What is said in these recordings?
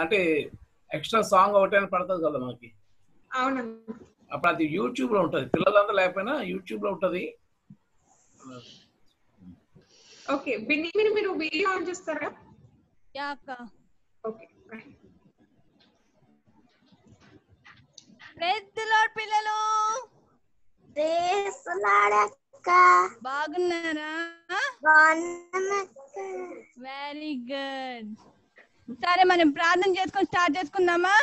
అంటే extra song ఒకటైనా పడుతుంది కదా మనకి. అవునండి. అప్పుడు అది యూట్యూబ్లో ఉంటుంది. పిల్లలంతా లేకపోయినా యూట్యూబ్లో ఉంటది. ఓకే బిన్ని మీరు మీరు వీడియో ఆన్ చేస్తారా? యా అక్క. ఓకే ప్రైజ్ ది లార్డ్ పిల్లలు! రేసులాడక్క బాగున్నారా? Very good. సరే మనం ప్రార్థన చేసుకొని స్టార్ట్ చేసుకుందామా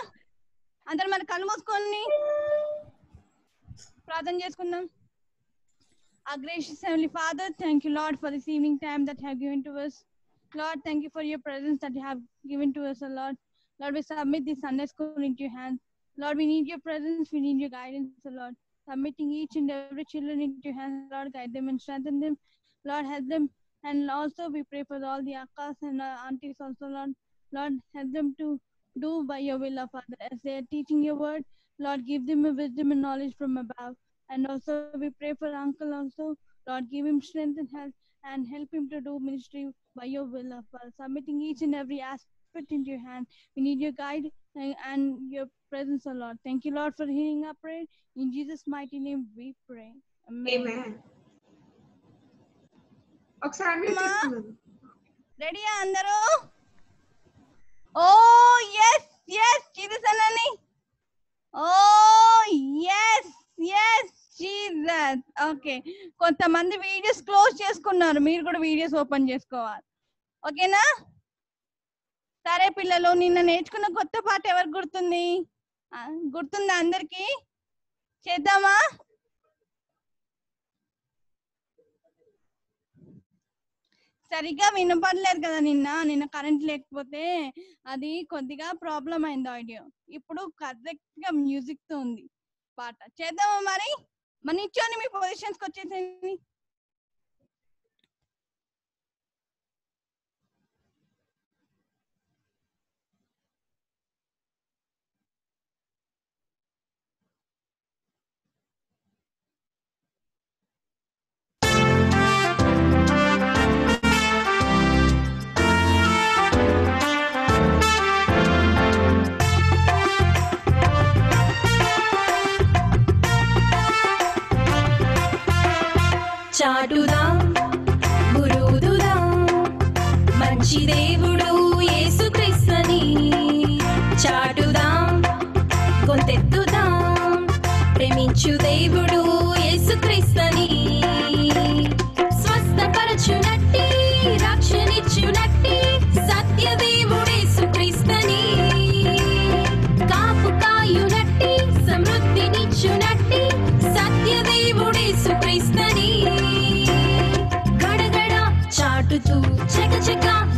అందరం మన కళ్ళు మూసుకొని ప్రార్థన చేసుకుందాం Our gracious Heavenly Father, thank you, Lord, for this evening time that you have given to us. Lord, thank you for your presence that you have given to us, O Lord. Lord, we submit this Sunday school into your hands. Lord, we need your presence, we need your guidance, O Lord. Submitting each and every children into your hands, Lord, guide them and strengthen them. Lord, help them. And also we pray for all the akkas and uh, aunties also, Lord. Lord, help them to do by your will, O Father. As they are teaching your word, Lord, give them a wisdom and knowledge from above. And also we pray for uncle also. Lord, give him strength and health and help him to do ministry by your will, O Father. Submitting each and every aspect into your hand. We need your guide and, and your presence, O Lord. Thank you, Lord, for hearing our prayer. In Jesus' mighty name we pray. Amen. Amen. ఒకసారి unmute అమ్మా. చేసుకున్నాను. రెడీయా అందరూ oh yes yes చిరుసనని oh yes yes Jesus okay కొంతమంది videos close చేసుకున్నారు. మీరు కూడా వీడియోస్ ఓపెన్ చేసుకోవాలి. ఓకేనా సరే పిల్లలు నిన్న నేర్చుకున్న కొత్త పాట ఎవరు గుర్తుంది? గుర్తుందా అందరికి? చేద్దామా? సరిగ్గా వినపడలేదు కదా నిన్న. నిన్న కరెంట్ లేకపోతే అది కొద్దిగా ప్రాబ్లం అయింది ఆడియో. ఇప్పుడు కరెక్ట్గా మ్యూజిక్తో ఉంది పాట. చేద్దామా మరి? మరి నిచ్చోని మీ పొజిషన్స్కి వచ్చేసేయండి. చాటుదాం గురుదుదాం మంచి దేవుడు యేసుక్రీస్తుని చాటుదాం గొంతెత్తుదాం. ప్రేమించు దేవుడు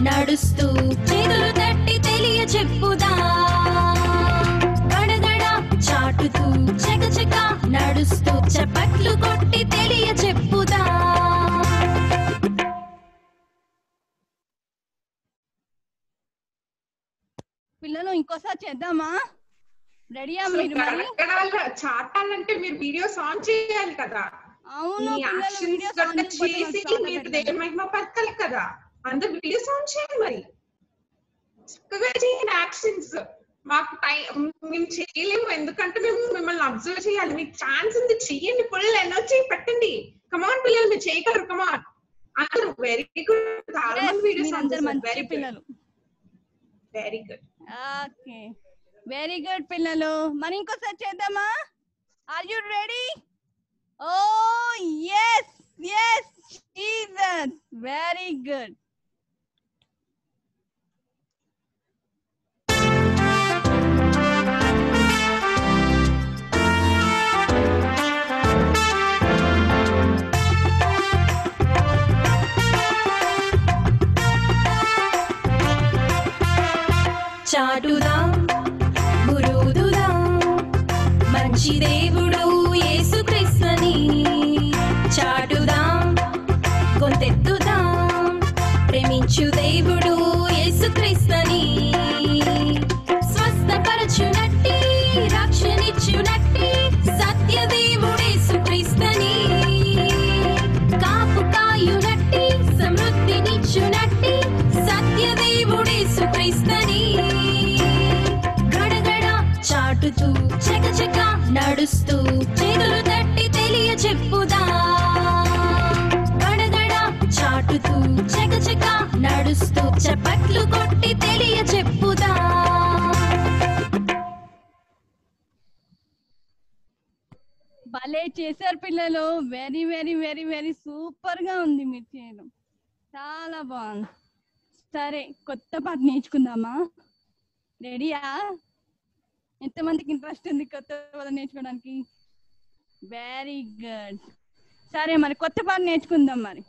నడుస్తూ చేతులు తట్టి తెలియ చెప్పుదా. గడగడ చాటుతూ చకచక నడుస్తూ చప్పట్లు కొట్టి తెలియ చెప్పుదా. పిల్లలు ఇంకోసారి చేద్దామా? రెడీయా మీరు చాటాలంటే మీరు వీడియోస్ ఆన్ చేయాలి కదా. అవును చేసి మీరు పరచాలి కదా. అందరు వీడియోస్ ఆన్ చేయండి మరి. చక్కగా చేయండి యాక్షన్స్. మాకు టైం మేము చేయలేము ఎందుకంటే మేము మిమ్మల్ని అబ్జర్వ్ చేయాలి. మీకు ఛాన్స్ ఉంది చెయ్యండి ఫుల్ ఎనర్జీ పెట్టండి. కమాన్ పిల్లలు మీరు చేయగలరు కమాన్ అందరూ వెరీ గుడ్ చాలా మంది వీడియోస్ వెరీ గుడ్ పిల్లలు. Very good okay very good పిల్లలు. మరి ఇంకోసారి చేద్దామా? Are you ready oh yes yes very good చాటుదాం గురుదుదాం మంచి దేవుడు యేసుక్రీస్తుని చాటుదాం గొంతెత్తుదాం. ప్రేమించు దేవుడు యేసుక్రీస్తుని చెక చకచక నడుస్తూ చేతులు తట్టి తెలియ చెప్పుదా. గడగడ చాటుతూ చకచక నడుస్తూ చప్పట్లు కొట్టి తెలియ చెప్పుదా. భలే చేశారు పిల్లలు. వెరీ వెరీ వెరీ వెరీ సూపర్గా ఉంది మీరు చేయడం. చాలా బాగుంది. సరే కొత్త పాట నేర్చుకుందామా? రెడీయా? ఎంతమందికి ఇంట్రెస్ట్ ఉంది కొత్త పదం నేర్చుకోవడానికి? వెరీ గుడ్ సరే మరి కొత్త పదం నేర్చుకుందాం మరి.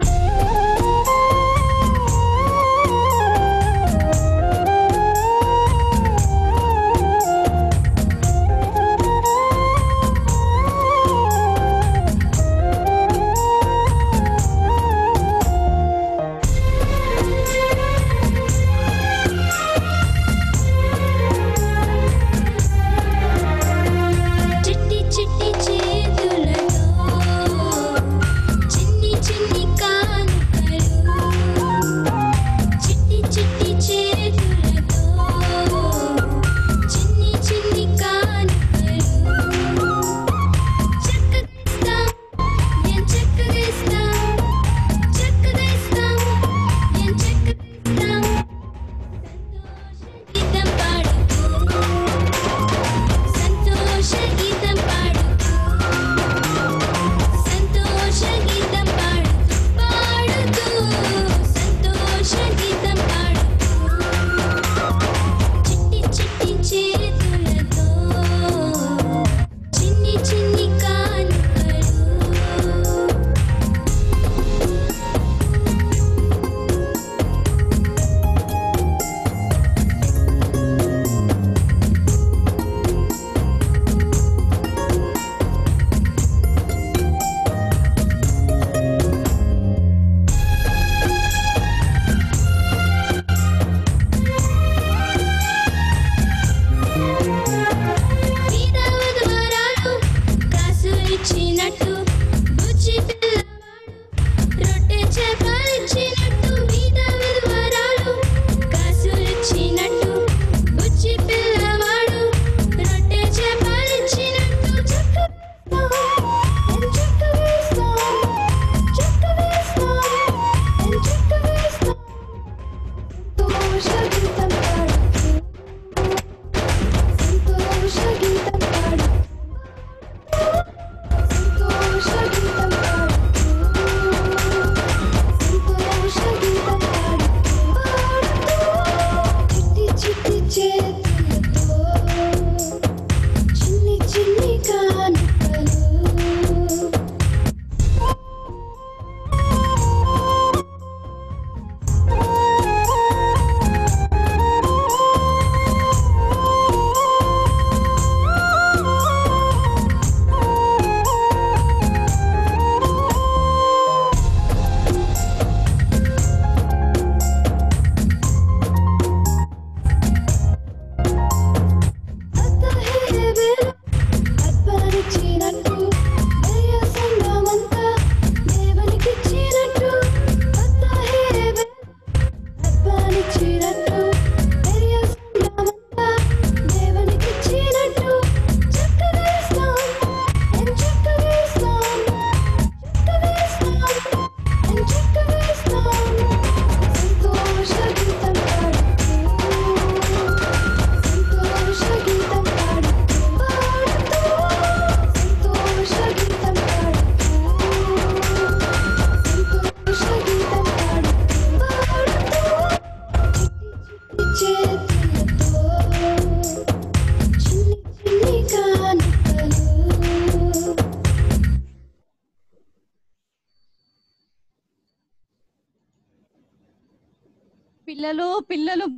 చిట్టి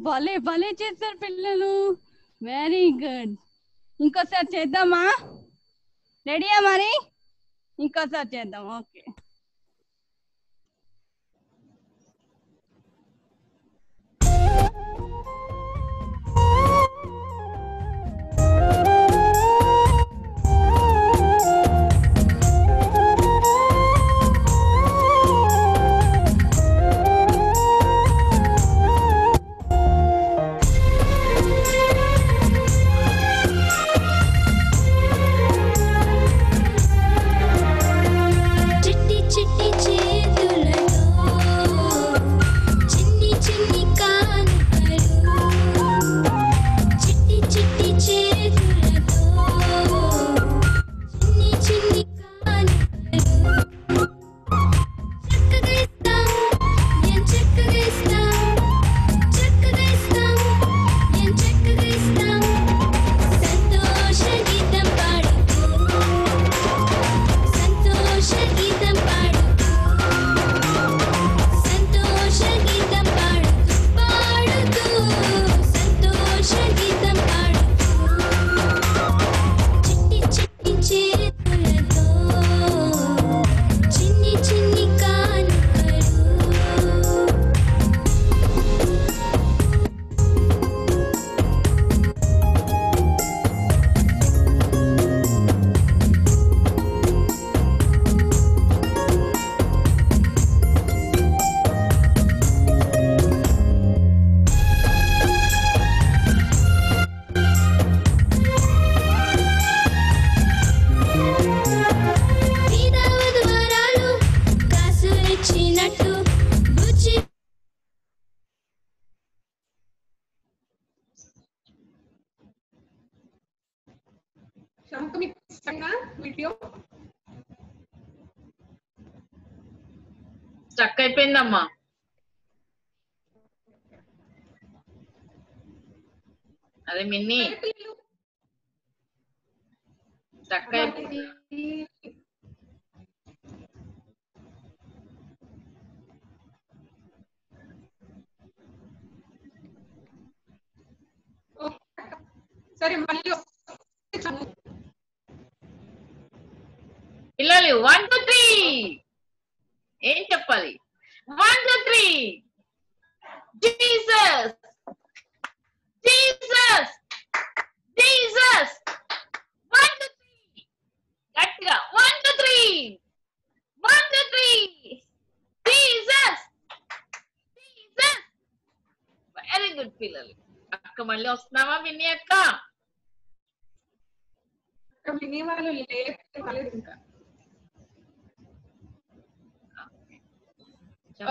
భలే భలే చేస్తారు పిల్లలు. వెరీ గుడ్ ఇంకోసారి చేద్దామా? రెడీయా మరి? ఇంకోసారి చేద్దాం. ఓకే సరే మళ్ళీ ఒకసారి పిల్లలు వన్ టూ త్రీ ఏం చెప్పాలి one two three Jesus Jesus Jesus one two three గట్టిగా one two three one two three Jesus Jesus very good పిల్లలు అక్క మళ్ళీ వస్తున్నావా విని అక్క వినే వాళ్ళు లేదు ఇంకా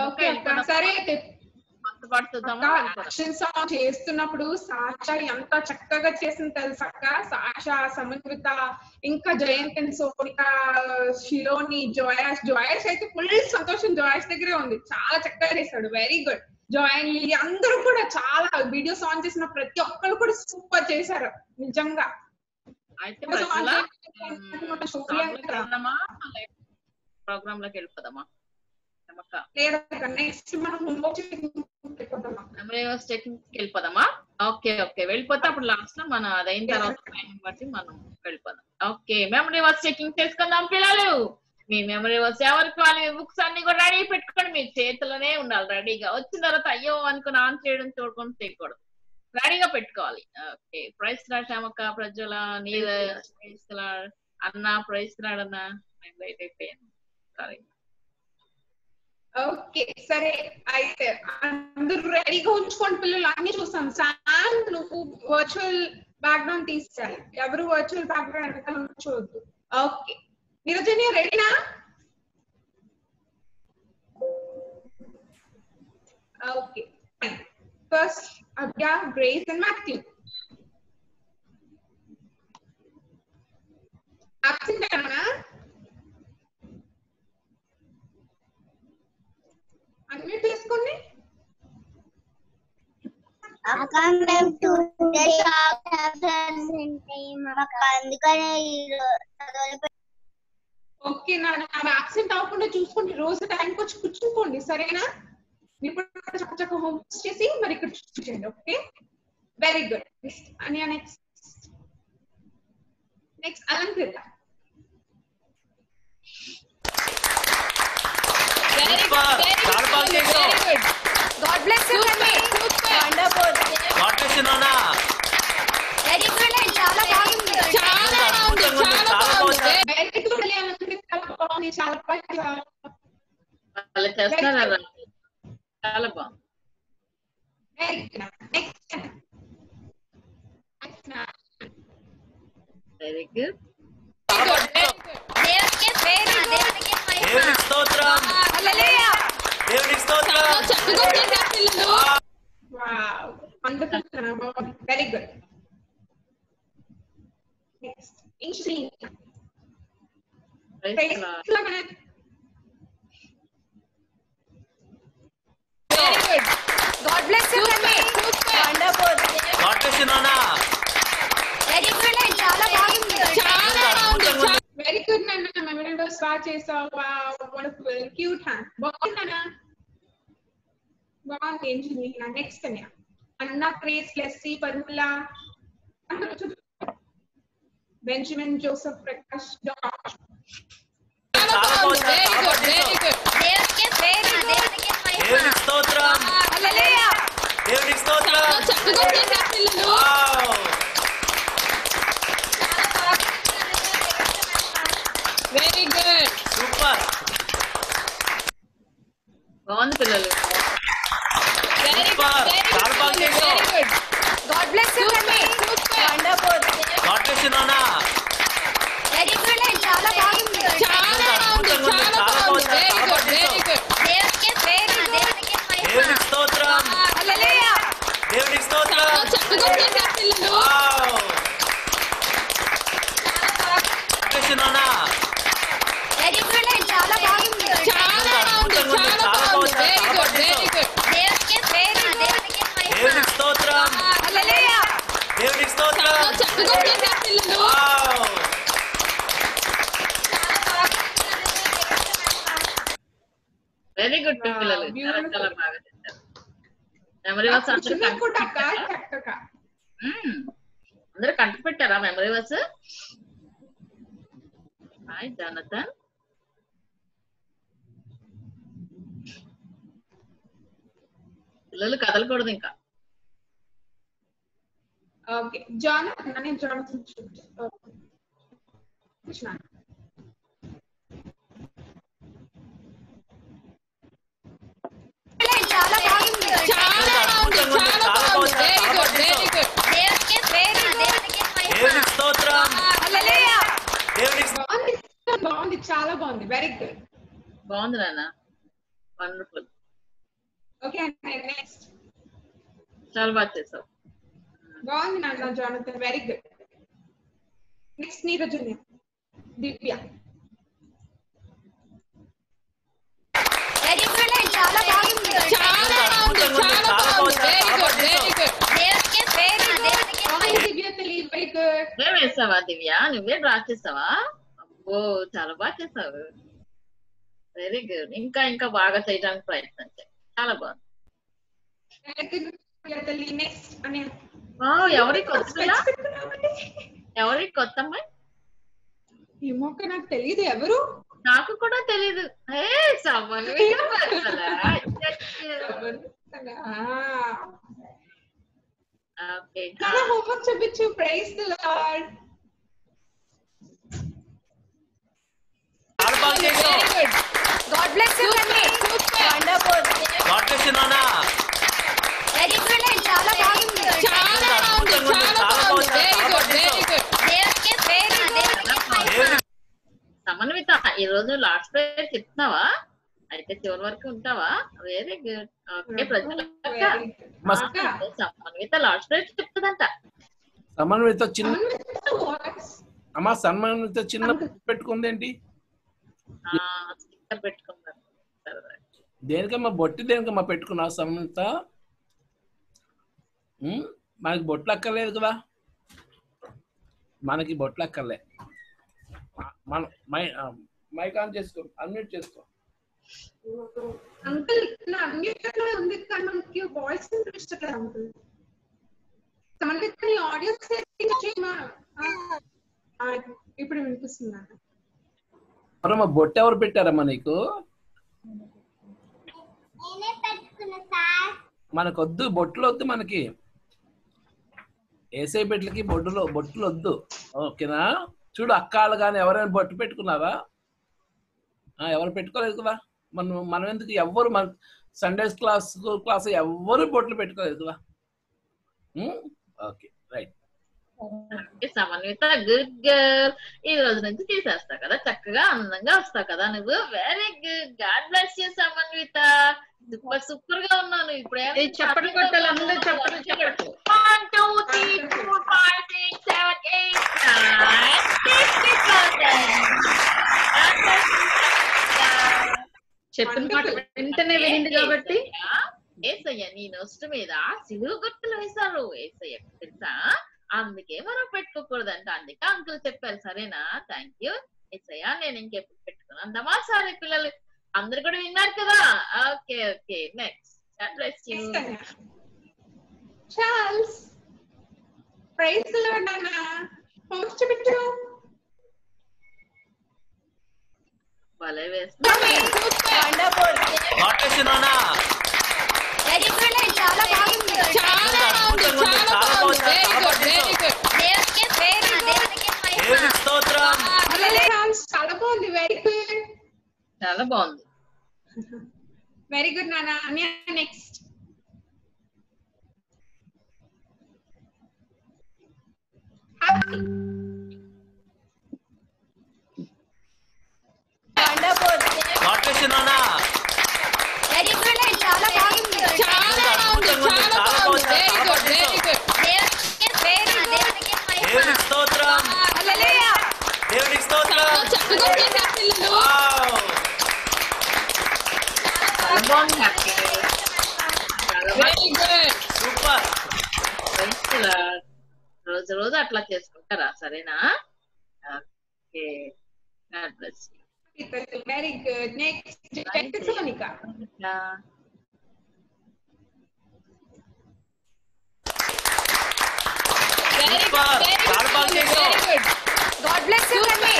ఓకే అక్క సరే అయితే పడుతుందామా యాక్షన్ సాంగ్ చేస్తున్నప్పుడు సాషా ఎంత చక్కగా చేసింది తెలుసా అక్క? సాషా సమన్విత ఇంకా జయంత్ అండ్ సోనిక షిలోని జోయాస్. జోయాస్ అయితే ఫుల్ సంతోషం. జోయాస్ దగ్గరే ఉంది. చాలా చక్కగా చేశాడు. వెరీ గుడ్ జాయిన్ అందరూ కూడా చాలా వీడియో సాంగ్ చేసిన ప్రతి ఒక్కరు కూడా సూపర్ చేశారు. నిజంగా. ప్రోగ్రామ్లోకి వెళ్ళిపోదామా? లేదా నెక్స్ట్ మనం హోంవర్క్ మెమరీ వర్స్ వెళ్ళిపోదామా? Okay okay. వెళ్ళిపోతే అప్పుడు లాస్ట్లో మనం అదైన తర్వాత టైం బట్టి మనం వెళ్ళిపోదాం. ఓకే. మెమరీ వర్స్ చెకింగ్ చేసుకుందాం పిల్లలు. మీ మెమరీ వర్స్ ఎవరికి వాళ్ళ బుక్స్ అన్ని కూడా రెడీ పెట్టుకోండి. మీ చేతిలోనే ఉండాలి. రెడీగా. వచ్చిన తర్వాత అయ్యో అనుకుని ఆన్ చేయడం చూడకుండా చేయకూడదు. రెడీగా పెట్టుకోవాలి. ఓకే. ప్రైస్ రాశామక్క ప్రజ్వల నీరు ప్రైస్ అన్న ప్రైస్ రాడన్నా నేను బయట అయిపోయాను. సారీ ఓకే సరే అయితే అందరూ రెడీగా ఉంచుకోండి పిల్లలు అన్ని చూస్తాం. శామ్ నువ్వు వర్చువల్ బ్యాక్గ్రౌండ్ తీసేయాలి. ఎవరు వర్చువల్ బ్యాక్గ్రౌండ్ వెనకాల ఉంచవద్దు ఓకే నిరజని రెడీనా ఓకే ఫస్ట్ అభ్య గ్రేస్ అండ్ మాథ్యూ అబ్సెంట్ అన్నా అన్మ్యూట్ చేసుకోండి అక్క మేము టూ డేస్ అక్క అందుకనే చదవలేదు ఓకే నాన్న అబ్సెంట్ అవ్వకుండా చూసుకోండి రోజు టైంకి వచ్చి కూర్చుకోండి సరేనా ఇప్పుడు చక్క చక్క హోమ్ చేసి మరి ఇక్కడ చూసేయండి okay very good next Aniya next next Alankrita చాలా బాగా చేసావు God bless you wonderful God bless you నాన్న వెరీ గుడ్ చాలా బాగుంది చాలా బాగుంది చాలా బాగుంది వెరీ గుడ్ అలంకృత చాలా బాగుంది చాలా బాగా వాళ్ళు చేస్తున్నారా చాలా బాగుంది very good next very good దేవునికి ప్రేమ దేవునికి మహిమ దేవునికి స్తోత్రం హల్లెలూయా దేవునికి స్తోత్రం Wow. Wonderful, Pranav. Very good. Next. Inshri. Praise Praise the Lord. the Lord. Very good God bless you wonderful God bless you నాన్న వెరీ గుడ్ చాలా బాగుంది అద్భుతంగా ఉంది. Very good, Nana. Memory verse బాగా చేసావు. Wow. Wonderful. Cute, huh? బాగుంది, Nana. బాగుంది, Inshri. Next, Tanya. Anna, Grace, Leslie, Parmula. Benjamin, Joseph, Prakash, Josh. చాలా బాగుంది చాలా బాగా చేసావు దేవునికి ప్రేమ దేవునికి మహిమ దేవునికి స్తోత్రం హల్లెలూయా దేవునికి స్తోత్రం వావ్ వెరీ గుడ్ సూపర్ బాగుంది పిల్లలు. సూపర్ చాలా బాగా చేసావు. God bless you wonderful God bless you నాన్న వెరీ గుడ్ చాలా బాగుంది అద్భుతంగా ఉంది చాలా బాగుంది. చాలా బాగా చేసావు. దేవునికి ప్రేమ దేవునికి మహిమ. దేవునికి స్తోత్రం. హల్లెలూయా దేవునికి స్తోత్రం. వావ్ నాన్న వెరీ గుడ్ చాలా బాగుంది చాలా బాగుంది చాలా బాగుంది వెరీ గుడ్ వెరీ గుడ్ దేవునికి పేరు దేవునికి మహిమ. దేవునికి స్తోత్రం హల్లెలూయా. దేవునికి స్తోత్రం చాలా చక్కగా చేశారు పిల్లలు వావ్ వెరీ గుడ్ Wow, పిల్లలు చాలా beautiful. చాలా బాగా చేశారు మెమరీ వర్స్ అందరూ చిన్న కంట కూడా పెట్టారా? చక్కగా మ్మ్. అందరూ కంట పెట్టారా మెమరీ వర్స్ హాయ్ జానతన్ పిల్లలు కదలకూడదు ఇంకా ఓకే జాన్ నేను జానథన్ చూసిన చాలా బాగుంది. చాలా బాగుంది. చాలా బాగుంది. వెరీ గుడ్ వెరీ గుడ్ దేవునికి పేరు దేవునికి మహిమ. దేవునికి స్తోత్రం. హల్లెలూయా. దేవునికి బాగుంది బాగుంది చాలా బాగుంది. వెరీ గుడ్ బాగుంది నాన్న. వండర్ఫుల్ ఓకే నెక్స్ట్ చాలా బాగా చేసావు. బాగుంది నాన్న Jonathan very good next Neeraj Divya very good చాలా బాగుంది చాలా బాగుంది చాలా బాగుంది వెరీ గుడ్ వెరీ గుడ్ దేవునికి పేరు దేవునికి బాగుంది మహిమ. దివ్య తల్లి వెరీ గుడ్ నువ్వే వేసావా దివ్య? నువ్వే డ్రా చేసావా? అబ్బో చాలా బాగా చేసావు. వెరీ గుడ్ ఇంకా ఇంకా బాగా చేయడానికి ప్రయత్నం చేయి. చాలా బాగుంది. దివ్య తల్లి. నెక్స్ట్ అని వావ్, ఎవరి కొత్త అమ్మాయి? ఈ మొక్క నాకు తెలియదు ఎవరు. నాకు కూడా తెలీదు. ఏ హోంవర్క్ చూపించు ప్రైజ్ ది లార్డ్ చాలా బాగా చేసావు very good God bless you తల్లి వండర్ఫుల్ గాడ్ బ్లెస్ యు నాన్న వెరీ గుడ్ చాలా బాగుంది. చాలా బాగుంది. చాలా బాగుంది. వెరీ గుడ్ వెరీ గుడ్ దేవునికి పేరు దేవునికి మహిమ. దేవునికి సమన్విత ఈ రోజు లాస్ట్ ప్రేయర్ చెప్తున్నావా? అయితే చివరి వరకు ఉంటావా? Very good okay Samanvitha last prayer చెప్తుందంట. సమన్వయతో చిన్న అమ్మా సన్మానంతో చిన్న పెట్టుకుంది. ఏంటి. దేనికమ్మా బొట్టి దేనికమ్మా పెట్టుకున్నావు సమన్వయత ఉమ్, మనకి బొట్లు అక్కర్లేదు కదా. మనకి బొట్లు అక్కర్లే. మనం మై మైక్ ఆన్ చేసుకో అన్మ్యూట్ చేసుకో. అంకుల్ నా అన్నిటిలో ఉంది కానీ మనకి వాయిస్ వినిపించట్లేదు అంకుల్ నీ ఆడియో సెట్టింగ్ చేయమా ఇప్పుడు వినిపిస్తుందా? ఎవరమ్మా బొట్టు ఎవరు పెట్టారమ్మా నీకు? నేనే పెట్టుకున్నా సార్. మనకొద్దు బొట్లు వద్దు మనకి. ఏసై పెట్లకి బొడ్డులో బొట్టులు వద్దు. ఓకేనా? చూడు అక్కాళ్ళు కానీ ఎవరైనా బొట్టు పెట్టుకున్నారా ఎవరు పెట్టుకోలేదు కదా. మనం మనం ఎందుకు ఎవ్వరు మన సండేస్ క్లాస్ క్లాస్ ఎవ్వరు బొట్లు పెట్టుకోలేదు కదా. Okay right. Okay, Samanvitha good girl ఈ రోజు నుంచి తీసేస్తా కదా చక్కగా అందంగా వస్తావు కదా నువ్వు. Very good God bless you Samanvitha super సూపర్గా ఉన్నాను. ఇప్పుడు కొట్టాలి. One two three four five six seven eight చెప్పిన మాట వెంటనే వినింది కాబట్టి. ఏసయ్య నీ నొస్టు మీద సిలువు గుర్తులు వేశారు. ఏసయ్య తెలుసా? అందుకే మనం పెట్టుకోకూడదంట. అందుకే అంకుల్ చెప్పారు సరేనా? థ్యాంక్ యూ ఏసయ్య నేను ఇంకెప్పుడు పెట్టుకున్నాను? అందమా సరే పిల్లలు అందరు కూడా విన్నారు కదా? Okay okay next Charles praise Lord నాన్న. పోస్ట్ పెట్టు భలే బాగుంది చాలా బాగుంది చాలా బాగుంది వెరీ గుడ్ వెరీ గుడ్ దేవునికి పేరు దేవునికి మహిమ. దేవునికి స్తోత్రం చార్ల్స్ చాలా బాగుంది. వెరీ గుడ్ చాలా బాగుంది వెరీ గుడ్ నాన్న Anya next wonderful God bless you నాన్న వెరీ గుడ్ చాలా బాగుంది. చాలా బాగుంది. చాలా బాగుంది. వెరీ గుడ్ వెరీ గుడ్ దేవునికి పేరు దేవునికి మహిమ. దేవునికి స్తోత్రం హల్లెలూయా దేవునికి దేవునికి స్తోత్రం చక్కగా చేశారు పిల్లలు వావ్. చాలా బాగుంది హ్యాపీ చాలా వెరీ గుడ్ సూపర్ మంచిగా రోజు రోజు అట్లా చేసుకుంటారా సరేనా okay God bless very good next టెక్సోనికా very super చాలా బాగా చేసావు గుడ్ బ్లెస్ యు కన్నీ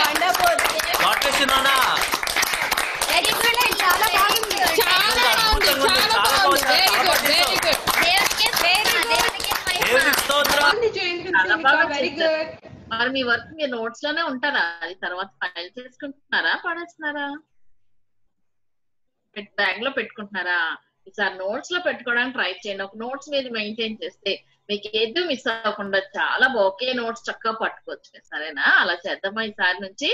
వండర్ఫుల్ గాడ్ బ్లెస్ యు నాన్న వెరీ గుడ్ చాలా బాగుంది చాలా బాగుంది చాలా బాగుంది వెరీ గుడ్ వెరీ గుడ్ దేవునికి దేవునికి దేవునికి స్తోత్రం బాగుంది జయంతి చాలా బాగా వెరీ. గుడ్ మరి మీ వర్క్ మీరు నోట్స్లోనే ఉంటారా? అది తర్వాత ఫైల్ చేసుకుంటున్నారా? పడేస్తున్నారా? బ్యాగ్లో పెట్టుకుంటున్నారా? ఈసారి నోట్స్లో పెట్టుకోవడానికి ట్రై చేయండి. ఒక నోట్స్ మీద మెయింటైన్ చేస్తే మీకు ఏది మిస్ అవ్వకుండా చాలా బా- ఒకే నోట్స్ చక్కగా పట్టుకోవచ్చు సరేనా? అలా చేద్దామా ఈసారి నుంచి?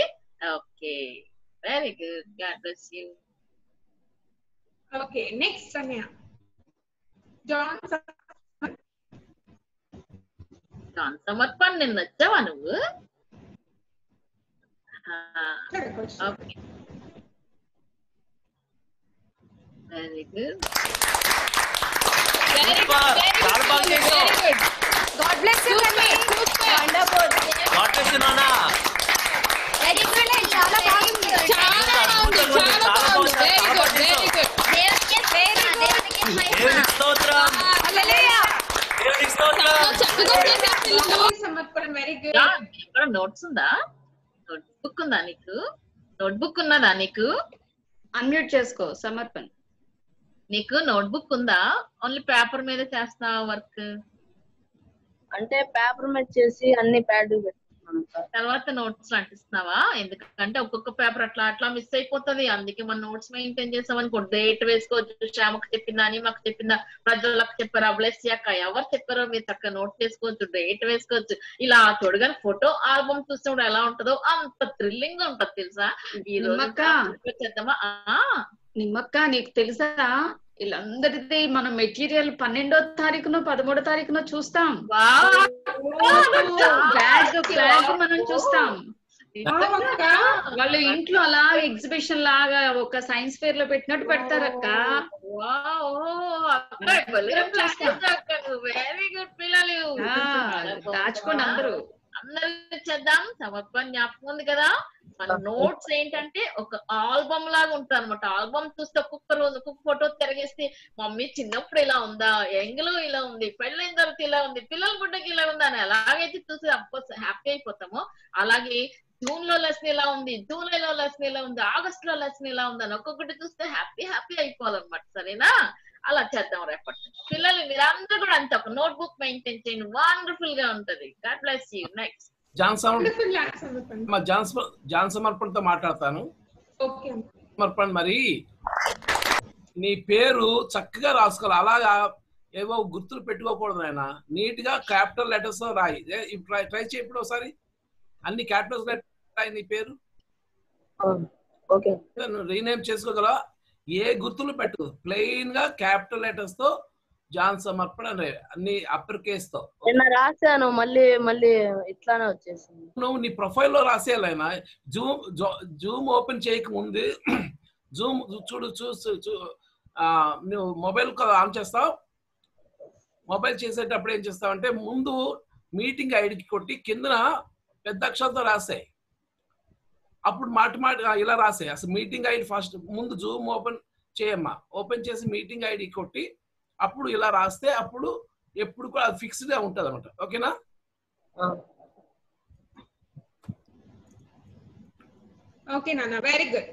Okay. Very good God bless you okay next సమయ జాన్ జాన్ సమర్పణ నిన్న వచ్చావా నువ్వు? Okay very good very super చాలా బాగా చేసావు God bless you wonderful God bless you చాలా బాగుంది చాలా బాగుంది చాలా బాగుంది వెరీ గుడ్ వెరీ గుడ్ దేవునికి దేవునికి స్తోత్రం హల్లెలూయా దేవునికి స్తోత్రం చక్కగా చేశారు పిల్లలు సమర్పణ వెరీ గుడ్ ఇక్కడ నోట్స్ ఉందా నోట్ బుక్ ఉందా నీకు నోట్ బుక్ ఉన్నదా నీకు అన్మ్యూట్ చేసుకో సమర్పణ్ నీకు నోట్ బుక్ ఉందా? ఓన్లీ పేపర్ మీద చేస్తావా వర్క్? అంటే పేపర్ మీద చేసి అన్ని ప్యాడ్ తర్వాత నోట్స్ అంటిస్తున్నావా ఎందుకంటే ఒక్కొక్క పేపర్ అట్లా అట్లా మిస్ అయిపోతది. అందుకే మన నోట్స్ మెయింటైన్ చేసామనుకో డేట్ వేసుకోవచ్చు. శ్యామకు చెప్పిందా అని మాకు చెప్పిందా ప్రజలకు చెప్పారా బ్లెస్ అక్క ఎవరు చెప్పారో మీరు చక్కగా నోట్ చేసుకోవచ్చు డేట్ వేసుకోవచ్చు. ఇలా చూడగానే ఫోటో ఆల్బమ్ చూసినప్పుడు ఎలా ఉంటుందో అంత థ్రిల్లింగ్ ఉంటది తెలుసా? ఈ రోజు. చేద్దామా? ఆ. నిమ్మక్క నీకు తెలుసా? వీళ్ళందరిది మన మెటీరియల్ పన్నెండో తారీఖున పదమూడో తారీఖున చూస్తాం. బ్యాగ్ బ్యాగ్ మనం చూస్తాం. వాళ్ళు ఇంట్లో అలా ఎగ్జిబిషన్ లాగా ఒక సైన్స్ ఫేర్లో పెట్టినట్టు పెడతారక్క వెరీ గుడ్ పిల్లలు. ఆ, దాచుకోండి అందరూ. అందరూ చేద్దాం. సమర్పణ జ్ఞాపకం ఉంది కదా. మన నోట్స్ ఏంటంటే ఒక ఆల్బమ్ లాగా ఉంటుంది అనమాట ఆల్బమ్ చూస్తే ఒక్కొక్క రోజు ఒక్కొక్క ఫోటో తిరగేస్తే మమ్మీ చిన్నప్పుడు ఇలా ఉందా? యంగ్లో ఇలా ఉంది పెళ్ళైన తర్వాత ఇలా ఉంది పిల్లల గుడ్డకి ఇలా ఉంది? అని ఎలాగైతే చూసి హ్యాపీ అయిపోతామో. అలాగే జూన్లో లెసన్ ఇలా ఉంది? జూలై లో లెసన్ ఇలా ఉంది? ఆగస్ట్లో లెసన్ ఇలా ఉంది? అని ఒక్కొక్కటి చూస్తే హ్యాపీ హ్యాపీ అయిపోవాలన్నమాట. సరేనా? అలా చేద్దాం రేపటి నుంచి. పిల్లలు మీరందరూ కూడా అంతే ఒక నోట్ బుక్ మెయింటైన్ చేయండి. వండర్ఫుల్గా ఉంటది. God bless you next John John సమర్పణతో మాట్లాడతాను. ఓకే సమర్పణ మరి నీ పేరు చక్కగా రాసుకోవాలి. అలాగా ఏవో గుర్తులు పెట్టుకోకూడదు ఆయన నీట్గా క్యాపిటల్ లెటర్స్ రాయి. ట్రై చేయి ఇప్పుడు ఒకసారి. అన్ని క్యాపిటల్స్ రాయి నీ పేరు. రీనేమ్ చేసుకోగలవా? ఏ గుర్తులు పెట్టు ప్లెయిన్గా క్యాపిటల్ లెటర్స్తో జాన్ సమర్పణ. అన్ని అప్పర్ కేస్తో. రాశాను మళ్ళీ మళ్ళీ ఇట్లానే వచ్చేసింది. నువ్వు నీ ప్రొఫైల్లో రాసేయాలైనా జూమ్ జూమ్ ఓపెన్ చేయక ముందు జూమ్ చూడు చూసు నువ్వు మొబైల్ ఆన్ చేస్తావు. మొబైల్ చేసేటప్పుడు ఏం చేస్తావు అంటే ముందు మీటింగ్ ఐడికి కొట్టి కిందన పెద్ద అక్షరాలతో రాసాయి. అప్పుడు మాట మాట ఇలా రాసాయి అసలు మీటింగ్ ఐడి ఫస్ట్ ముందు జూమ్ ఓపెన్ చేయమ్మా. ఓపెన్ చేసి మీటింగ్ ఐడి కొట్టి అప్పుడు ఇలా రాస్తే అప్పుడు ఎప్పుడు కూడా అది ఫిక్స్డ్గా ఉంటుంది అనమాట ఓకేనా ఓకే నాన్న very good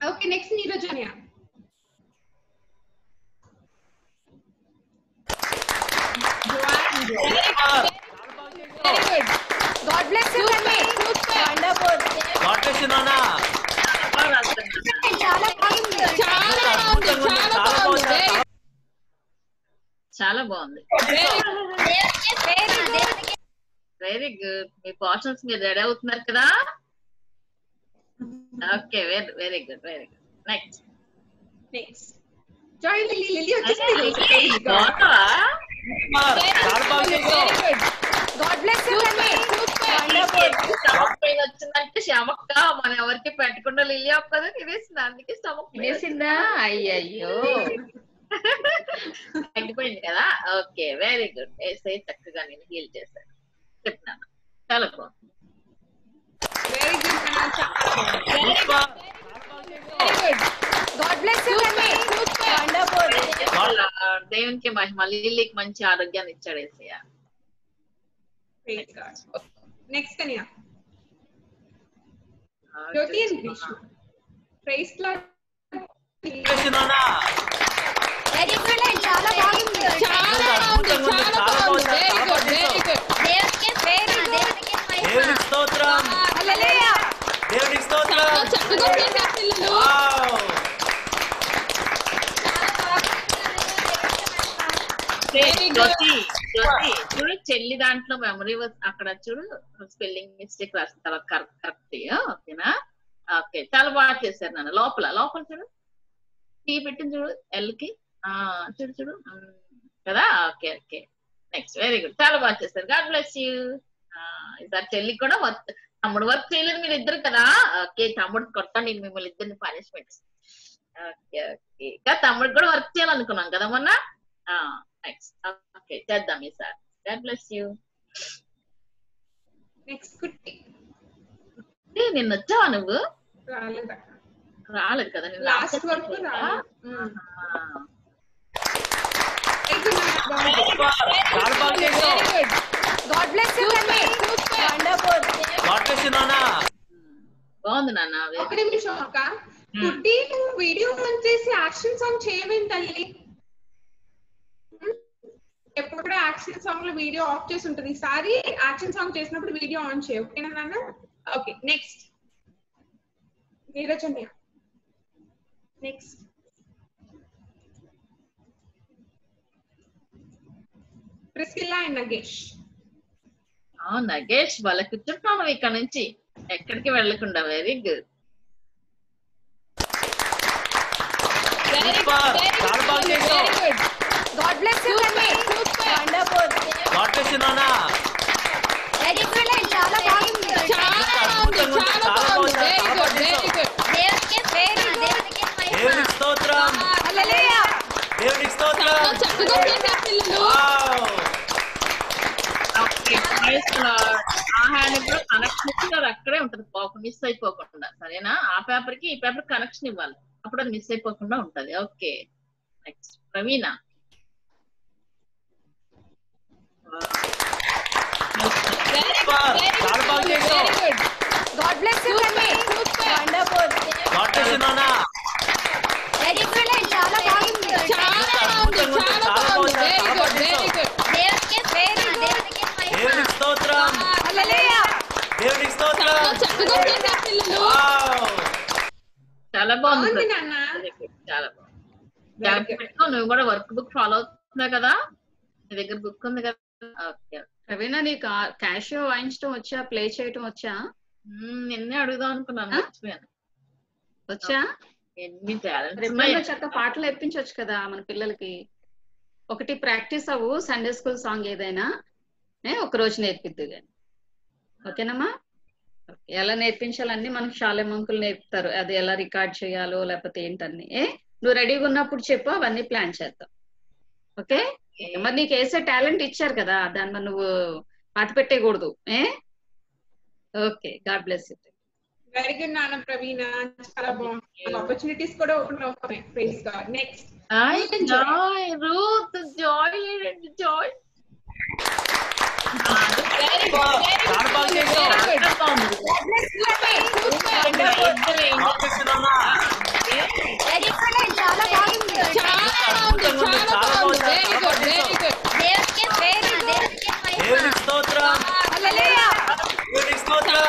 okay next Neeraj Aniya very good God bless you Kanni wonderful God bless you నాన్న చాలా బాగుంది. చాలా బాగుంది చాలా బాగుంది వెరీ చాలా బాగుంది దేవునికి వెరీ గుడ్ మీ పోర్షన్స్ మీరు రెడీ అవుతున్నారు కదా okay very very good very good next next join Lily Lily వచ్చేసింది సూపర్ చాలా బాగా చేసావు very good God bless you Kanni stomach pain వచ్చిందంటే శ్యామక్క మనం ఎవరికి పెట్టకుండా లిల్లీ అక్కదే తినేసింది. అందుకే స్టమక్ తినేసిందా? అయ్యయ్యో. తగ్గిపోయింది కదా? ఓకే వెరీ గుడ్ ఏసై చక్కగా నేను హీల్ చేశాను. చెప్తున్నాను చాలా బాగుంది. Very good very good God bless you Kanni wonderful వాళ్ళ దేవునికి మహిమ లిల్లీకి మంచి ఆరోగ్యాన్ని ఇచ్చాడు ఏసయ్య. Next Kanya Jyothi and Krishna praise Lord excellent చాలా బాగుంది. చాలా బాగుంది. చాలా బాగుంది. వెరీ గుడ్ వెరీ గుడ్ దేవునికి వెరీ దేవునికి దేవునికి స్తోత్రం హల్లెలూయా దేవునికి స్తోత్రం చక్కగా చేశారు పిల్లలు wow. Very good. Jyothi Jyothi చూడు చెల్లి దాంట్లో మెమరీ అక్కడ చూడు స్పెల్లింగ్ మిస్టేక్ రాసిన తర్వాత కరెక్ట్ ఓకేనా? ఓకే చాలా బాగా చేశారు నాన్న. లోపల లోపల చూడు. టీ పెట్టింది చూడు ఎల్కి. ఆ, చూడు చూడు. కదా? Okay okay. Next very good చాలా బాగా చేశారు. గాడ్ బ్లెస్ యూ ఈసారి చెల్లికి కూడా వర్క్ తమ్ముడు వర్క్ చేయలేదు మీరు ఇద్దరు కదా? ఓకే తమ్ముడు కొట్టండి నేను మిమ్మల్ని ఇద్దరిని పనిష్మెంట్ ఓకే ఓకే. ఇంకా తమ్ముడు కూడా వర్క్ చేయాలనుకున్నాం కదా మొన్న? నెక్స్ట్ ఓకే చేద్దాం ఈసారి గాడ్ బ్లెస్ యూ నెక్స్ట్ కుట్టి నిన్న వచ్చావా నువ్వు రాలేదా రాలేదు కదా నేను లాస్ట్ వరకు రాలేదు చాలా బాగా చేసావు very good God bless you Kanni wonderful God bless you నాన్న బాగుంది నాన్న ఒక నిమిషం అక్క కుట్టి నువ్వు వీడియో ఆన్ చేసి యాక్షన్ సాంగ్ చేయవేం తల్లి హ్మ్? ఎప్పుడు కూడా యాక్షన్ సాంగ్లో వీడియో ఆఫ్ చేసి ఉంటుంది. ఈసారి యాక్షన్ సాంగ్ చేసినప్పుడు వీడియో ఆన్ చేయ ఓకేనా నాన్న? Okay next. Neerajanya. Next. Priscilla and Nagesh. ఆ నగేష్ వాళ్ళ కూర్చుంటున్నాను ఇక్కడ నుంచి ఎక్కడికి వెళ్ళకుండా very good. Very super. Good చాలా బాగా వెరీ చేసావు good God bless you connection ఇచ్చినారు అక్కడే ఉంటది మిస్ అయిపోకుండా సరేనా? ఆ పేపర్కి ఈ పేపర్ కనెక్షన్ ఇవ్వాలి. అప్పుడు అది మిస్ అయిపోకుండా ఉంటది. Okay. Next Praveena. Very super very చాలా బాగా చేసావు very good God bless you Kanni wonderful God bless you నాన్న ఎక్సలెంట్ చాలా బాగుంది చాలా బాగుంది చాలా బాగుంది వెరీ గుడ్ వెరీ గుడ్ దేవునికి వెరీ దేవునికి దేవునికి స్తోత్రం హల్లెలూయా దేవునికి స్తోత్రం చక్కగా చేశారు పిల్లలు వావ్. చాలా బాగుంది బాగుంది ప్రవీణ. నాన్న Very good. చాలా బాగుంది జాగ్రత్త పెట్టుకో నువ్వు కూడా వర్క్ బుక్ ఫాలో అవుతున్నావు కదా నీ దగ్గర బుక్ ఉంది కదా రవీనా నీకు క్యాషియో వాయించడం వచ్చా? ప్లే చేయటం వచ్చా? నిన్నే అడుగుదాం అనుకున్నాను మర్చిపోయాను. వచ్చా? ఎన్ని టాలెంట్స్ రెగ్యులర్ చక్క పాటలు నేర్పించవచ్చు కదా మన పిల్లలకి. ఒకటి ప్రాక్టీస్ అవ్వు సండే స్కూల్ సాంగ్ ఏదైనా. ఏ, ఒక రోజు నేర్పిద్దు కానీ. ఓకేనమ్మా? ఓకే. ఎలా నేర్పించాలన్నీ మనకు శాలెం అంకులు నేర్పుతారు. అది ఎలా రికార్డ్ చేయాలో లేకపోతే ఏంటని ఏ నువ్వు రెడీగా ఉన్నప్పుడు చెప్పు అవన్నీ ప్లాన్ చేద్దాం. ఓకే? మరి నీకు వేసే టాలెంట్ ఇచ్చారు కదా దాన్ని నువ్వు పాతి పెట్టేయకూడదు ఏ? Okay God bless you. Very good నాన్న ప్రవీణ చాలా బాగుంది. ఆపర్చునిటీస్ కూడా ఓపెన్ అవుతాయి praise God next Joy Ruth Joy Joy very good very చాలా బాగా చేసావు గాడ్ బ్లెస్ యు నాన్న ఎక్సలెంట్ చాలా బాగుంది చాలా బాగుంది చాలా బాగుంది వెరీ గుడ్ వెరీ గుడ్ దేవునికి వెరీ దేవునికి దేవునికి స్తోత్రం హల్లెలూయా దేవునికి స్తోత్రం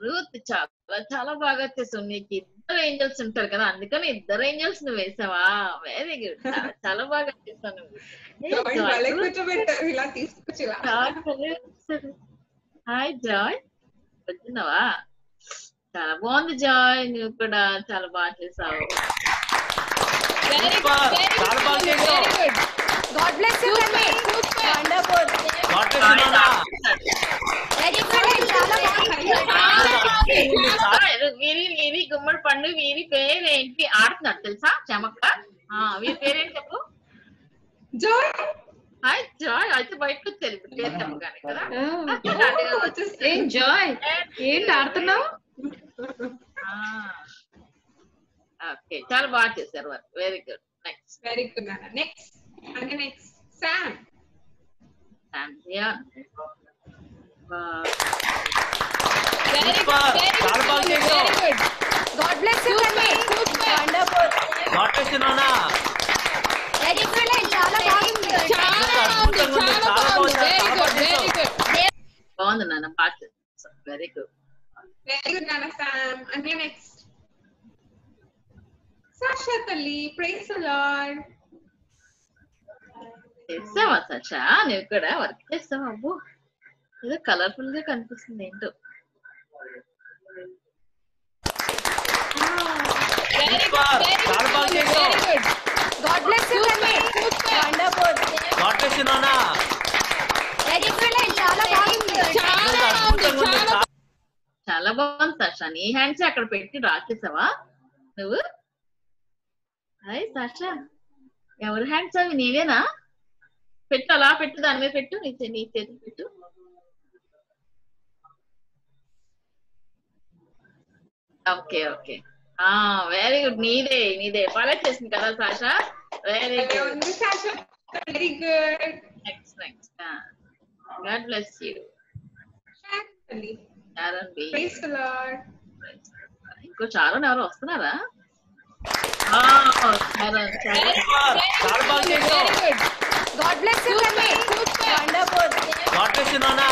చక్కగా చేశారు పిల్లలు వావ్. రూత్ చాలా చాలా బాగా చేసావు నీకు. ఇద్దరు ఏంజల్స్ ఉంటారు కదా అందుకని ఇద్దరు ఏంజల్స్ నువ్వు వేసావా? వెరీ గుడ్ చాలా బాగా చేసావు నువ్వు. ఏ, జాయ్ జాయ్, వాళ్ళే రూత్ కూర్చోబెట్టారు ఇలా తీసుకొచ్చి ఇలా చాలా బాగా చేశారు. హాయ్ జాయ్ వచ్చినావా చాలా బాగుంది జాయ్ నువ్వు కూడా చాలా బాగా చేసావు. వెరీ సూపర్ గుడ్ వెరీ చాలా బాగా గుడ్ చేసావు very good God bless you, Tanvi. Wonderful. God bless you, Nana. Excellent. చాలా బాగుంది. వీరి వీరి గుమ్మడి పండు వీరి పేరేంటి ఆడుతున్నారు తెలుసా చమక్క ఆ, వీరి పేరేంటి చెప్పు జాయ్ హాయ్ జాయ్ అయితే బయటకు వచ్చారు ఇప్పుడు పేరు చెప్పగానే కదా ఏం జాయ్ ఏంటి ఆడుతున్నావు ఓకే చాలా బాగా చేశారు వారు very good next very good నాన్న నెక్స్ట్ అంటే నెక్స్ట్ శామ్ సాంధ్యా Super. చాలా బాగా చేసావు. God bless you, Tanvi. Wonderful. God bless you, Nana. Excellent. చాలా బాగుంది. చాలా బాగుంది చాలా బాగుంది వెరీ గుడ్ వెరీ గుడ్ బాగుంది నాన్న బాగా చేశారు వెరీ గుడ్ వెరీ గుడ్ నాన్న శామ్ అంటే నెక్స్ట్ సాషా తల్లి ప్రైజ్ లార్డ్ చేసావా సచా? నువ్వు కూడా వర్క్ చేస్తావా అబ్బు. ఏదో కలర్ఫుల్గా కనిపిస్తుంది ఏంటో. చాలా బాగుంది. సాషా నీ హ్యాండ్స్ అక్కడ పెట్టి డ్రా నువ్వు? హాయ్ సాషా ఎవరి హ్యాండ్స్ అవి నీవేనా? పెట్టు అలా పెట్టు దాని మీద పెట్టు నీ నీ చేతి పెట్టు. Okay okay. ఆ వెరీ గుడ్ నీదే నీదే. బాగా చేసింది కదా Sasha? Very good very good next next God bless you ఇంకో చారణ్ ఎవరో వస్తున్నారా? ఆ, చారణ్ చారణ్ Super. చాలా బాగా చేసావు. God bless you, Tanvi. Wonderful. God bless you, Nana.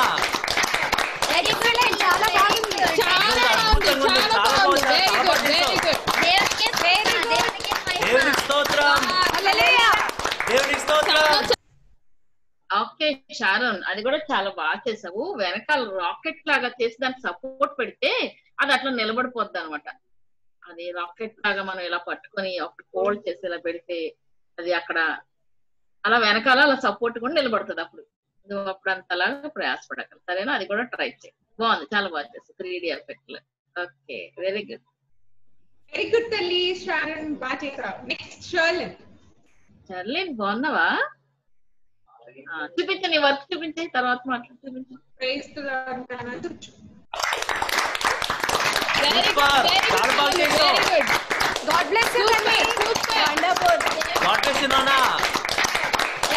Excellent. చాలా బాగుంది. చాలా బాగుంది చాలా బాగుంది వెరీ గుడ్ వెరీ గుడ్ దేవునికి వేరు. దేవునికి మహిమ. దేవునికి స్తోత్రం. హల్లెలూయా. దేవునికి స్తోత్రం. ఓకే షారోన్ అది కూడా చాలా బాగా చేసావు వెనకాల రాకెట్ లాగా చేసి దానికి సపోర్ట్ పెడితే అది అట్లా నిలబడిపోద్ది అనమాట అది రాకెట్ లాగా మనం ఇలా పట్టుకొని ఒక ఫోల్డ్ చేసి ఇలా పెడితే అది అక్కడ అలా వెనకాల అలా సపోర్ట్ కూడా నిలబడుతుంది అప్పుడు. నువ్వు అప్పుడు అంతలాగా ప్రయాసపడగలవు సరేనా? అది కూడా ట్రై చేయి. బాగుంది. చాలా బాగా చేస్తావు three D effect okay. Very good very good తల్లి. శారన్ బాగా నెక్స్ట్ షర్లిన్ చర్లేన్ బాగున్నావా? ఆ, చూపించు నీ వర్క్ చూపించి. తర్వాత మాట్లాడు చూపించు ప్రైజ్ లార్డ్ నాన్న కూర్చో వెరీ Super. గుడ్ వెరీ చాలా బాగా గుడ్ చేసావు. Very good God bless you, Tanvi. Wonderful. God bless you, Nana.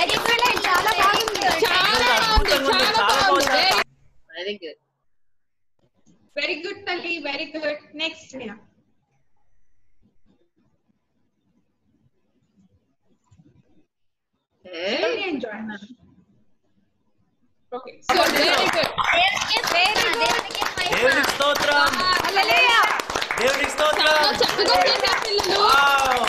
Excellent. చాలా బాగుంది. చాలా బాగుంది చాలా బాగుంది very very good very good తల్లి very good next Meena enjoy okay good very good దేవునికి వేరు. దేవునికి మహిమ. దేవునికి స్తోత్రం. హల్లెలూయా. దేవునికి చాలా స్తోత్రం. చక్కగా చేశారు పిల్లలు Wow.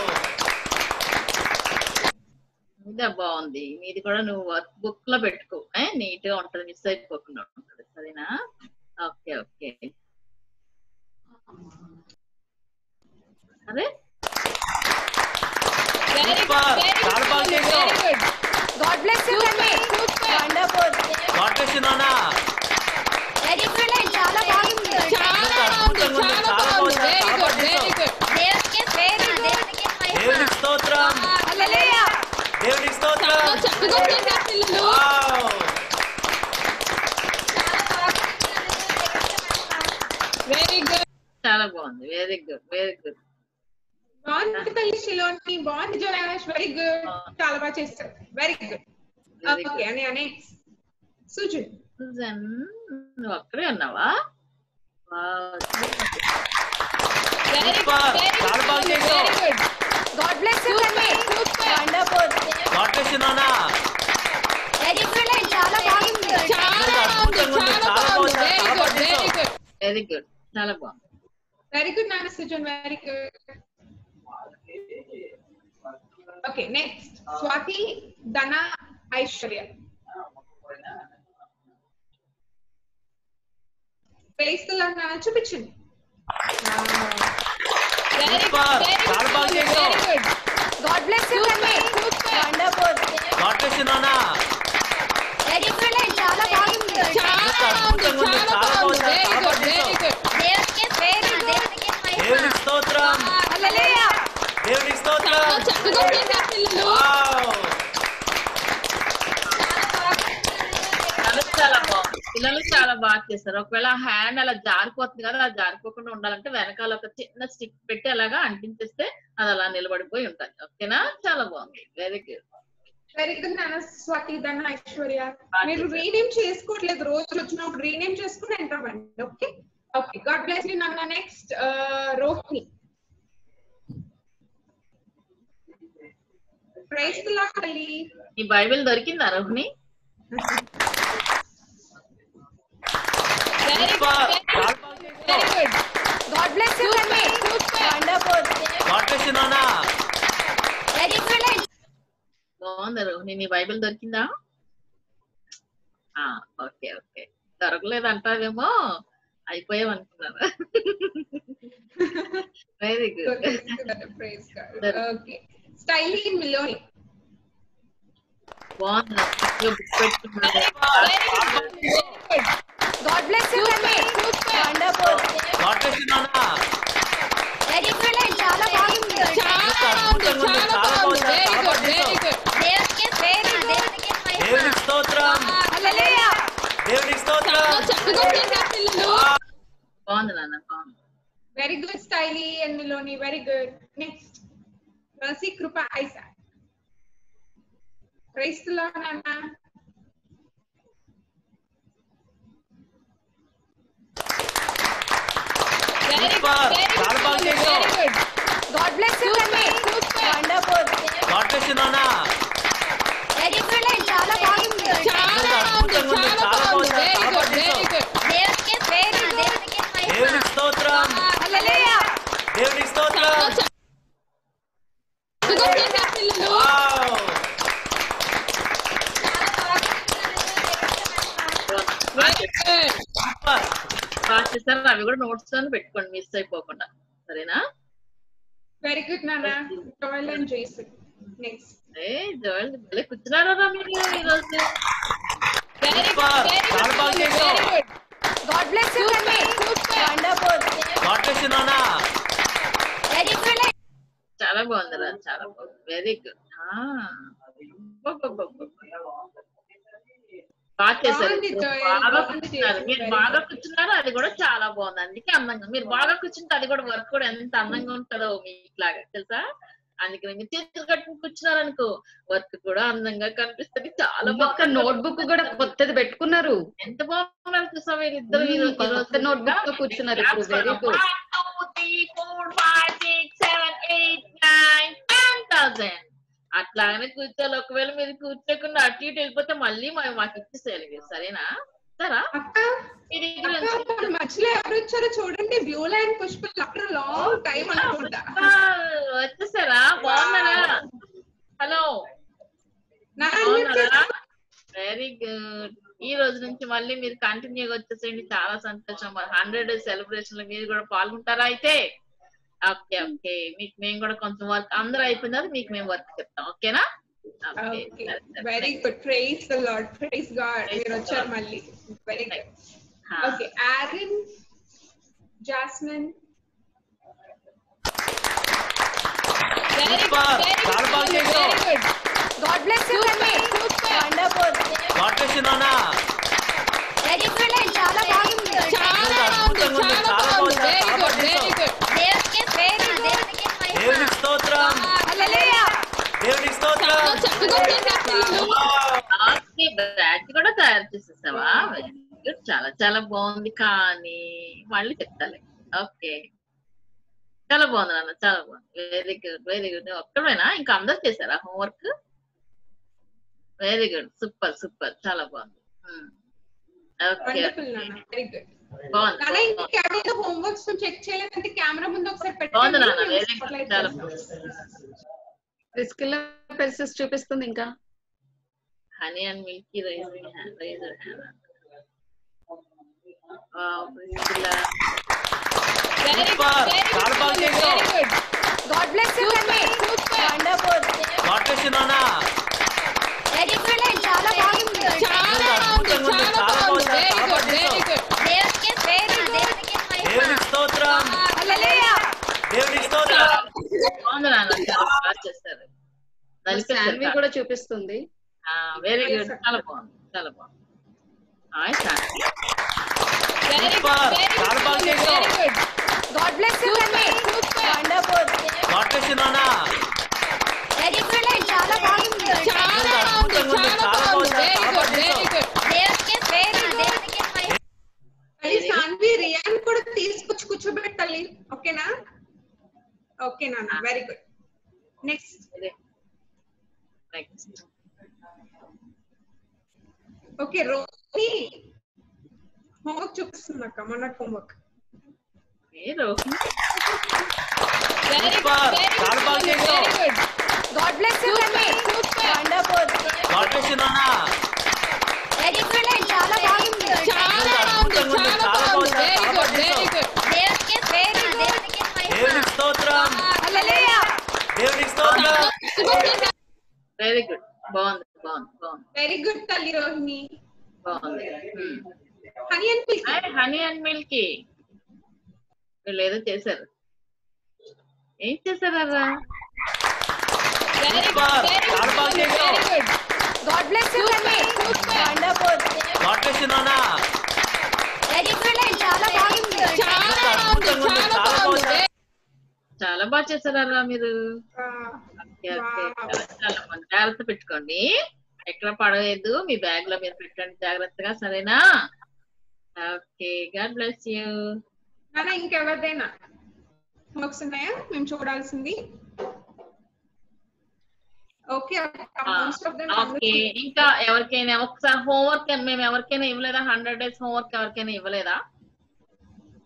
ఇదే బాగుంది నీది కూడా నువ్వు వర్క్ బుక్లో పెట్టుకో నీట్గా ఉంటది మిస్ అయిపోకుండా ఉంటది సరేనా ఓకే ఓకే అరే. గుడ్ వెరీ చాలా చేసావు. Very good. చాలా బాగుంది. చాలా బాగుంది. చాలా బాగుంది. వెరీ గుడ్ వెరీ గుడ్ స్తోత్రం. వెరీ చాలా బాగుంది. వెరీ గుడ్ వెరీ గుడ్ బాగుంది తల్లి శిలోని బాగుంది జోయాష్ వెరీ గుడ్ చాలా బాగా చేస్తారు వెరీ గుడ్ Very ఓకే అని నెక్స్ట్ సుజన్ సుజన్ నువ్వు అక్కడే ఉన్నావా Wow, super. Very Super. Good very చాలా బాగా గుడ్ చేసావు. Very good God bless you, Tanvi. Wonderful. God bless you, Nana. Excellent. చాలా బాగుంది. చాలా బాగుంది చాలా బాగుంది very good very good very good చాలా బాగుంది వెరీ గుడ్ నాన్న Sujan very good okay next Swathi ధన Aishwarya. ప్లేస్తున్నా నాన్న చూపించండి వెరీ Super. గుడ్ వెరీ చాలా బాగా గుడ్ చేసావు. Very good God bless you, Tanvi. Wonderful God bless you నానా. ఎక్సలెంట్ చాలా బాగుంది. చాలా బాగుంది. వెరీ గుడ్ వెరీ గుడ్ దేవునికి స్తోత్రం. హల్లెలూయా దేవునికి స్తోత్రం. చక్కగా చేశారు పిల్లలు. వావ్ చాలా చాలా బాగుంది పిల్లలు చాలా బాగా చేస్తారు. ఒకవేళ హ్యాండ్ అలా జారిపోతుంది కదా అలా జారిపోకుండా ఉండాలంటే వెనకాల ఒక చిన్న స్టిక్ పెట్టి అలాగా అంటించేస్తే అది అలా నిలబడిపోయి ఉంటుంది. ఓకేనా? చాలా బాగుంది. వెరీ గుడ్ వెరీ గుడ్ నాన్న. స్వాతి ధన ఐశ్వర్య. మీరు రీనేమ్ చేసుకోవట్లేదు. రోజు వచ్చినప్పుడు రీనేమ్ చేసుకుని ఎంటర్ అవ్వండి. Okay okay God bless you నాన్న. నెక్స్ట్ రోహిణి. ప్రైజ్ ఈ బైబిల్ దొరికిందా Rohini? Very good very good God bless you తల్లి వండర్ఫుల్ గాడ్ బ్లెస్ యు నానా ఎక్సలెంట్ బాగుంది రోహిణి నీ బైబిల్ దొరికిందా? ఆ ఓకే ఓకే దొరకలేదు అంటావేమో. అయిపోయావు అనుకున్నాను. Very good praise God okay స్టైలీ మిలోని బాగుంది బుక్ పెట్టుకున్నాను గాడ్ బ్లెస్ యు తల్లి వండర్ఫుల్ గాడ్ బ్లెస్ యు నానా ఎక్సలెంట్ చాలా బాగుంది చాలా బాగుంది చాలా బాగుంది వెరీ గుడ్ వెరీ గుడ్ దేవునికి స్తోత్రం హల్లెలూయా దేవునికి స్తోత్రం చక్కగా పిల్లలు బాగుంది నాన్న బాగుంది very good స్టైలీ and Miloni very good next Rasi Kripa ఐసా ప్రైజ్లో నాన్న వెరీ సూపర్ గుడ్ చాలా బాగా వెరీ చేసావు గుడ్ బ్లెస్ యు తల్లి వండర్ఫుల్ గాడ్ బ్లెస్ యు నానా ఎక్సలెంట్ చాలా బాగుంది చాలా బాగుంది చాలా బాగుంది వెరీ గుడ్ వెరీ గుడ్ దేవునికి స్తోత్రం హల్లెలూయా దేవునికి స్తోత్రం చక్కగా చేశారు పిల్లలు వావ్ చేశారు అవి కూడా నోట్స్ అని పెట్టుకోండి. మిస్ అయిపోకుండా. సరేనా? వెరీ గుడ్ నాన్న జోయల్ అండ్ జేసన్ నెక్స్ట్ ఏ జోయల్ భలే కూర్చున్నారా మీరు వెరీ గుడ్ చాలా బాగా గుడ్ చేసావు. Very good God bless you తల్లి వండర్ఫుల్ గాడ్ బ్లెస్ యు నానా ఎక్సలెంట్ చాలా బాగుంది చాలా బాగుంది. వెరీ గుడ్ బాగా చేశారు ఇద్దరు. బాగా కూర్చున్నారు. మీరు బాగా. కూర్చున్నారు. అది కూడా చాలా బాగుంది అందుకే అందంగా. మీరు బాగా కూర్చుంటే అది కూడా వర్క్ కూడా ఎంత అందంగా ఉంటుందో మీట్లాగా తెలుసా? అందుకని మీరు చేతులు కట్టుకుని కూర్చున్నారు అనుకో వర్క్ కూడా అందంగా కనిపిస్తుంది. చాలా బాగుంది. నోట్బుక్ కూడా కొత్తది పెట్టుకున్నారు. ఎంత బాగున్నారు చూసా రోజు- ఈ కొత్త నోట్బుక్తో కూర్చున్నారు ఇప్పుడు వెరీ గుడ్. nine, ten అట్లాగనే కూర్చోవాలి. ఒకవేళ మీరు కూర్చోకుండా అటు ఇటు వెళ్ళిపోతే మళ్ళీ మా- మాకు ఇచ్చేసేయాలి మీరు సరేనా? మధ్యలో ఎవరు వచ్చారో చూడండి. బ్లూ లైన్ పుష్పలు అక్కడ లాంగ్ టైం అనుకుంటా. వచ్చేసారా? బాగున్నారా? హలో. వెరీ గుడ్ ఈ రోజు నుంచి మళ్ళీ మీరు కంటిన్యూగా వచ్చేసేయండి. చాలా సంతోషం. హండ్రెడ్ సెలబ్రేషన్లో మీరు కూడా పాల్గొంటారా అయితే? ఓకే ఓకే మీకు మేము కూడా కొంచెం వర్క్ అందరూ అయిపోయిన తర్వాత మీకు మేము వర్క్ చెప్తాం ఓకేనా okay very good praise the Lord praise God మీరు వచ్చారు మళ్ళీ very good okay Aarin Jasmine very super good very చాలా బాగా గుడ్ చేసావు very good God bless you తల్లి వండర్ఫుల్ గాడ్ బ్లెస్ యు నానా ఎక్సలెంట్ చాలా బాగుంది చాలా బాగుంది చాలా బాగుంది వెరీ గుడ్ వెరీ గుడ్ దేవునికి స్తోత్రం. హల్లెలూయా దేవునికి స్తోత్రం. బ్యాచ్ కూడా తయారు చేసేసావా? వెరీ గుడ్ చాలా చాలా బాగుంది. కానీ మళ్ళీ చెప్తాలే. ఓకే. చాలా బాగుంది నాన్న చాలా బాగుంది. వెరీ గుడ్ వెరీ గుడ్ ఒక్కడేనా ఇంకా అందరు చేశారా homework very good super super చాలా బాగుంది. ఓకే వండర్ఫుల్ నాన్న వెరీ గుడ్ బాగుంది. నాన్న ఇంకా ఎవరైనా హోంవర్క్స్ చెక్ చేయలేదంటే కెమెరా ముందు ఒకసారి బాగుంది నాన్న పెట్టండి వెరీ గుడ్ చాలా బాగుంది రిస్కిల్ పెన్సిల్స్ చూపిస్తుంది ఇంకా. Honey and milky rice rice very super. Good చాలా బాగా వెరీ చేసావు. గుడ్ గాడ్ బ్లెస్ యు తల్లి వండర్ఫుల్ గాడ్ బ్లెస్ రాకేష్ నాన్న. ఎక్సలెంట్ చాలా బాగుంది చాలా బాగుంది చాలా బాగుంది వెరీ గుడ్ వెరీ గుడ్ దేవునికి దేవునికి దేవునికి స్తోత్రం. హల్లెలూయా. దేవునికి స్తోత్రం. చేస్తారు. కూడా చూపిస్తుంది. వెరీ గుడ్ చాలా బాగుంది. చాలా బాగుంది. Hi Shanvi. Very Super. Good very చాలా బాగా గుడ్ చేసావు. Very good God bless you తల్లి వండర్ఫుల్ రాకేష్ నాన్న. ఎక్సలెంట్ చాలా బాగుంది. చాలా బాగుంది. చాలా బాగుంది వెరీ గుడ్ వెరీ గుడ్ దేవునికి దేవునికి తల్లి సాన్వి రియాన్ కూడా తీసుకొచ్చి కూర్చోబెట్టాలి ఓకేనా ఓకే నాన్న very good next next okay Rohini homework చూపిస్తుంది అక్క? మన హోంవర్క్ మీరు వెరీ Super. గుడ్ వెరీ చాలా బాగా గుడ్ చేసావు. Very good God bless you తల్లి వండర్ఫుల్ రాకేష్ నాన్న ఎక్సలెంట్ చాలా బాగుంది చాలా బాగుంది చాలా బాగుంది వెరీ గుడ్ వెరీ గుడ్ దేవునికి దేవునికి దేవునికి స్తోత్రం హల్లెలూయా దేవునికి స్తోత్రం వెరీ గుడ్ బాగుంది బాగుంది బాగుంది వెరీ గుడ్ తల్లి Rohini honey and hi honey and milky వీళ్ళు ఏదో చేశారు. ఏం చేశారా. గుడ్ చాలా బాగా గుడ్ బ్లెస్ యు చాలా బాగుంది. చాలా బాగుంది చాలా చేశారా మీరు. చాలా. జాగ్రత్త పెట్టుకోండి. ఎక్కడ పడలేదు. మీ బ్యాగ్లో మీరు పెట్టండి. జాగ్రత్తగా సరేనా? Okay God bless you. నాన్న ఇంకెవరిదైనా హోంవర్క్స్ ఉన్నాయా? మేము చూడాల్సింది. Okay most of them okay. ఇంకా ఎవరికైనా ఒకసారి హోంవర్క్ మేము ఎవరికైనా ఇవ్వలేదా? హండ్రెడ్ డేస్ హోంవర్క్ ఎవరికైనా ఇవ్వలేదా బ్లూ లైన్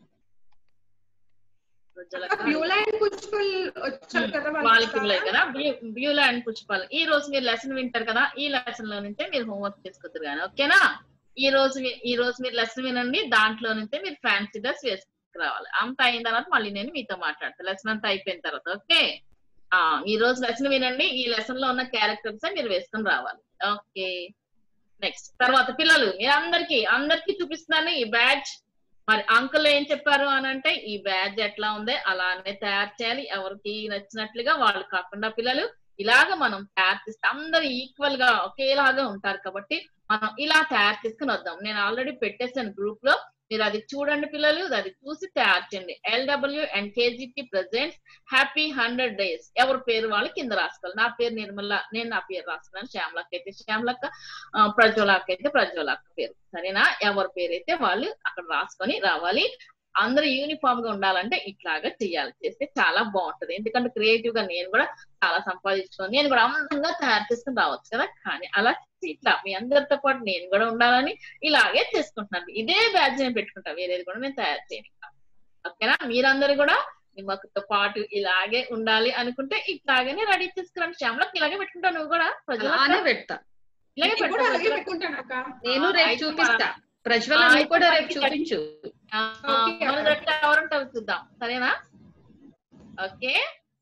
పుష్పల్ వచ్చారు కదా వాళ్ళకి ఇవ్వలేదు కదా. బ్యూలా అండ్ పుష్పాలు. ఈ రోజు మీరు లెసన్ వింటారు కదా ఈ లెసన్లో నుంచే మీరు హోంవర్క్ చేసుకుంటారు కానీ ఓకేనా? ఈ రోజు ఈ రోజు మీరు లెసన్ వినండి దాంట్లో నుంచే మీరు ఫ్యాన్సీ డ్రెస్ వేసుకురావాలి అంత అయిన తర్వాత మళ్ళీ నేను మీతో మాట్లాడతాను లెసన్ అంతా అయిపోయిన తర్వాత ఓకే? ఆ ఈ రోజు లెసన్ వినండి ఈ లెసన్లో ఉన్న క్యారెక్టర్స్ మీరు వేసుకొని రావాలి. ఓకే? నెక్స్ట్ తర్వాత పిల్లలు మీరు అందరికి అందరికి చూపిస్తున్నాను ఈ బ్యాడ్జ్ మరి అంకుల్ ఏం చెప్పారు అని అంటే ఈ బ్యాజ్ ఎట్లా ఉంది అలానే తయారు చేయాలి. ఎవరికి నచ్చినట్లుగా వాళ్ళు కాకుండా పిల్లలు ఇలాగ మనం తయారు చేస్తే అందరు ఈక్వల్గా ఒకేలాగా ఉంటారు కాబట్టి మనం ఇలా తయారు చేసుకుని వద్దాం. నేను ఆల్రెడీ పెట్టేసాను గ్రూప్లో. మీరు అది చూడండి పిల్లలు అది చూసి తయారు చేయండి. LW and KGT presents happy hundred days ఎవరి పేరు వాళ్ళు కింద రాసుకోవాలి నా పేరు నిర్మల నేను నా పేరు రాసుకున్నాను శ్యామలక్క అయితే శ్యామలక్క ఆ, ప్రజ్వలక్క అయితే ప్రజ్వలక్క పేరు. సరేనా? ఎవరి పేరు అయితే వాళ్ళు అక్కడ రాసుకొని రావాలి. అందరూ యూనిఫామ్గా ఉండాలంటే ఇట్లాగా చెయ్యాలి చేస్తే చాలా బాగుంటది. ఎందుకంటే క్రియేటివ్గా నేను కూడా చాలా సంపాదించుకొని నేను కూడా అందంగా తయారు చేసుకుని రావచ్చు కదా. కానీ అలా ఇట్లా మీ అందరితో పాటు నేను కూడా ఉండాలని ఇలాగే చేసుకుంటున్నాను. ఇదే బ్యాడ్జ్ నేను పెట్టుకుంటా. వేరేది కూడా నేను తయారు చేయను. ఓకేనా? మీరందరూ కూడా మాతో పాటు ఇలాగే ఉండాలి అనుకుంటే ఇట్లాగనే రెడీ చేసుకురండి. శ్యామలకు ఇలాగే పెట్టుకుంటావు నువ్వు కూడా? ప్రజలు పెడతా. ఇలాగే పెట్టుకుంటా పెట్టుకుంటాను అక్క. నేను రేపు చూపిస్తా. ప్రజ్వల నువ్వు కూడా రేపు చూపించు. అవి చూద్దాం. సరేనా? ఓకే.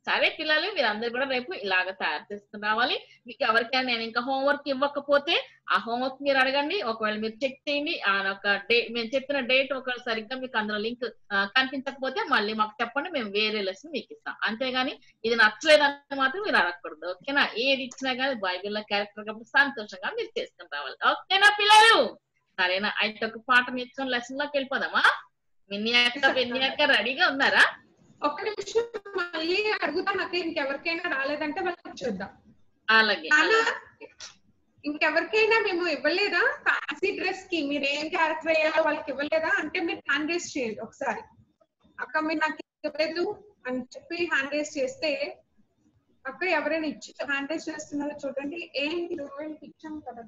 సరే పిల్లలు మీరందరూ కూడా రేపు ఇలాగ తయారు చేసుకుని రావాలి. మీకు ఎవరికైనా నేను ఇంకా హోంవర్క్ ఇవ్వకపోతే ఆ హోంవర్క్ మీరు అడగండి. ఒకవేళ మీరు చెక్ చేయండి. ఆ ఒక డేట్ మేము చెప్పిన డేట్ ఒకవేళ సరిగ్గా మీకు అందులో లింక్ కనిపించకపోతే మళ్ళీ మాకు చెప్పండి. మేము వేరే లెసన్ మీకు ఇస్తాం. అంతేగాని ఇది నచ్చలేదని మాత్రం మీరు అడగకూడదు. ఓకేనా? ఏది ఇచ్చినా కానీ బైబిల్లో క్యారెక్టర్ కాబట్టి సంతోషంగా మీరు చేసుకుని రావాలి. ఓకేనా పిల్లలు? సరేనా? అయితే ఒక పాట నేర్చుకుని లెసన్లోకి వెళ్ళిపోదామా? మిన్ని అక్క పెన్ని అక్క రెడీగా ఉన్నారా? ఒక్క నిమిషం మళ్ళీ అడుగుతాను అక్క ఇంకెవరికైనా రాలేదంటే వాళ్ళకి చూద్దాం. అలాగే. ఇంకెవరికైనా మేము ఇవ్వలేదా? ఫ్యాన్సీ డ్రెస్కి మీరు ఏం క్యారెక్టర్ వేయాలో వాళ్ళకి ఇవ్వలేదా? అంటే మీరు హ్యాండ్ రేస్ చేయండి ఒకసారి. అక్క మీరు నాకు ఇవ్వలేదు అని చెప్పి హ్యాండ్ రేస్ చేస్తే అక్క ఎవరైనా ఇచ్చి హ్యాండ్ రేస్ చేస్తున్నారో చూడండి. ఏం జూయల్ ఇచ్చాం కదా?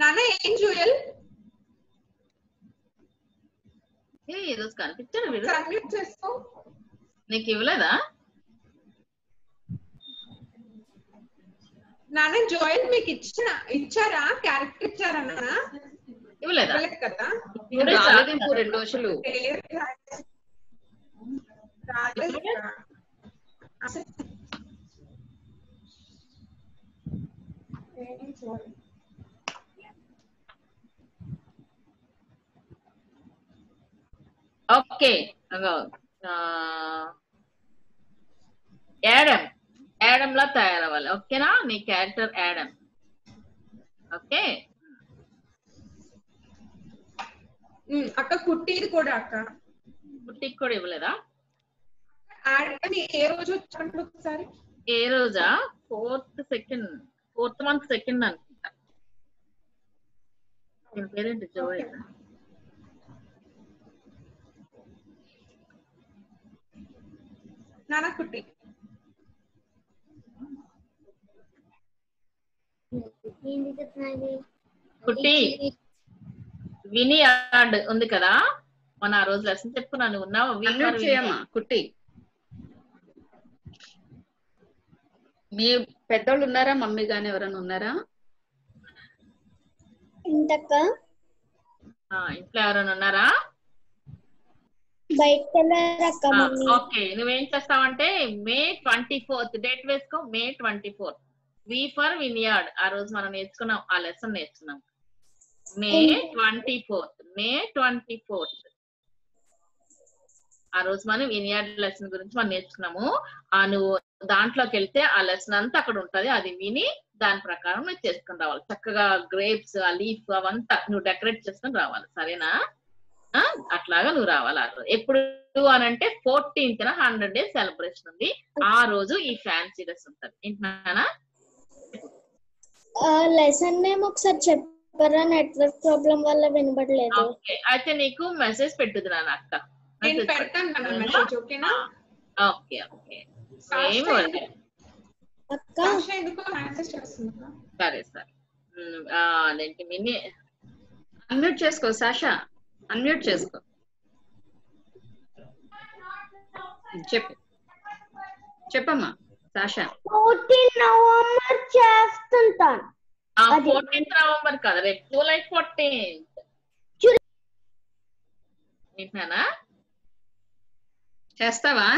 నాన్న ఏం జూయల్ ఏ ఈరోజు కనిపించాడు వీడు అన్మ్యూట్ చేసుకో నీకు ఇవ్వలేదా నాన్న జోయల్ మీకు ఇచ్చిన ఇచ్చారా క్యారెక్టర్ ఇచ్చారా నాన్న ఇవ్వలేదా ఇవ్వలేదు కదా ఇప్పుడు రాలేదు ఇంకో రెండు రోజులు రాలేదు అసలు ఓకే అగో ఆ, యాడమ్ యాడమ్ లా తయారవ్వాలి ఓకేనా నీ క్యారెక్టర్ యాడమ్ ఓకే ఉమ్, అక్క కుట్టిది కూడా అక్క బుట్టికి కూడా ఇవ్వలేదా యాడ్ అని ఏ రోజు వచ్చాడు ఒకసారి ఏ రోజా fourth second fourth month second అనుకుంటా దీని పేరేంటి జోయ్ నాన్న కుట్టి. విని యాడ్ ఉంది కదా? మన ఆ రోజు లెసన్ చెప్పుకున్నా నువ్వు ఉన్నావా. కుట్టి. మీ పెద్దోళ్ళు ఉన్నారా మమ్మీ గాని ఎవరైనా ఉన్నారా? ఇంట్లో ఎవరైనా ఉన్నారా బయటకు వెళ్ళారక్క ఆ, మమ్మీ ఓకే. నువ్వేం చేస్తావంటే మే ట్వంటీ ఫోర్త్ డేట్ వేసుకో May twenty fourth. V for vineyard. ఆ రోజు మనం నేర్చుకున్నాం ఆ లెసన్ నేర్చుకున్నాం. May twenty fourth May twenty fourth. ఆ రోజు మనం వినియార్డ్ లెసన్ గురించి మనం నేర్చుకున్నాము. ఆ నువ్వు దాంట్లోకి వెళ్తే ఆ లెసన్ అంతా అక్కడ ఉంటది. అది విని దాని ప్రకారం నువ్వు చేసుకుని రావాలి. చక్కగా గ్రేప్స్ ఆ లీఫ్ అవంతా నువ్వు డెకరేట్ చేసుకుని రావాలి. సరేనా? అట్లాగా నువ్వు రావాలి ఆ రోజు. ఎప్పుడు అని అంటే ఫోర్టీన్త్ హండ్రెడ్ డేస్ సెలబ్రేషన్ ఉంది. ఆ రోజు ఈ ఫ్యాన్సీ డ్రెస్ ఉంటది. ఏంటన్నా లెసన్ నేమ్ ఒకసారి చెప్పారా? నెట్వర్క్ ప్రాబ్లం వల్ల వినబడలేదు. ఓకే. అయితే నీకు మెసేజ్ పెట్టుది నాన్న అక్క. నేను Message పెడతాను మెసేజ్ ఓకేనా? Okay okay. అక్క? సరే సరే. అదేంటి మినీ అన్మ్యూట్ చేసుకో సాషా అన్మ్యూట్ చేసుకో. చెప్పు. చెప్పమ్మా సాషా ఫోర్టీన్ నవంబర్ చేస్తుంటాను. ఫోర్టీన్త్ నవంబర్ కదా రేపు జూలై ఫోర్టీన్త్. ఏంటన్నా చేస్తావా?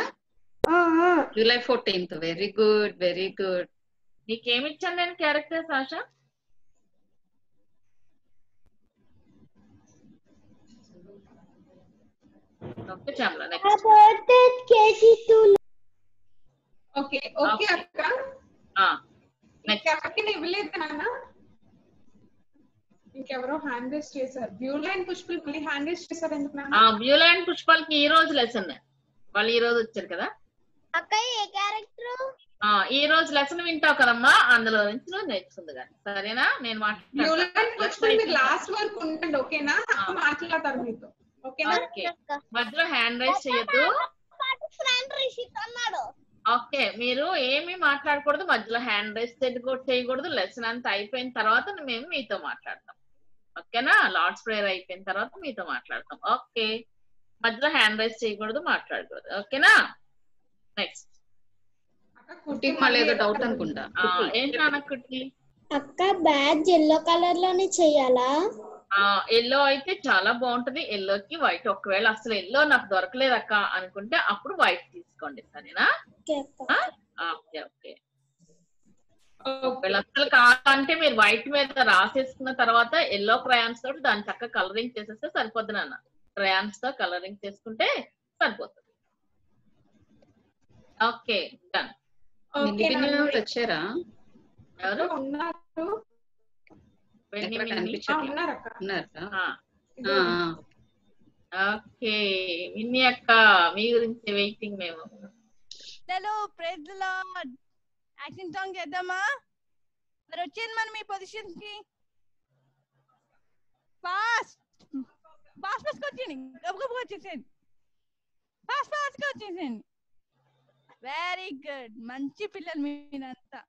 July fourteenth. Very good very good. నీకేమిచ్చాను నేను క్యారెక్టర్ ఓకే అక్క. ఇంకెవరికి ఇవ్వలేదు నాన్న? ఇంకెవరో హ్యాండ్ రేస్ చేశారు. బ్లూ లైన్ పుష్పలు మళ్ళీ హ్యాండ్ రేస్ చేశారు ఎందుకు నాన్న? బ్యూలా అండ్ పుష్పాలకి ఈ రోజు లెసన్ వాళ్ళు ఈ రోజు వచ్చారు కదా? అక్క ఏ క్యారెక్టర్ ఆ ఈ రోజు లెసన్ వింటావు కదమ్మా? అందులో నుంచి నువ్వు నేర్చుకుంది కానీ. సరేనా? నేను మాట్లాడతాను లాస్ట్ వరకు ఉండండి ఓకేనా అక్క మాట్లాడతారు మీతో. మధ్యలో హ్యాండ్ రైస్ చేయొద్దు. ఓకే మీరు ఏమీ మాట్లాడకూడదు మధ్యలో హ్యాండ్ రైస్ చేయకూడదు లెసన్ అంతా అయిపోయిన తర్వాత మేము మీతో మాట్లాడతాం. ఓకేనా? లార్డ్స్ ప్రేయర్ అయిపోయిన తర్వాత మీతో మాట్లాడతాం. ఓకే. మధ్యలో హ్యాండ్ రైస్ చేయకూడదు మాట్లాడకూడదు. ఓకేనా? నెక్స్ట్ కుట్టికి మళ్ళీ ఏదో డౌట్ అనుకుంటా. ఏంటి అక్క బ్యాగ్ ఎల్లో కలర్లోనే చెయ్యాలా ఎల్లో అయితే చాలా బాగుంటది. ఎల్లోకి వైట్ ఒకవేళ అసలు ఎల్లో నాకు దొరకలేదు అక్క అనుకుంటే అప్పుడు వైట్ తీసుకోండి సరేనా? ఓకే అక్క ఆ, ఓకే ఓకే. ఒకవేళ అసలు కాదంటే మీరు వైట్ మీద రాసేసుకున్న తర్వాత ఎల్లో క్రయాన్స్ తోటి దాని చక్క కలరింగ్ చేసేస్తే సరిపోద్ది నాన్న. క్రయాన్స్తో కలరింగ్ చేసుకుంటే సరిపోతుంది. ఓకే డన్ వచ్చారా ఎవరు? ఉన్నారు. ఓకే విన్నీ అక్క మీ గురించి వెయిటింగ్ మేము. Hello praise the Lord. Action song చేద్దామా? మరి వచ్చేది మనం మీ పొజిషన్కి ఫాస్ట్. ఫాస్ట్ ఫాస్ట్ వచ్చేయండి. గబగబగా వచ్చేసేయండి. ఫాస్ట్ ఫాస్ట్గా వచ్చేసేయండి. Very good. మంచి పిల్లలు మీరంతా.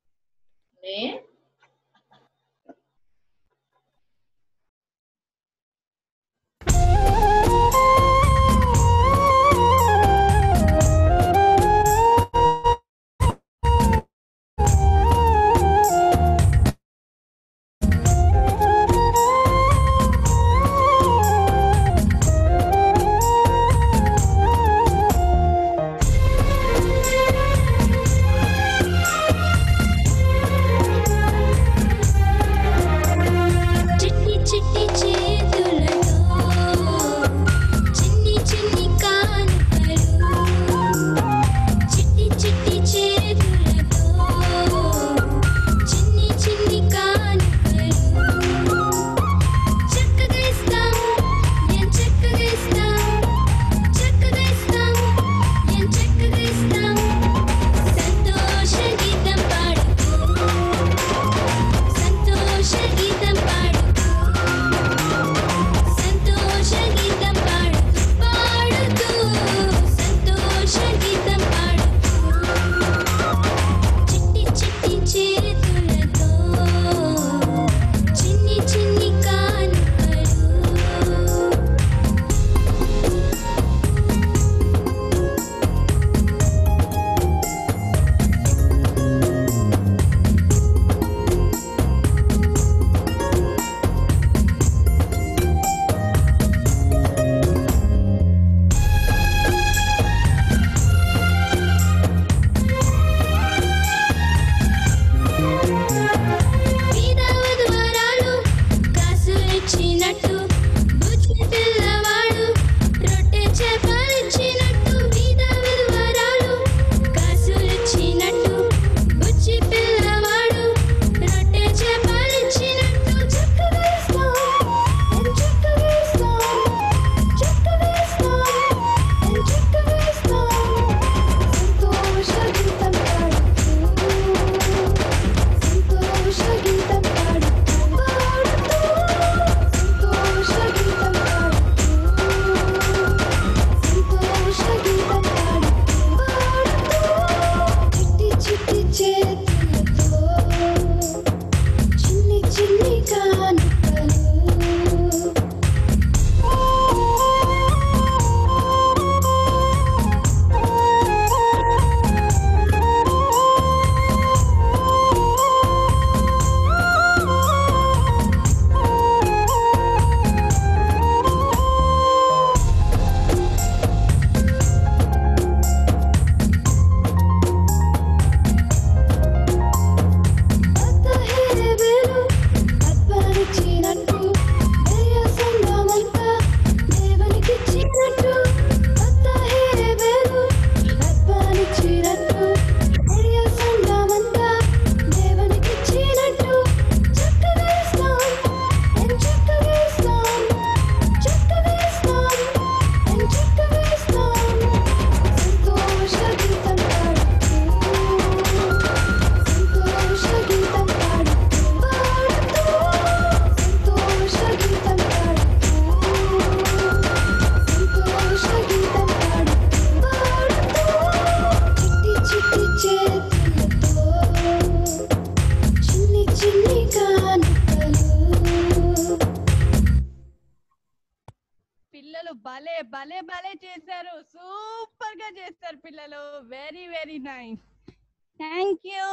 థ్యాంక్ యూ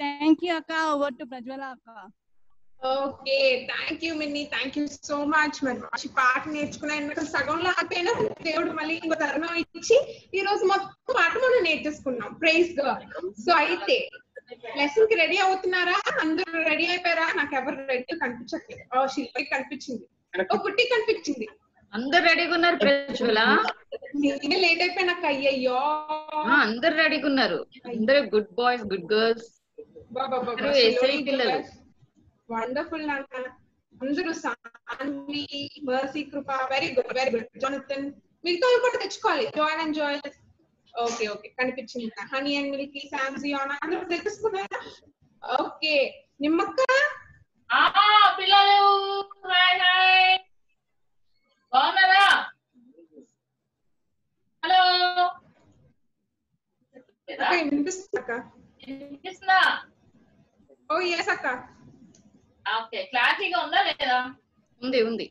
థ్యాంక్ యూ అక్క ఓవర్ టు ప్రజ్వల అక్క okay thank you Minni thank you so much మరి మంచి పాట నేర్చుకున్నా ఎందుకంటే సగంలో ఆపైనా దేవుడు మళ్ళీ ఇంకో తరుణం ఇచ్చి ఈ రోజు మొత్తం పాట మనం నేర్చేసుకున్నాం. ప్రైజ్ సో అయితే లెసన్కి రెడీ అవుతున్నారా? అందరూ రెడీ అయిపోయారా? నాకు ఎవరు రెడీ కనిపించట్లేదు. ఓ శిల్పకి కనిపించింది. ఓ పుట్టి కనిపించింది. అందరు రెడీగా ఉన్నారు ప్రజ్వల నేనే లేట్ అయిపోయినాక అయ్యయ్యో. ఆ, అందరు రెడీగా ఉన్నారు. అందరు గుడ్ బాయ్స్ గుడ్ గర్ల్స్ ఎస్ఐ పిల్లలు. వండర్ఫుల్ నాన్న. అందరూ Sanvi Mercy Kripa very good very good Jonathan మిగతా కూడా తెచ్చుకోవాలి. Join and join okay okay కనిపించింది హనీ అండ్ మిల్కీ శామ్సియానా అందరూ తెచ్చుకున్నారా ఓకే నిమ్మక్క? ఆ పిల్లలు హాయ్ హాయ్ బాగున్నారా? హలో? అక్క వినిపిస్తుంది అక్క? వినిపిస్తుందా? ఓ ఎస్ అక్క. ఓకే. క్లారిటీగా ఉందా లేదా? ఉంది ఉంది.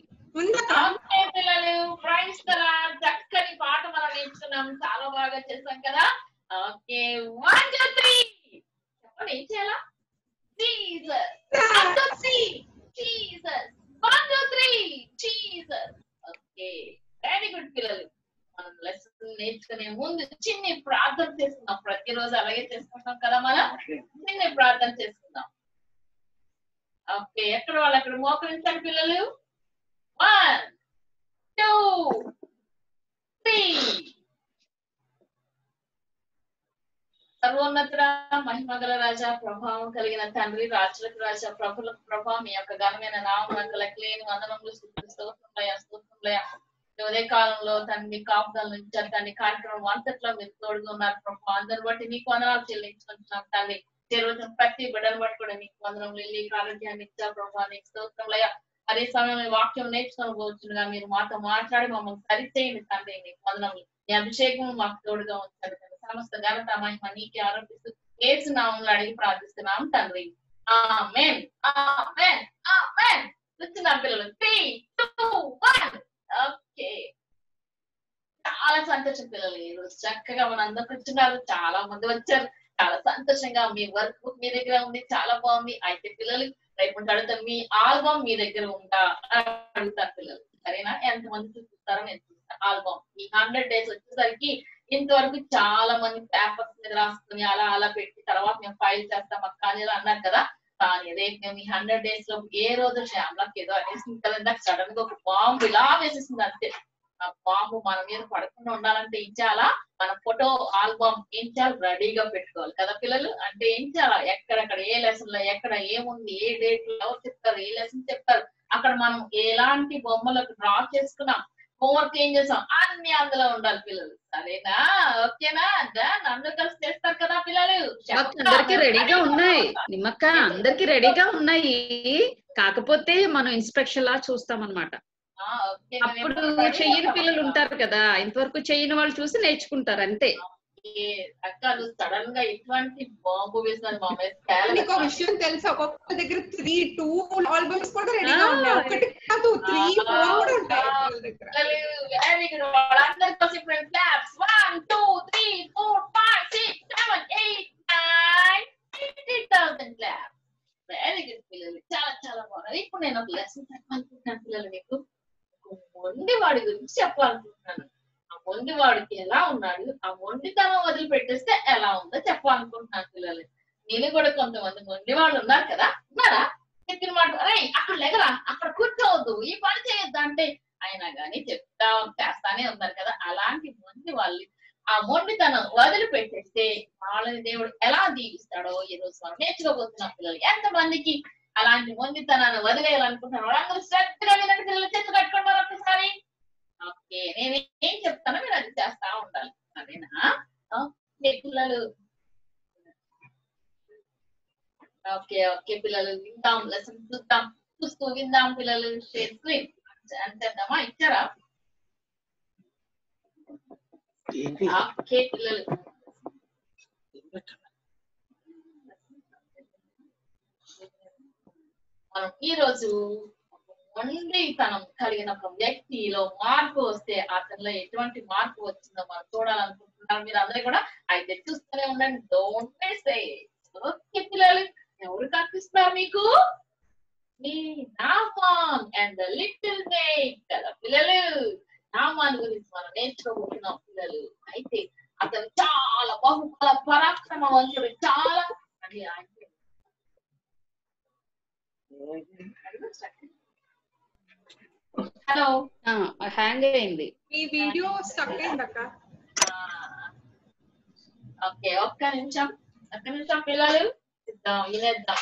పిల్లలు? ఫ్రెండ్స్ కదా చక్కని పాట మనం నేర్చుకున్నాం. చాలా బాగా చేసాం కదా. ఓకే. One two three. చెప్పండి ఏం చేయాలా? Jesus. One two three. Jesus. One two three. Jesus. Okay. Very good పిల్లలు. మనం లెసన్ నేర్చుకునే ముందు చిన్ని ప్రార్థన చేసుకుందాం ప్రతిరోజు అలాగే చేసుకుంటాం కదా మనం? చిన్ని ప్రార్థన చేసుకుందాం ఓకే ఎక్కడ వాళ్ళు అక్కడ మోకరించండి పిల్లలు? వన్ టూ త్రీ సర్వోన్నతుడ మహిమగల రాజా ప్రభావం కలిగిన తండ్రి రాజులకు రాజా ప్రభులకు ప్రభావం మీ యొక్క ఘనమైన నామం లేని వందనములు స్తోత్రంలయ స్తోత్రంలయ ఉదయ కాలంలో తండ్రి కాపుదల నుంచి తండ్రి కార్యక్రమం అంతట్లో మీరు తోడుగా ఉన్నారు ప్రభా. అందరు బట్టి నీకు వందనాలు చెల్లించుకుంటున్నాం తండ్రి. జరుగుతున్న ప్రతి బిడ్డను బట్టి కూడా నీకు వందనములు వెళ్ళి ఆరోగ్యాన్ని ఇచ్చారు ప్రభా నీకు స్తోత్రంలయ అదే సమయంలో వాక్యం నేర్చుకొని పోవచ్చుగా మీరు మాతో మాట్లాడి మమ్మల్ని సరిచేయండి తండ్రి నీకు వందనములు. అభిషేకం మాకు తోడుగా ఉంచారు తండ్రి. సమస్త ఘనత మహిమ నీకే ఆరోపిస్తూ ఏసు నామంలో అడిగి ప్రార్థిస్తున్నాం తండ్రి. ఆమెన్. ఆమెన్. ఆమెన్. వచ్చిన పిల్లలు. Three two one okay. చాలా సంతోషం పిల్లలు. ఈ రోజు చక్కగా మన అందరు కూర్చున్నారు. చాలా మంది వచ్చారు. చాలా సంతోషంగా మీ వర్క్ మీ దగ్గర ఉంది. చాలా బాగుంది. అయితే పిల్లలు రేపు అడుగుతాను. మీ ఆల్బమ్ మీ దగ్గర ఉందా? అడుగుతారు పిల్లలు. సరేనా? ఎంత మంది చూస్తారో నేను ఆల్బమ్ ఈ హండ్రెడ్ డేస్ వచ్చేసరికి ఇంతవరకు చాలా మంది పేపర్స్ మీద రాసుకుని అలా అలా పెట్టి తర్వాత మేము ఫైల్ చేస్తాం అక్క అని అన్నారు కదా. కానీ రేపు మేము ఈ హండ్రెడ్ డేస్లో ఏ రోజు శ్యామ్లకి ఏదో అనేసింది కదా ఇందాక సడన్గా ఒక బాంబు ఇలా వేసేసింది అంతే. ఆ బాంబు మన మీద పడకుండా ఉండాలంటే ఏం చేయాలా? మన ఫోటో ఆల్బమ్ ఏం చేయాలి? రెడీగా పెట్టుకోవాలి కదా పిల్లలు. అంటే ఏం చేయాలా? ఎక్కడెక్కడ ఏ లెసన్లో ఎక్కడ ఏముంది ఏ డేట్లో చెప్తారు ఏ లెసన్ చెప్తారు? అక్కడ మనం ఎలాంటి బొమ్మలకు డ్రా చేసుకున్నాం? హోంవర్క్ ఏం చేసాం? అన్ని అందులో ఉండాలి పిల్లలు. సరేనా? ఓకేనా? అందరు కలిసి చేస్తారు కదా పిల్లలు. అందరికి రెడీగా ఉన్నాయి. నిమ్మక్క అందరికి రెడీగా ఉన్నాయి. కాకపోతే మనం ఇన్స్పెక్షన్ లా చూస్తాం అనమాట అప్పుడు చెయ్యని పిల్లలు ఉంటారు కదా. ఇంతవరకు చెయ్యని వాళ్ళు చూసి నేర్చుకుంటారు అంతే. అక్క నువ్వు సడన్గా ఇటువంటి బాంబు వేసినది మా ఒక విషయం తెలుసా? ఒక్కొక్క దగ్గర త్రీ టూ ఆల్బమ్స్ కూడా రెడీగా ఉన్నాయి. ఒకటి కాదు త్రీ ఫోర్ కూడా ఉంటాయి వెరీ గుడ్ వాళ్ళందరి కోసం claps one two three four five six seven eight nine fifty thousand claps very good పిల్లలు. చాలా చాలా బాగున్నారు. ఇప్పుడు నేను ఒక లెసన్ చెప్పాలనుకుంటున్నాను పిల్లలు మీకు. మొండి వాడి గురించి చెప్పాలనుకుంటున్నాను. ఆ మొండి వాడికి ఎలా ఉన్నాడు ఆ మొండితనం వదిలిపెట్టేస్తే ఎలా ఉందో చెప్పాలనుకుంటున్నాను పిల్లలు. నేను కూడా కొంతమంది మొండి వాళ్ళు ఉన్నారు కదా ఉన్నారా? చెప్పిన మాట అరే అక్కడ లేగరా? అక్కడ కూర్చోవద్దు ఈ పని చేయొద్దు అంటే అయినా కానీ చెప్తా చేస్తానే ఉన్నారు కదా. అలాంటి మొండి వాళ్ళు ఆ మొండితనం వదిలిపెట్టేస్తే వాళ్ళని దేవుడు ఎలా దీవిస్తాడో ఈ రోజు మనం నేర్చుకోబోతున్నాం పిల్లలు. ఎంత మందికి అలాంటి మొండితనాన్ని వదిలేయాలనుకుంటున్నారు వాళ్ళందరూ శ్రద్ధగా వినండి పిల్లలు చేతులు కట్టుకుంటారు ఒకసారి ఓకే నేను ఏం చెప్తానో మీరు అది చేస్తా ఉండాలి. సరేనా? ఓకే పిల్లలు. ఓకే ఓకే పిల్లలు. విందాం లెసన్ చూద్దాం. చూస్తూ విందాం పిల్లలు. షేర్ స్క్రీన్ అంతేద్దామా ఇచ్చారా? ఓకే పిల్లలు. మనం ఈ రోజు మొండితనం కలిగిన ఒక వ్యక్తిలో మార్పు వస్తే అతనిలో ఎటువంటి మార్పు వచ్చిందో మనం చూడాలనుకుంటున్నారు మీరు అందరూ కూడా అయితే చూస్తూనే ఉండండి. డోంట్ మిస్ ఓకే పిల్లలు ఎవరు కనిపిస్తున్నారు మీకు? మీ Naaman and the little maid కదా పిల్లలు నామాన్ గురించి మనం నేర్చుకోబోతున్నాం పిల్లలు. అయితే అతను చాలా బహుబల పరాక్రమవంతుడు చాలా అని ఆయన హలో. హ్యాంగ్ అయింది. మీ వీడియో స్టక్ అయిందక్క. ఓకే ఒక్క నిమిషం ఒక్క నిమిషం పిల్లలు. ఇద్దాం వినేద్దాం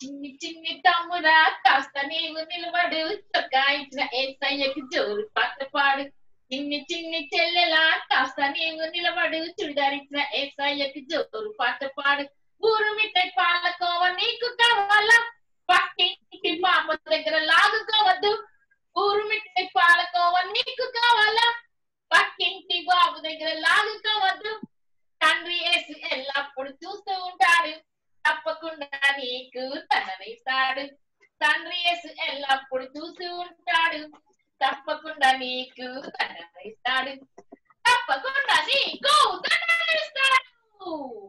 చిన్ని చిన్ని తమ్ముడా కాస్త నీవు నిలబడు చొక్కా ఇచ్చిన ఏసయ్యకి జోరు పాట పాడు చిన్ని చిన్ని చెల్లెలా కాస్త నీవు నిలబడు చుడిదారిచ్చిన ఏసయ్యకి జోరు పాట పాడు ఊరు మిఠాయి పాలకోవ నీకు కావాలా? పక్కింటి పాప దగ్గర లాగుకోవద్దు. ఊరు మిఠాయి పాలకోవ నీకు కావాలా? పక్కింటి బాబు దగ్గర లాగుకోవద్దు. తండ్రి వేసి ఎల్లప్పుడు చూస్తూ ఉంటాడు. తప్పకుండా నీకు తననిస్తాడు. తండ్రి వేసి ఎల్లప్పుడు చూస్తూ ఉంటాడు. తప్పకుండా నీకు తననిస్తాడు. తప్పకుండా నీకు తననిస్తాడు.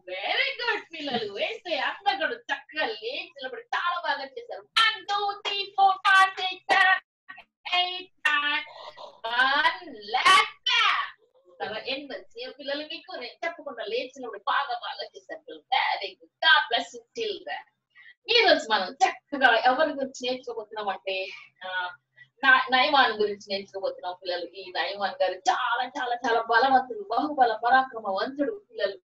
వెరీ గుడ్ పిల్లలు. వేస్తే అందరు చక్కగా లేచి చాలా బాగా చేశారు. One two three four five six seven eight nine one lakh చాలా ఎనర్జీ పిల్లలు మీకు నేను చెప్పకుండా లేచినప్పుడు బాగా బాగా చేశారు very good God bless children ఈ రోజు మనం చక్కగా ఎవరి గురించి నేర్చుకోబోతున్నాం అంటే ఆ, నా- నయమాన్ గురించి నేర్చుకోబోతున్నాం పిల్లలు ఈ నయమాన్ గారు చాలా చాలా చాలా బలవంతుడు బహుబల పరాక్రమవంతుడు పిల్లలు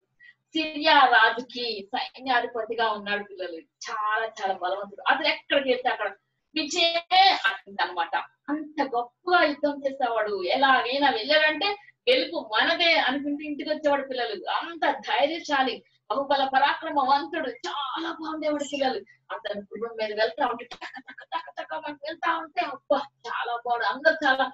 సిరియా రాజుకి సైన్యాధిపతిగా ఉన్నాడు పిల్లలు చాలా చాలా బలవంతుడు అతను ఎక్కడికి వెళ్తే అక్కడ విజయే అనమాట అంత గొప్పగా యుద్ధం చేసేవాడు ఎలాగైనా వెళ్ళారంటే గెలుపు మనదే అనుకుంటే ఇంటికి వచ్చేవాడు పిల్లలు. అంత ధైర్యశాలి బహుబల పరాక్రమవంతుడు చాలా బాగుండేవాడు పిల్లలు. అతని కుటుంబం మీద వెళ్తా ఉంటే టక టక టక టక వెళ్తా ఉంటే అబ్బా చాలా బాగుండు. అందరు చాలా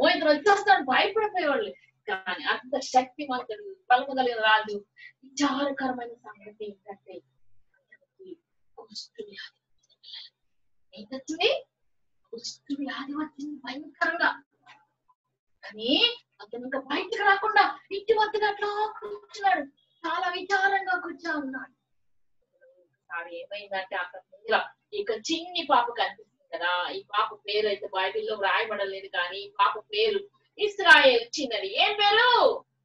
ఓ ఇతను వచ్చేస్తాడు భయపడిపోయేవాళ్ళు. కానీ అంత శక్తివంతుడు బలము కలిగిన రాజు విచారకరమైన సంగతి ఏంటంటే అతనికి కుష్టు వ్యాధి వచ్చింది భయంకరంగా కానీ అతను ఇంకా బయటకు రాకుండా ఇంటి వద్దకు అట్లా కూర్చున్నాడు చాలా విచారంగా కూర్చో ఉన్నాడు ఒకసారి ఏమైందంటే అక్కడ ముందుగా ఇక చిన్ని పాప కనిపిస్తుంది కదా ఈ పాప పేరు అయితే బైబిల్లో వ్రాయబడలేదు కానీ ఈ పాప పేరు ఇస్రాయేల్ చిన్నది ఏం పేరు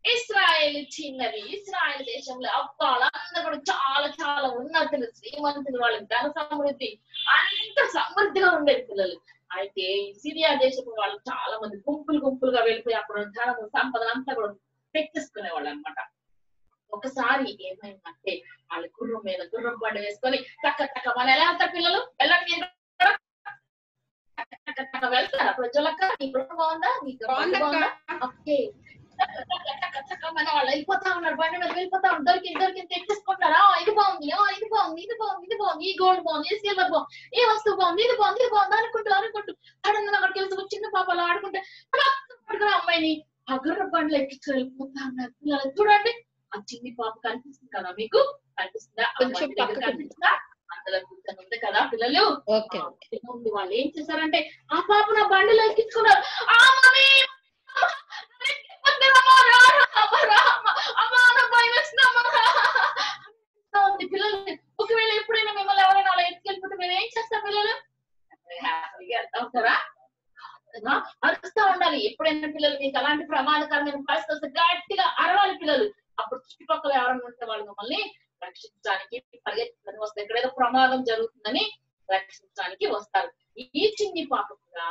ఇస్రాయేల్ చిన్నది. ఇస్రాయేల్ దేశంలో అబ్బా వాళ్ళందరూ కూడా చాలా చాలా ఉన్నతులు శ్రీమంతులు వాళ్ళకి ధన సమృద్ధి అంత సమృద్ధిగా ఉండేది పిల్లలు. అయితే సిరియా దేశపు వాళ్ళు చాలా మంది గుంపులు గుంపులుగా వెళ్ళిపోయి అక్కడ ధనము సంపద అంతా కూడా తెచ్చేసుకునే వాళ్ళు అనమాట ఒకసారి ఏమైందంటే వాళ్ళ గుర్రం మీద గుర్రం బండి వేసుకొని టక్క టక్క మన ఎలా వెళ్తారు పిల్లలు? వెళ్ళండి వెళ్తారా ప్రజలక్క నీ గుర్రం బాగుందా? నీ గుర్రం బాగుందా? ఓకే. మన వాళ్ళు వెళ్ళిపోతా ఉన్నారు. బండి మీద వెళ్ళిపోతా ఉన్నారు. దొరికింది దొరికింది తెచ్చేసుకుంటారా "ఆ, ఇది బాగుంది. ఇది బాగుంది ఇది బాగుంది ఇది బాగుంది. ఈ గోల్డ్ బాగుంది ఈ సిల్వర్ బాగుంది ఈ వస్తువు బాగుంది ఇది బాగుంది ఇది బాగుంది అనుకుంటూ అనుకుంటూ సడన్ అక్కడికి ఒక చిన్న పాప అలా ఆడుకుంటే పట్టుకుని అమ్మాయిని ఆ గుర్ర బండ్లు ఎక్కించు వెళ్ళిపోతా ఉన్నారు. పిల్లలు చూడండి. ఆ చిన్ని పాప కనిపిస్తుంది కదా మీకు? కనిపిస్తుందా? కనిపిస్తుందా? అందులో కూర్చొని ఉంది కదా పిల్లలు? ఉంది. వాళ్ళు ఏం చేశారంటే ఆ పాప నా బండిలో ఎక్కించుకున్నారు. ఆ మమ్మీ! ఉంది పిల్లలు ఒకవేళ ఎప్పుడైనా మిమ్మల్ని ఎవరైనా అలా ఎత్తుకెళ్ళిపోతే మీరు ఏం చేస్తారు పిల్లలు హ్యాపీగా వెళ్తా ఉంటారా ఉండాలి ఎప్పుడైనా పిల్లలు మీకు అలాంటి ప్రమాదకరమైన పరిస్థితి వస్తే గట్టిగా అరవాలి పిల్లలు అప్పుడు చుట్టుపక్కల ఎవరైనా ఉంటే వాళ్ళు మమ్మల్ని రక్షించడానికి పరిగెత్తుకొని వస్తే ఎక్కడేదో ప్రమాదం జరుగుతుంది రక్షించడానికి వస్తారు ఈ చిన్ని పాప కూడా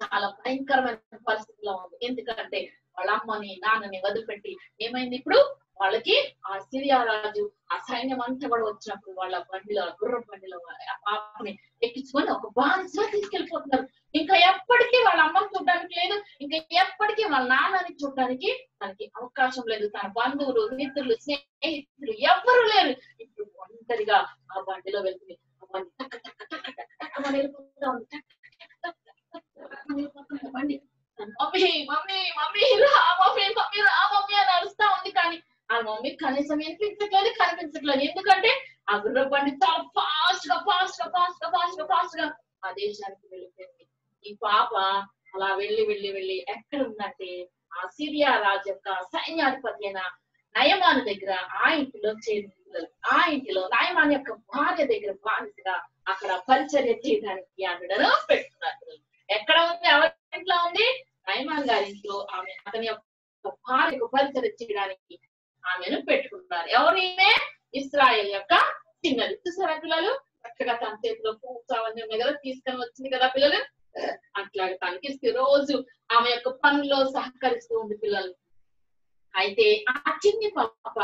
చాలా భయంకరమైన పరిస్థితిలో ఉంది ఎందుకంటే వాళ్ళ అమ్మని నాన్నని వదిలిపెట్టి ఏమైంది ఇప్పుడు వాళ్ళకి ఆ సిరియా రాజు ఆ సైన్యం అంతా కూడా వచ్చినప్పుడు వాళ్ళ బండిలో గుర్ర బండిలో ఆ పాపని ఎక్కించుకొని ఒక బానిసగా తీసుకెళ్ళిపోతున్నారు ఇంకా ఎప్పటికీ వాళ్ళ అమ్మని చూడడానికి లేదు. ఇంకా ఎప్పటికీ వాళ్ళ నాన్నని చూడడానికి తనకి అవకాశం లేదు. తన బంధువులు మిత్రులు స్నేహితులు ఎవ్వరూ లేరు. ఇప్పుడు ఒంటరిగా ఆ బండిలో వెళ్తుంది. ఆ బండి టక్ టక్ టక్ టక్ టక్ వెళ్ళిపోతా ఉంది. బండి. మమ్మీ మమ్మీ రా మమ్మీ మమ్మీ రా మమ్మీ అని అరుస్తా ఉంది కానీ మీకు కనీసం వినిపించట్లేదు కనిపించట్లేదు. ఎందుకంటే ఆ గుర్ర చాలా ఫాస్ట్గా ఫాస్ట్గా ఫాస్ట్గా ఫాస్ట్గా ఫాస్ట్గా. ఆ దేశానికి వెళ్ళిపోయింది. ఈ పాప అలా వెళ్ళి వెళ్ళి వెళ్ళి ఎక్కడ ఉందంటే ఆ సిరియా రాజు యొక్క సైన్యాధిపతి అయిన నయమాను దగ్గర ఆ ఇంటిలో చేరింది ఆ ఇంటిలో నయమాన్ యొక్క భార్య దగ్గర బానిసగా అక్కడ పరిచర్య చేయడానికి ఆవిడను పెట్టుకున్నారు. ఎక్కడ ఉంది? ఎవరి ఇంట్లో ఉంది? నయమాన్ గారి ఇంట్లో ఆమె అతని యొక్క భార్యకు పరిచర్య చేయడానికి ఆమెను పెట్టుకున్నారు. ఎవరు ఈమె ఇస్రాయల్ యొక్క చిన్నది చూసారా పిల్లలు చక్కగా తన చేతిలో ఫ్రూట్స్ అవన్నీ ఉన్నాయి కదా తీసుకొని వచ్చింది కదా పిల్లలు? అట్లాగే తనకి రోజు ఆమె యొక్క పనిలో సహకరిస్తూ ఉంది పిల్లలు. అయితే ఆ చిన్ని పాప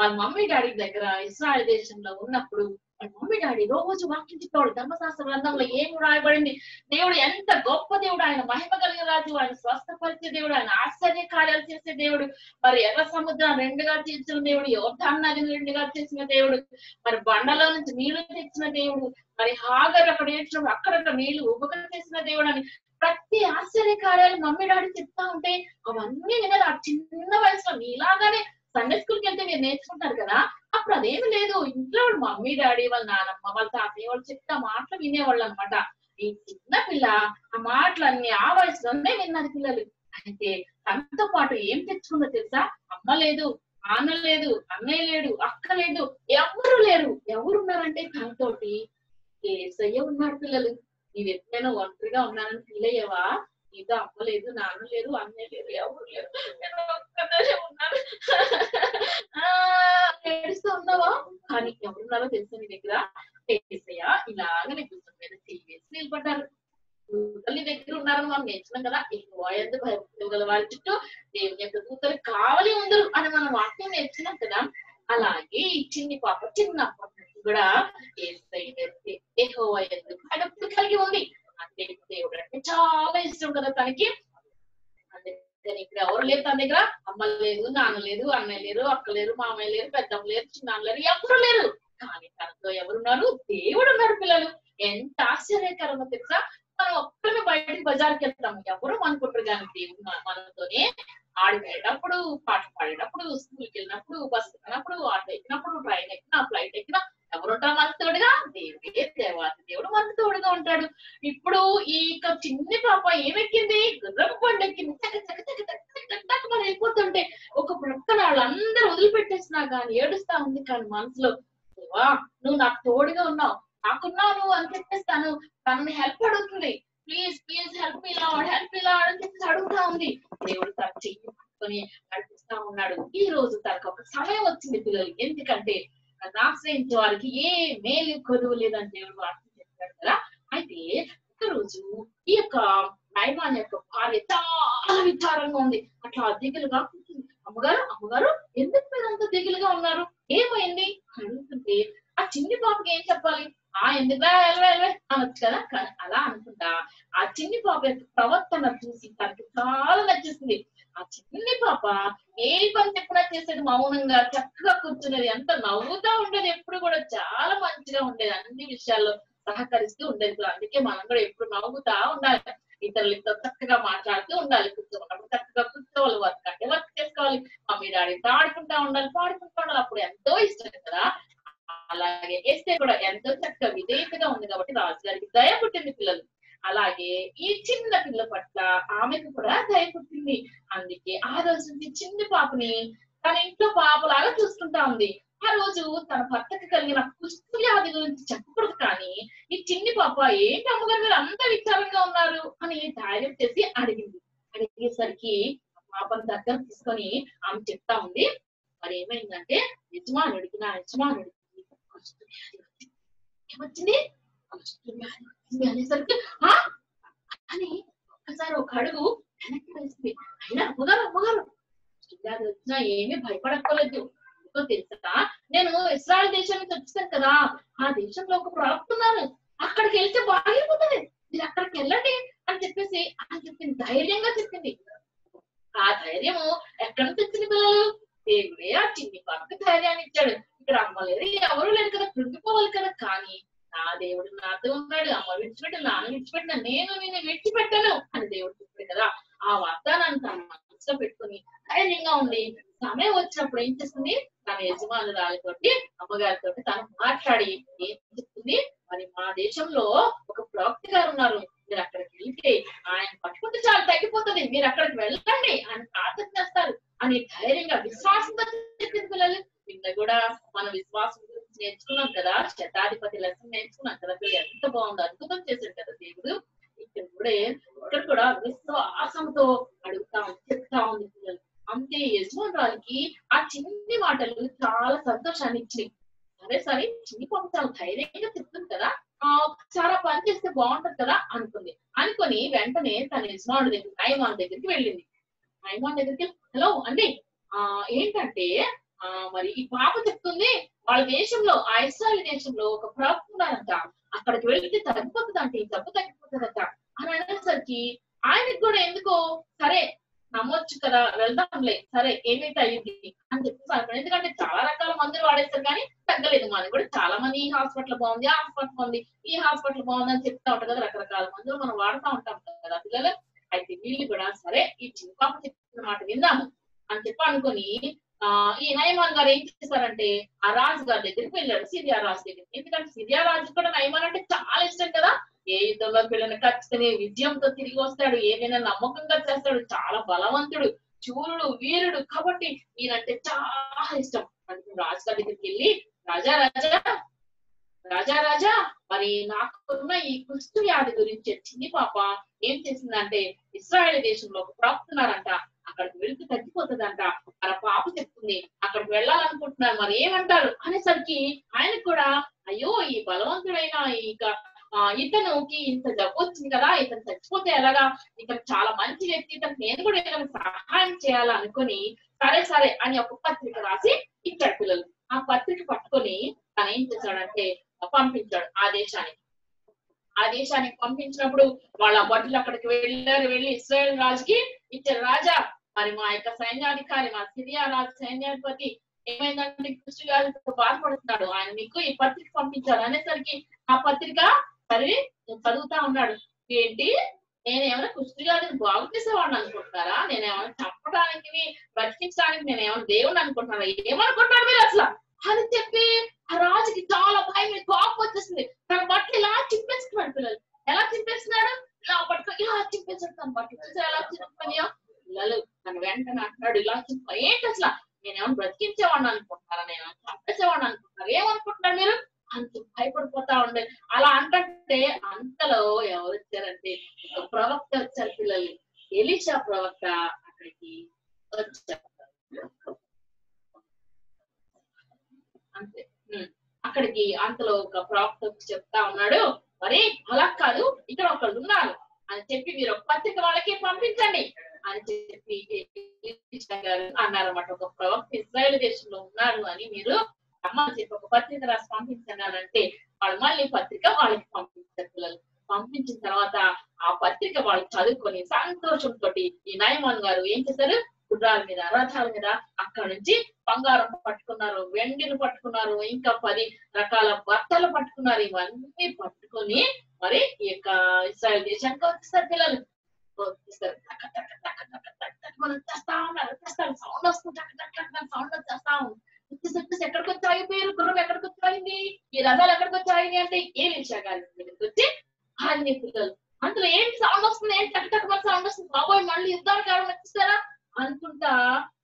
వాళ్ళ మమ్మీ డాడీ దగ్గర ఇస్రాయల్ దేశంలో ఉన్నప్పుడు మమ్మీ డాడీ రోజు వాక్యం చెప్పేవాడు ధర్మశాస్త్ర గ్రంథంలో ఏం రాయబడింది దేవుడు ఎంత గొప్ప దేవుడు ఆయన మహిమ కలిగిన రాజు ఆయన స్వస్థపరిచే దేవుడు ఆయన ఆశ్చర్య కార్యాలు చేసే దేవుడు మరి ఎర్ర సముద్రం రెండుగా తీర్చిన దేవుడు యోధాన్ నదిని రెండుగా చేసిన దేవుడు మరి బండలో నుంచి నీళ్ళు తెచ్చిన దేవుడు మరి హాగర్ అక్కడ ఏడ్చినప్పుడు అక్కడక్కడ నీళ్ళు ఉబక చేసిన దేవుడు అని ప్రతి ఆశ్చర్య కార్యాలు మమ్మీ డాడీ చెప్తా ఉంటే అవన్నీ వినదు ఆ చిన్న వయసులో మీలాగానే సండే స్కూల్కి వెళ్తే మీరు నేర్చుకుంటారు కదా అప్పుడు అదేమి లేదు. ఇంట్లో మమ్మీ డాడీ వాళ్ళ నానమ్మ వాళ్ళ తాతయ్య వాళ్ళు చెప్తే ఆ మాటలు వినేవాళ్ళు అనమాట ఈ చిన్న పిల్ల ఆ మాటలన్నీ ఆ వయసులోనే విన్నది పిల్లలు. అయితే తనతో పాటు ఏం తెచ్చుకుందో తెలుసా? అమ్మ లేదు నాన్న లేదు అన్నయ్య లేడు అక్క లేదు ఎవరు లేరు. ఎవరు ఉన్నారంటే తనతోటి. ఏసయ్య ఉన్నారు పిల్లలు. నీవెప్పుడైనా ఒంటరిగా ఉన్నానని ఫీల్ అయ్యావా? నీతో అమ్మ లేదు నాన్న లేదు అన్నయ్య లేరు ఎవరు లేరు నేను ఒక్కదానే ఉన్నాను. ఏడుస్తూ ఉన్నావా? కానీ ఎవరున్నారో తెలుసు నీ దగ్గర? ఏసయ్య ఇలాగ నీ పుస్తకం మీద చెయ్యి వేసి నిలబడ్డారు. దూతలు నీ దగ్గర ఉన్నారని మనం నేర్చుకున్నాం కదా ఎక్కువ ఎందుకు భయపడగల వారి చుట్టూ దేవుని యొక్క దూతలు కావాలి ఉందరు అని మనం వాక్యం నేర్చుకున్నాం కదా అలాగే ఈ చిన్ని పాప చిన్నప్పటి నుంచి కూడా ఏహోవా ఎందుకు భయభక్తులు కలిగి ఉంది? అంటే దేవుడు అంటే చాలా ఇష్టం కదా తనకి. అందుకని ఇక్కడ ఎవరు లేరు తన దగ్గర. అమ్మ లేదు నాన్న లేదు అన్నయ్య లేరు అక్క లేరు మామయ్య లేరు పెద్దమ్మ లేరు చిన్న లేరు ఎవరు లేరు. కానీ తనతో ఎవరున్నారు? దేవుడు ఉన్నారు పిల్లలు. ఎంత ఆశ్చర్యకరమో తెలుసా? మనం ఒక్కరిని బయటకు బజార్కి వెళ్తాము. ఎవరు అనుకుంటారు కానీ దేవుడు మనతోనే ఆడిపోయేటప్పుడు పాట పాడేటప్పుడు స్కూల్కి వెళ్ళినప్పుడు బస్ ఎక్కినప్పుడు ఆటో ఎక్కినప్పుడు ట్రైన్ ఎక్కినా ఫ్లైట్ ఎక్కినా ఎవరుంటారు మన తోడుగా? దేవుడే దేవాతి దేవుడు మన తోడుగా ఉంటాడు. ఇప్పుడు ఈ చిన్ని పాప ఏమెక్కింది? గుర్రపు బండి ఎక్కింది చక్క చక్క చక్క చక్క చక చక వెళ్ళిపోతుంటే ఒక ప్రక్కన వాళ్ళందరూ వదిలిపెట్టేసినా కానీ ఏడుస్తా ఉంది కానీ మనసులో దేవా నువ్వు నాకు తోడుగా ఉన్నావు. నాకున్నాను అని అని చెప్పేస్తాను. తనని హెల్ప్ అడుగుతుంది. Please please help me Lord help me Lord అని చెప్పేసి అడుగుతా ఉంది. దేవుడు తన చెయ్యి పట్టుకొని నడిపిస్తా ఉన్నాడు. ఈ రోజు తనకు ఒక సమయం వచ్చింది పిల్లలు ఎందుకంటే నన్ను ఆశ్రయించే వారికి ఏ మేలు కొదువు లేదని దేవుడు వాక్యం చెప్పాడు కదా. అయితే ఒక రోజు ఈ యొక్క నైమాన్ యొక్క భార్య చాలా విచారంగా ఉంది. అట్లా దిగులుగా కూర్చుంది. అమ్మగారు అమ్మగారు ఎందుకు మీరు అంత దిగులుగా ఉన్నారు? ఏమైంది? అడుగుతుంటే ఆ చిన్ని పాపకి ఏం చెప్పాలి? ఆ ఎందుకు అనొచ్చు కదా? కానీ అలా అనుకుంటా. ఆ చిన్ని పాప యొక్క ప్రవర్తన చూసి తనకి చాలా నచ్చేసింది. ఆ చిన్ని పాప ఏ పని చెప్పినా చేసేది మౌనంగా చక్కగా కూర్చునేది ఎంత నవ్వుతా ఉండేది ఎప్పుడు కూడా చాలా మంచిగా ఉండేది. అన్ని విషయాల్లో సహకరిస్తూ ఉండేది కూడా. అందుకే మనం కూడా ఎప్పుడు నవ్వుతా ఉండాలి. ఇతరులతో చక్కగా మాట్లాడుతూ ఉండాలి. కూర్చోన్నప్పుడు చక్కగా కూర్చోవాలి. వర్క్ అంటే వర్క్ చేసుకోవాలి. మమ్మీ డాడీతో ఆడుకుంటా ఉండాలి పాడుకుంటా ఉండాలి. అప్పుడు ఎంతో ఇష్టం కదా. అలాగే ఎస్తే కూడా ఎంతో చక్కగా విధేయతగా ఉంది కాబట్టి రాజుగారికి దయ పుట్టింది పిల్లలు. అలాగే ఈ చిన్న పిల్ల పట్ల ఆమెకు కూడా దయ పుట్టింది. అందుకే ఆ రోజు నుంచి చిన్న పాపని తన ఇంట్లో పాపలాగా చూసుకుంటా ఉంది. ఆ రోజు తన భర్తకి కలిగిన కుష్ఠ వ్యాధి గురించి చెప్పకూడదు కానీ ఈ చిన్ని పాప ఏంటి అమ్మగారు మీరు అంత విచారంగా ఉన్నారు అని ధైర్యం చేసి అడిగింది. అడిగేసరికి పాపను దగ్గర తీసుకొని ఆమె చెప్తా ఉంది. మరి ఏమైందంటే యజమానుడికి నా యజమానుడికి కుష్టి ఏమొచ్చింది అనేసరికి అని ఒక్కసారి ఒక అడుగు వెనక్కి వేసింది అయినా అమ్మగారు అమ్మగారు అది వచ్చినా ఏమీ భయపడక్కర్లేదు ఎందుకో తెలుసా నేను ఇస్రాయల్ దేశానికి వచ్చాను కదా ఆ దేశంలో ఒక ప్రవక్త ఉన్నారు అక్కడికి వెళ్తే బాగైపోతుంది మీరు అక్కడికి వెళ్ళండి అని చెప్పేసి అని చెప్పింది ధైర్యంగా చెప్పింది ఆ ధైర్యము ఎక్కడ నుంచి పిల్లలు దేవుడే ఆ చిన్ని పక్క ధైర్యాన్ని ఇచ్చాడు. ఇక్కడ అమ్మ లేదు ఎవరు లేరు కదా కృంగిపోవాలి కదా. కానీ నా దేవుడు నాతో ఉన్నాడు. అమ్మ విడిచిపెట్టి నాన్న విడిచిపెట్టిన నేను నేను విడిచిపెట్టాను అని దేవుడు చెప్పాడు కదా. ఆ వాగ్దానాన్ని తన మనసులో పెట్టుకుని ధైర్యంగా ఉండి సమయం వచ్చినప్పుడు ఏం చేస్తుంది? తన యజమానురాలతోటి అమ్మగారితో తను మాట్లాడి ఏం చెప్తుంది? మరి మా దేశంలో ఒక ప్రవక్త గారు ఉన్నారు. మీరు అక్కడికి వెళ్తే ఆయన పట్టుకుంటే చాలా తగ్గిపోతుంది. మీరు అక్కడికి వెళ్ళండి ఆయన ప్రార్థన చేస్తారు. అని ధైర్యంగా విశ్వాసంతో చెప్పింది పిల్లలు. కింద కూడా మన విశ్వాసం గురించి నేర్చుకున్నాం కదా శతాధిపతి లెసన్ నేర్చుకున్నాం కదా ఎంత బాగుందో అద్భుతం చేశాడు కదా దేవుడు. ఇక్కడ కూడా ఇక్కడ కూడా విశ్వాసంతో అడుగుతా ఉంది చెప్తా ఉంది పిల్లలు. అంతే యజమానురాలకి ఆ చిన్ని మాటలు చాలా సంతోషాన్ని ఇచ్చినాయి. సరే సరే చిన్ని పంపించాలి ధైర్యంగా చెప్తుంది కదా ఆ చాలా పని చేస్తే బాగుంటది కదా అనుకుంది. అనుకుని వెంటనే తన యజమానుడి దగ్గర నయమాన్ దగ్గరికి వెళ్ళింది. నయమాన్ దగ్గరికి హలో అండి ఆ ఏంటంటే ఆ మరి ఈ పాప చెప్తుంది వాళ్ళ దేశంలో ఆ ఇస్రాయల్ దేశంలో ఒక ప్రవక్త ఉన్నారంట అక్కడికి వెళ్తే తగ్గిపోతుందంట ఈ తప్పు తగ్గిపోతుందంట అని అనేసరికి ఆయనకి కూడా ఎందుకో సరే నమ్మొచ్చు కదా వెళ్దాంలే సరే ఏమైతే అయ్యింది అని చెప్పేసి అనుకున్నాను ఎందుకంటే చాలా రకాల మందులు వాడేస్తారు కానీ తగ్గలేదు. మాది కూడా చాలా మంది ఈ హాస్పిటల్ బాగుంది ఆ హాస్పిటల్ బాగుంది ఈ హాస్పిటల్ బాగుంది అని చెప్తా ఉంటారు కదా రకరకాల మందులు మనం వాడుతూ ఉంటాం కదా పిల్లలు. అయితే వీళ్ళు కూడా సరే ఈ చిన్న పాప చెప్పిన మాట విందాము అని చెప్పి అనుకుని ఈ నయమాన్ గారు ఏం చేశారంటే ఆ రాజు గారి దగ్గరికి వెళ్ళాడు సిరియా రాజు దగ్గరికి. ఎందుకంటే సిరియా రాజు కూడా నయమాన్ అంటే చాలా ఇష్టం కదా. ఏ యుద్ధంలోకి వెళ్ళిన ఖచ్చితంగా విజయంతో తిరిగి వస్తాడు ఏదైనా నమ్మకంగా చేస్తాడు చాలా బలవంతుడు చూరుడు వీరుడు. కాబట్టి ఈయనంటే చాలా ఇష్టం. అంటే రాజు గారి దగ్గరికి వెళ్ళి రాజా రాజా రాజా రాజా మరి నాకున్న ఈ కుష్టు వ్యాధి గురించి వచ్చింది పాప ఏం చేసిందంటే ఇస్రాయేల్ దేశంలో ఒక ప్రాప్తున్నారంట అక్కడికి వెళ్తే తగ్గిపోతుందంట. మన పాప చెప్తుంది అక్కడికి వెళ్ళాలనుకుంటున్నారు మరి ఏమంటారు? అనేసరికి ఆయన కూడా అయ్యో ఈ బలవంతుడైన ఇక ఆ, ఇతనుకి ఇంత జబ్బు వచ్చింది కదా ఇతను చచ్చిపోతే ఎలాగా? ఇతను చాలా మంచి వ్యక్తి ఇతను నేను కూడా ఏదైనా సహాయం చేయాలనుకుని సరే సరే అని ఒక పత్రిక రాసి ఇచ్చాడు పిల్లలు. ఆ పత్రిక పట్టుకొని తను ఏం చేశాడంటే పంపించాడు ఆ దేశానికి. ఆ దేశానికి పంపించినప్పుడు వాళ్ళ భటులు అక్కడికి వెళ్ళారు వెళ్ళి ఇస్రాయల్ రాజుకి ఇచ్చారు రాజా మరి మా యొక్క సైన్యాధికారి మా సిరియా రాజు సైన్యాధిపతి ఏమైందంటే కృష్ణ గారితో బాధపడుతున్నాడు. ఆయన మీకు ఈ పత్రిక పంపించారు అనేసరికి ఆ పత్రిక మరి చదువుతా ఉన్నాడు. ఏంటి? నేను ఏమైనా కుష్టి గారిని బాగు చేసేవాడిని అనుకుంటున్నారా? నేను ఏమైనా చంపడానికి బ్రతికించడానికి నేను ఏమైనా దేవుని అనుకుంటున్నారా? ఏమనుకుంటున్నాడు మీరు అసలు? అని చెప్పి ఆ రాజుకి చాలా భయం కోపం వచ్చేసింది. తన బట్టలు ఇలా చింపేసుకున్నాడు పిల్లలు. ఎలా చింపేస్తున్నాడు ఇలా పట్టుకో ఇలా చింపేసాడు తన ఎలా చింపనియో పిల్లలు తన వెంటనే అంటున్నాడు ఇలా చింప ఏంటి అసలు? నేనేమో బ్రతికించేవాడిని అనుకుంటున్నారా? నేను చంపేసేవాడిని అనుకుంటున్నారు? ఏమనుకుంటున్నారు మీరు? అంత భయపడిపోతా ఉండే. అలా అంటే అంతలో ఎవరు వచ్చారంటే ఒక ప్రవక్త వచ్చారు పిల్లలు. ఎలిషా ప్రవక్త అక్కడికి వచ్చారు. అంతే. అక్కడికి అంతలో ఒక ప్రవక్త వచ్చి చెప్తా ఉన్నాడు. మరి అలా కాదు. ఇక్కడ ఒకళ్ళు ఉన్నారు. చెప్పి మీరు ఒక పత్రిక వాళ్ళకి పంపించండి అని చెప్పి గారు అన్నారన్నమాట. ఒక ప్రవక్త ఇజ్రాయెల్ దేశంలో ఉన్నారు అని మీరు అమ్మని చెప్పి ఒక పత్రిక రాసి పంపించండి అంటే వాళ్ళు మళ్ళీ పత్రిక వాళ్ళకి పంపించారు పిల్లలు. పంపించిన తర్వాత ఆ పత్రిక వాళ్ళు చదువుకొని సంతోషంతో ఈ నయమాన్ గారు ఏం చేశారు? గుర్రాల మీద రథాల మీద అక్కడ నుంచి బంగారం పట్టుకున్నారు వెండిని పట్టుకున్నారు ఇంకా పది రకాల బట్టలు పట్టుకున్నారు ఇవన్నీ పట్టుకొని మరి ఈ యొక్క ఇస్రాయల్ దేశానికి వచ్చేస్తారు పిల్లలు వచ్చేస్తారు మనం వచ్చేస్తా ఉన్నారు వచ్చేస్తారు సౌండ్ వస్తుంది సౌండ్ వచ్చేస్తా ఉంది వచ్చేసి ఎక్కడికి వచ్చి ఆగిపోయారు గుర్రం ఎక్కడికి వచ్చి ఆగింది ఈ రథాలు ఎక్కడికి వచ్చి ఆగింది అంటే ఏ నిమిషా గారి దగ్గరికి వచ్చి అన్ని పిల్లలు అందులో ఏంటి సౌండ్ వస్తుంది ఏంటి టక్ టక్ మన సౌండ్ వస్తుంది బాబోయ్ మళ్ళీ యుద్ధానికి ఎవరైనా వచ్చేస్తారా అనుకుంటా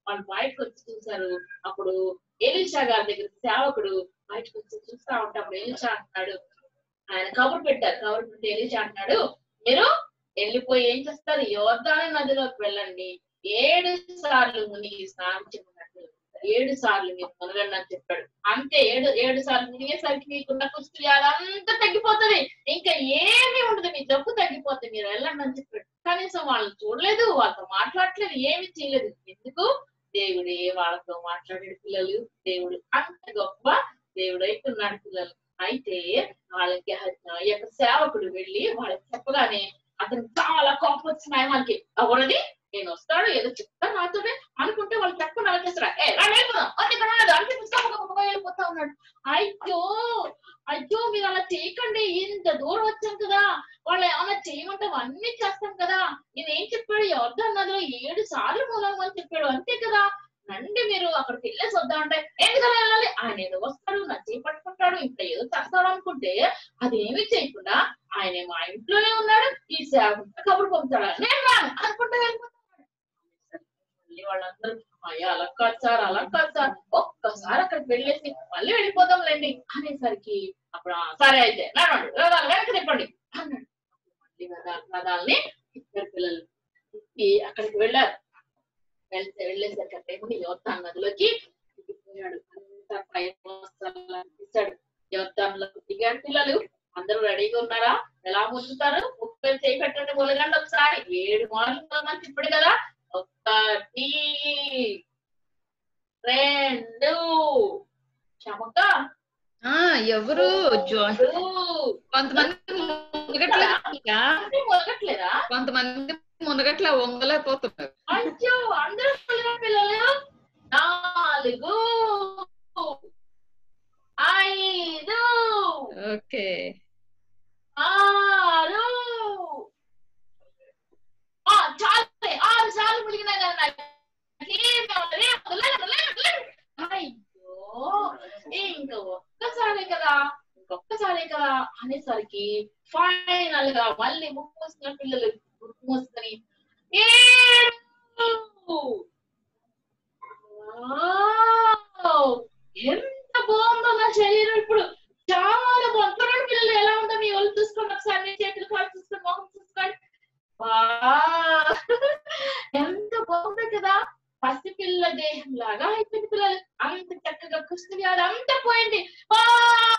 వాళ్ళు బయటకు వచ్చి చూశారు. అప్పుడు ఎలీషా గారి దగ్గర సేవకుడు బయటకు వచ్చి చూస్తా ఉంటే అప్పుడు ఎలీషా అంటున్నాడు. ఆయన కబురు పెట్టారు. కబురు పెట్టి ఎలీషా అంటున్నాడు మీరు వెళ్ళిపోయి ఏం చేస్తారు? యోర్దాని నదిలోకి వెళ్ళండి. ఏడు సార్లు మునిగి స్నానం చేయమన్నట్టు ఏడు సార్లు మీరు మొదలండి అని చెప్పాడు. అంతే ఏడు ఏడు సార్లు మునిగేసరికి మీకున్న కుస్తీ అదంతా తగ్గిపోతుంది. ఇంకా ఏమీ ఉండదు మీ జబ్బు తగ్గిపోతుంది మీరు వెళ్ళండి అని చెప్పాడు. కనీసం వాళ్ళని చూడలేదు వాళ్ళతో మాట్లాడలేదు ఏమి చేయలేదు. ఎందుకు? దేవుడే వాళ్ళతో మాట్లాడే పిల్లలు దేవుడు అంత గొప్ప దేవుడు అయితున్నాడు పిల్లలు. అయితే వాళ్ళకి యొక్క సేవకుడు వెళ్ళి వాళ్ళకి చెప్పగానే అతను చాలా కోపం వచ్చినాయి వాళ్ళకి అవునది నేను వస్తాడు ఏదో చెప్తా నాతోనే అనుకుంటే వాళ్ళు తక్కువ వచ్చేస్తారా ఏ రా వెళ్ళిపోదాం అది ఇక్కడ అంటే పుస్తకం వెళ్ళిపోతా ఉన్నాడు. అయ్యో అయ్యో మీరు అలా చేయకండి ఇంత దూరం వచ్చాం కదా. వాళ్ళు ఏమన్నా చేయమంటే అన్ని చేస్తాం కదా. నేను ఏం చెప్పాడు? ఎవరితో నదిలో ఏడు సార్లు మూలం అని చెప్పాడు అంతే కదా. రండి మీరు అక్కడికి వెళ్ళేసి వద్దాం అంటే ఎందుకలా వెళ్ళాలి? ఆయన ఏదో వస్తాడు నా చేయి పట్టుకొని ఏదో చేస్తాడు అనుకుంటే అదేమి చేయకుండా ఆయన మా ఇంట్లోనే ఉన్నాడు ఈ సేవ కబురు పంపుతాడు. నేను రాను అనుకుంటా వెళ్ళిపోతాను మళ్ళీ వాళ్ళందరూ అయ్యా అలా కాదు సార్ అలా కాదు సార్ ఒక్కసారి అక్కడికి వెళ్ళేసి మళ్ళీ వెళ్ళిపోదాంలేండి అనేసరికి అప్పుడు సరే అయితే నడవండి రథాలు వెనక్కి తిప్పండి అన్నాడు. మళ్ళీ రథాలని ఇద్దరు పిల్లలు తిప్పి అక్కడికి వెళ్ళారు. వెళ్తే వెళ్ళేసరికి అక్కడ యోత్తాన్ నదిలోకి దిగిపోయాడు. అంత పైన వస్త్రాలు దిగాడు పిల్లలు. అందరూ రెడీగా ఉన్నారా? ఎలా ముందుతారు ముప్పై చేయి పెట్టండి మొదలండి ఒకసారి. ఏడు మార్లు మంది ఇప్పుడు కదా. ఒకటి రెండు. చమక. ఆ ఎవరు? కొంతమంది మునగట్లేదా కొంతమంది మునగట్ల వంగలేకపోతున్నారు. అయ్యో అందరూ పిల్లలు. నాలుగు. ఐదు. ఓకే. ఆరు ఆ, చాలే ఆరు సార్లు ములిగినా కదా నాకు. ఏం కావాలి? లేదు, లేదు, లేదు, లేదు. అయ్యో ఇంకా ఒక్కసారి కదా ఇంకొక్కసారి కదా అనేసరికి ఫైనల్గా మళ్ళీ ముక్కు మూసుకున్న పిల్లలు ముక్కు మూసుకొని ఏడు వావ్! ఎంత బాగుందో నా శరీరం ఇప్పుడు చాలా బాగుంది చూడండి పిల్లలు ఎలా ఉందో మీ ఒళ్ళు చూసుకోండి ఒకసారి మీ చేతులు కాళ్ళు చూసుకొని మొహం చూసుకోండి వావ్! ఎంత బాగుంది కదా పసిపిల్ల దేహం లాగా అయిపోయింది పిల్లలు అంత చక్కగా కుస్తీ వ్యాధి అంతా పోయింది వావ్!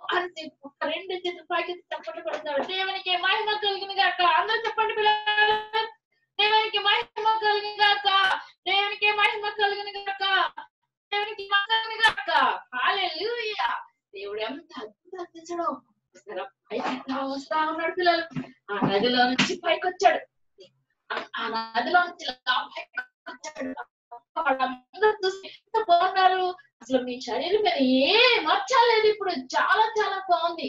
అంతే ఒక రెండు చేతులు పైకి చప్పట్లు కొడుతున్నారు దేవునికి మహిమ కలిగిన గాక అందరూ చెప్పండి పిల్లలు దేవునికి మహిమ కలిగిన గాక దేవునికి మహిమ కలిగిన గాక దేవునికి మహిమ కలిగిన గాక హల్లెలూయా దేవుడు ఎంత అద్భుతం చేశాడో ఒకసారి పైకి ఎట్లా వస్తా ఉన్నాడు పిల్లలు ఆ నదిలో నుంచి పైకి వచ్చాడు ఆ- ఆ నదిలో నుంచి ఇలా పైకి వచ్చాడు వాళ్ళందరూ చూసి ఎంత బాగున్నారు అసలు మీ శరీరం మీద ఏ మార్చాలేదు ఇప్పుడు చాలా చాలా బాగుంది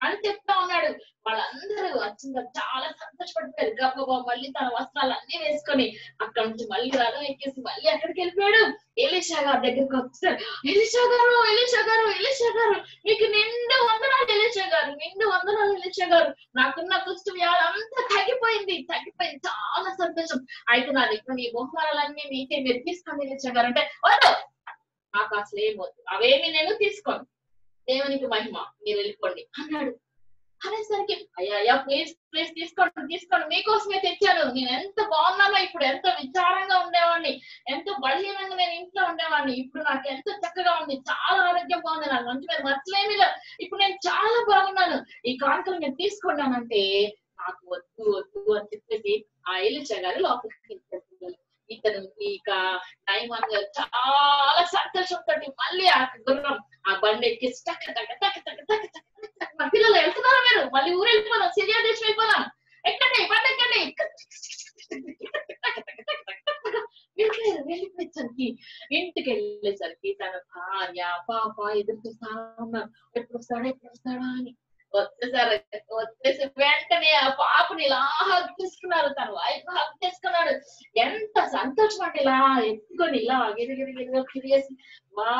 అని చెప్తా ఉన్నాడు వాళ్ళందరూ వచ్చిందా చాలా సంతోషపడిపోయారు గబ్బా మళ్ళీ తన వస్త్రాలు అన్ని వేసుకొని అక్కడ నుంచి మళ్ళీ రథం ఎక్కేసి మళ్ళీ అక్కడికి వెళ్ళిపోయాడు ఎలీషా గారి దగ్గరికి వచ్చాడు ఎలీషా గారు ఎలీషా గారు ఎలీషా గారు మీకు నిండు వందనాలు ఎలీషా గారు నిండు వందనాలు ఎలీషా గారు నాకున్న కుష్టి వ్యాధి అంతా తగ్గిపోయింది తగ్గిపోయింది చాలా సంతోషం అయితే నా దగ్గర మీ బహుమానాలన్నీ మీకే మీరు తీసుకోండి అంటే వద్దు. నాకు అసలు ఏం వద్దు. అవేమి నేను తీసుకోను. దేవునికి మహిమ మీరు వెళ్ళిపోండి అన్నాడు. అనేసరికి అయ్యా అయ్యా ప్లీజ్ ప్లీజ్ తీసుకోండి తీసుకోండి. మీకోసమే తెచ్చాను. నేను ఎంత బాగున్నానో ఇప్పుడు ఎంత విచారంగా ఉండేవాడిని ఎంత బలహీనంగా నేను ఇంట్లో ఉండేవాడిని ఇప్పుడు నాకు ఎంత చక్కగా ఉంది చాలా ఆరోగ్యం బాగుంది నాకు మంచి మీద మచ్చలేమి లేదు. ఇప్పుడు నేను చాలా బాగున్నాను. ఈ కానుకలు నేను తీసుకున్నానంటే నాకు వద్దు వద్దు అని చెప్పేసి ఆ ఎలిచా చెగారు లోపలికి ఇతను ఇక టైం గారు చాలా సంతోషంతో మళ్ళీ ఆ గుర్రం ఆ బండి ఎక్కిసి టక్ టక్ టక్ టక్ టక్ టక్ పిల్లలు వెళ్తున్నారా మీరు. మళ్ళీ ఊరు వెళ్ళిపోదాం సిరియా దేశం వెళ్ళిపోదాం ఎక్కండి బండి ఎక్కండి. వెళ్ళిపోయారు వెళ్ళిపోయేసరికి ఇంటికి వెళ్ళేసరికి తన భార్య పాప ఎదురు చూస్తా ఉన్నారు. ఎప్పుడు వస్తాడా ఎప్పుడు వస్తాడా అని. వచ్చేసారు. వచ్చేసి వెంటనే ఆ పాపని ఇలా హగ్ చేసుకున్నారు తన వైఫ్ హక్ చేసుకున్నాడు ఎంత సంతోషం అంటే ఇలా ఎత్తుకొని ఇలా గిరిగిరిగిరిగా తిరిగేసి వా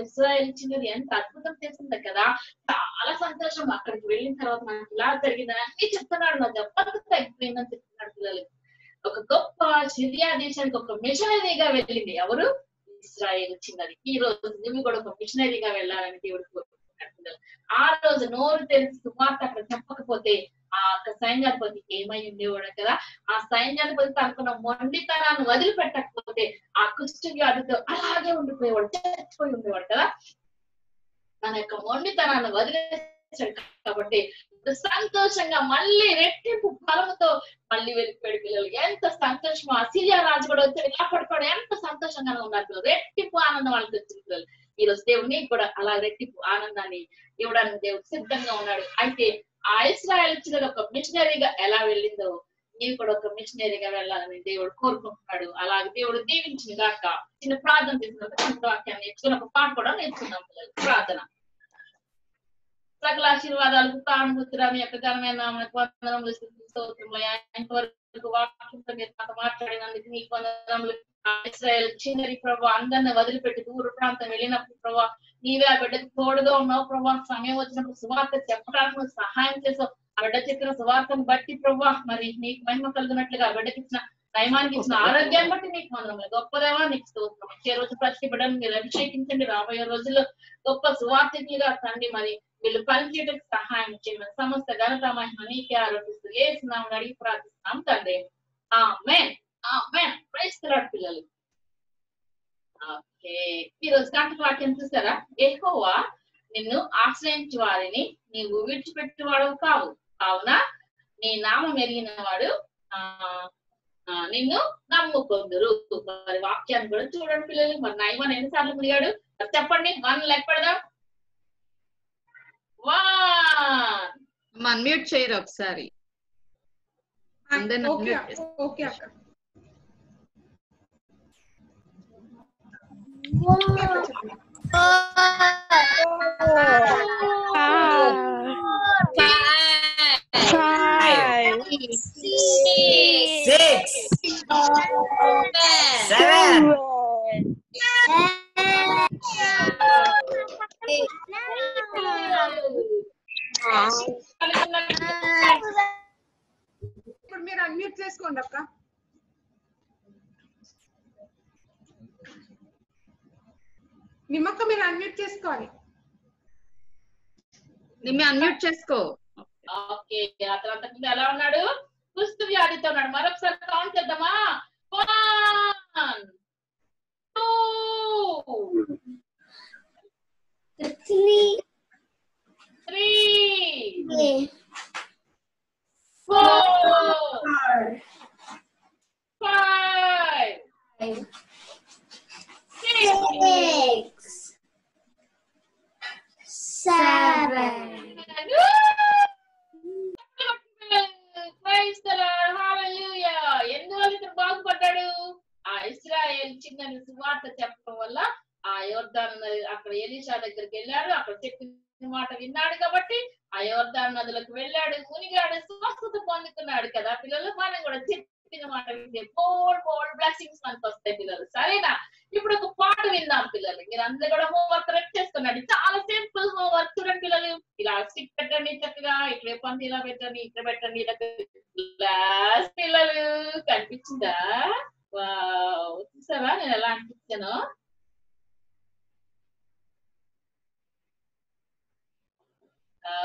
ఇస్రాయల్ ఇచ్చినది ఎంత అద్భుతం చేసింది కదా. చాలా సంతోషం. అక్కడికి వెళ్ళిన తర్వాత నాకు ఇలా జరిగిందని అన్ని చెప్తున్నాడు. నా దెబ్బకు తగ్గిపోయిందని చెప్తున్నాడు పిల్లలు. ఒక గొప్ప సిరియా దేశానికి ఒక మిషనరీగా వెళ్ళింది ఎవరు? ఇస్రాయల్ చిన్నది. ఈ రోజు నువ్వు కూడా ఒక మిషనరీగా వెళ్ళాలని దేవుడు కోరుకుంటున్నాడు. ఆ రోజు నోరు తెలిసి సుమార్త అక్కడ చెప్పకపోతే ఆ యొక్క సైన్యాధిపతి ఏమై ఉండేవాడు కదా ఆ సైన్యాధిపతి తనకున్న మొండితనాన్ని వదిలిపెట్టకపోతే ఆ కుష్టి వ్యాధితో అలాగే ఉండిపోయేవాడు చచ్చిపోయి ఉండేవాడు కదా తన యొక్క మొండితనాన్ని వదిలేసాడు కాబట్టి ఇప్పుడు సంతోషంగా మళ్ళీ రెట్టింపు ఫలముతో మళ్ళీ వెళ్ళిపోయాడు పిల్లలు ఎంత సంతోషమో ఆ సిరియా రాజు కూడా వచ్చాడు ఇలా పడిపోయాడు ఎంత సంతోషంగా ఉన్నారు పిల్లలు రెట్టింపు ఆనందం వాళ్ళకి వచ్చింది పిల్లలు ఈ రోజు దేవుడిని కూడా అలా రెట్టింపు ఆనందాన్ని ఇవ్వడానికి దేవుడు సిద్ధంగా ఉన్నాడు. అయితే ఆ ఇస్రాయల్ చిన్న ఒక మిషనరీగా ఎలా వెళ్ళిందో నీవు కూడా ఒక మిషనరీగా వెళ్ళాలని దేవుడు కోరుకుంటున్నాడు. అలాగే దేవుడు దీవించిన గాక చిన్న ప్రార్థన చేసిన వాక్యాన్ని నేర్చుకుని ఒక పాట కూడా నేర్చుకున్నాం పిల్లలు. ప్రార్థన. సకల ఆశీర్వాదాలకు తాను పుత్ర మీ యొక్క ఘనమైన వందనములు స్తోత్రములు. ఇంతవరకు పిల్లలకు వాక్యంతో మీరు మాతో మాట్లాడినందుకు నీకు వందనములు. చిన్నరి ప్రభా అందరిని వదిలిపెట్టి దూర ప్రాంతం వెళ్ళినప్పుడు ప్రభా నీవే ఆ బిడ్డకు తోడుగా ఉన్నావు ప్రభా సమయం వచ్చినప్పుడు సువార్త చెప్పడానికి సహాయం చేసావు. ఆ బిడ్డ చెప్పిన సువార్తను బట్టి ప్రభా మరి నీకు మహిమ కలిగినట్లుగా ఆ బిడ్డకి ఇచ్చిన నయమానికి ఇచ్చిన ఆరోగ్యాన్ని బట్టి నీకు వందనములు. గొప్పదేవా నీకు స్తోత్రం. వచ్చే రోజు ప్రతి బిడ్డను మీరు అభిషేకించండి. రాబోయే రోజుల్లో గొప్ప సువార్థికులుగా తండ్రి మరి. వీళ్ళు పనిచేయడానికి సహాయం చేయమని సమస్త ఘనత మహిమ నీకే ఆరోపిస్తూ ఏ అడిగి ప్రార్థిస్తున్నాం తండ్రి. ఆమెన్. ఆమెన్. ప్రైజ్ పిల్లలు. ఓకే. ఈరోజు గంట వాక్యం చూసారా? ఎక్కువ నిన్ను ఆశ్రయించి వారిని నీవు విడిచిపెట్టేవాడు కావు. కావున నీ నామం ఎరిగిన వాడు ఆ నిన్ను నమ్ముకొందురు. మరి వాక్యాన్ని కూడా చూడండి పిల్లలు. మరి నైమన్ ఎన్నిసార్లు పిలిగాడు చెప్పండి. వన్ లెక్క పెడదాం? one. Unmute chair up, sorry. And then okay, okay. Wow. ఇప్పుడు మీరు అన్మ్యూట్ చేసుకోండి అక్క. నిమ్మక్క మీరు అన్మ్యూట్ చేసుకోవాలి. నిమ్మి అన్మ్యూట్ చేసుకో. ఓకే ఆ తర్వాత ముందు ఎలా ఉన్నాడు? కుస్తు వ్యాధితో ఉన్నాడు. మరొకసారి కౌంట్ చేద్దామా? One two three four five six Praise the Lord. Hallelujah. ఎందువల్ల ఇతను బాగుపడ్డాడు ఆ ఇస్రాయేల్ చిన్న సువార్త చెప్పడం వల్ల ఆ యోర్దాన్ నది అక్కడ ఎలీషా దగ్గరికి వెళ్ళాడు. అక్కడ చెప్పిన మాట విన్నాడు కాబట్టి ఆ యోర్దాన్ నదులకు వెళ్ళాడు. మునిగాడు. స్వస్థత పొందుకున్నాడు కదా పిల్లలు. మనం కూడా చెప్పిన మాట వింటే బోల్డ్ బోల్డ్ బ్లెస్సింగ్స్ మనకు వస్తాయి పిల్లలు. సరేనా? ఇప్పుడు ఒక పాట విందాం పిల్లలు. మీరు అందరు కూడా హోంవర్క్ కరెక్ట్ చేసుకున్నాడు చాలా సింపుల్ హోంవర్క్ చూడండి పిల్లలు. ఇలా స్టిక్ పెట్టండి చక్కగా. ఇక్కడ పంది ఇలా పెట్టండి ఇక్కడ పెట్టండి ఇలా పిల్లలు. కనిపించిందా? వావ్. చూసారా నేను ఎలా అనిపించాను?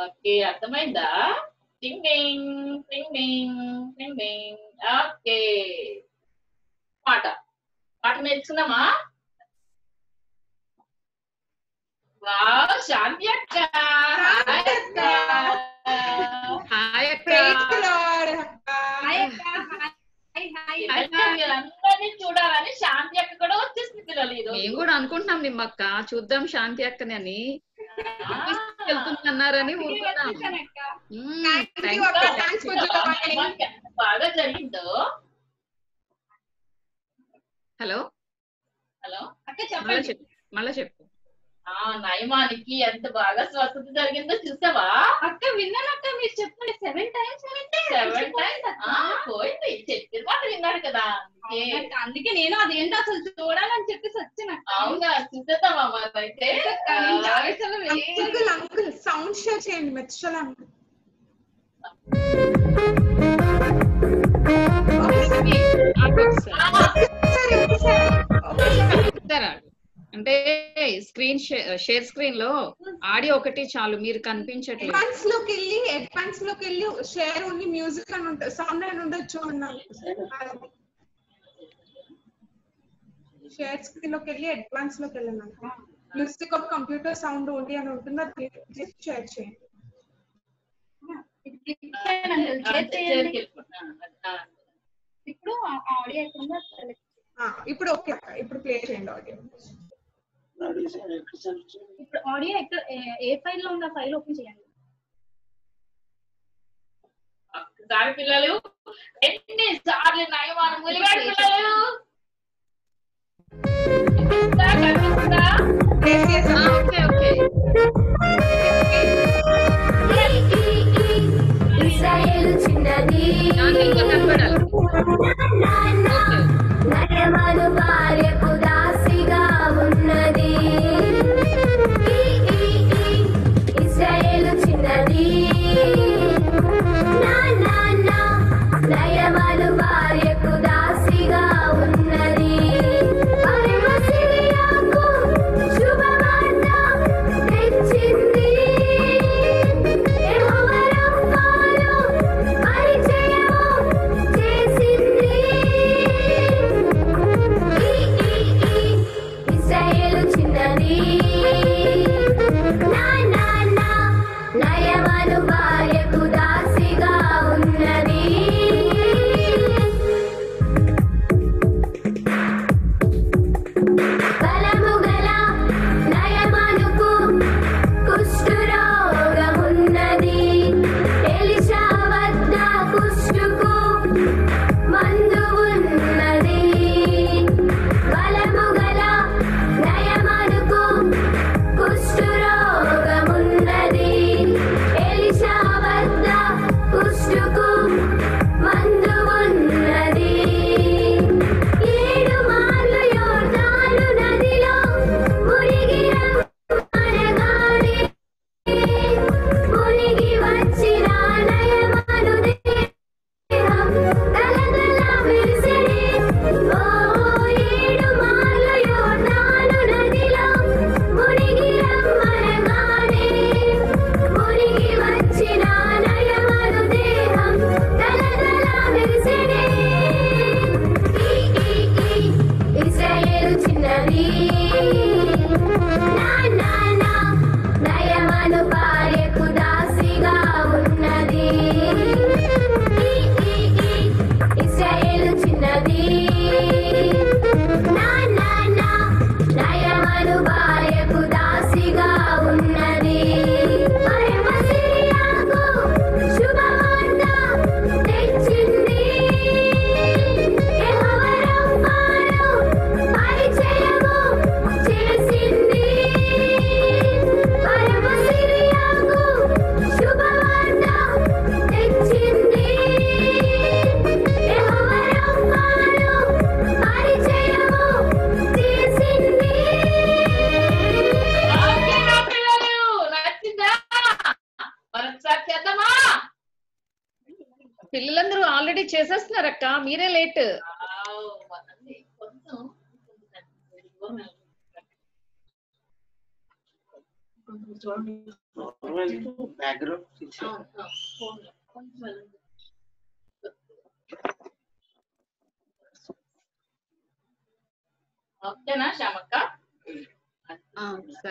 ఓకే అర్థమైందా? టింగ్ టింగ్ టింగ్ టింగ్ టింగ్ టింగ్ ఓకే. పాట. పాట నేర్చుకుందామా? వావ్ శాంతి అక్క. హాయ్ అక్క. హాయ్ అక్క. Lord, అక్క. వీళ్ళందరినీ చూడాలని శాంతి అక్క కూడా వచ్చేసింది పిల్లలు రోజు మేము కూడా అనుకుంటున్నాం నిమ్మక్క. చూద్దాం శాంతి అక్కని అని. వెళ్తున్నారని. బాగా జరిగిందో? హలో హలో అక్క మళ్ళా చెప్పండి. చెప్పు మళ్ళా చెప్పు ఆ నయమానికి ఎంత బాగా స్వస్థత జరిగిందో చూసావా? అక్క విన్నానక్క మీరు చెప్పండి. సెవెన్ టైమ్స్ సెవెన్ టైమ్స్ పోయింది. చెప్పిన మాట విన్నాడు కదా. అందుకే. అందుకే నేను అదేంటో అసలు చూడాలని చెప్పేసి వచ్చాను అవునా? చూసేద్దామా సౌండ్ షేర్ చేయండి మెచ్చల అంకుల్ అంటే స్క్రీన్ షేర్ స్క్రీన్లో ఆడియో ఒకటి చాలు మీరు కనిపించట్లేదు. అడ్వాన్స్లోకి వెళ్ళి అడ్వాన్స్లోకి వెళ్ళి షేర్ ఉంది మ్యూజిక్ అని ఉంటుంది సౌండ్ అని ఉండొచ్చు అన్నారు షేర్ స్క్రీన్లోకి వెళ్ళి అడ్వాన్స్లోకి వెళ్ళినాను మ్యూజిక్ ఆఫ్ కంప్యూటర్ సౌండ్ ఉంది అని ఉంటుంది అది షేర్ చేయండి. ఇప్పుడు ఆడియో ఇప్పుడు ఓకే ఇప్పుడు ప్లే చేయండి ఆడియో. ఇప్పుడు ఆడియో ఎక్కడ ఏ- ఫైల్లో ఉన్న ఫైల్ ఓపెన్ చేయండి. ఒకసారి పిల్లలు ఎన్ని సార్లు నయమాను ములిగాడు పిల్లలు? కనిపిస్తుందా? కనిపిస్తుందా? Okay okay. ఇస్రాయేలు చిన్నది నాకు ఇంకా కనపడాలి.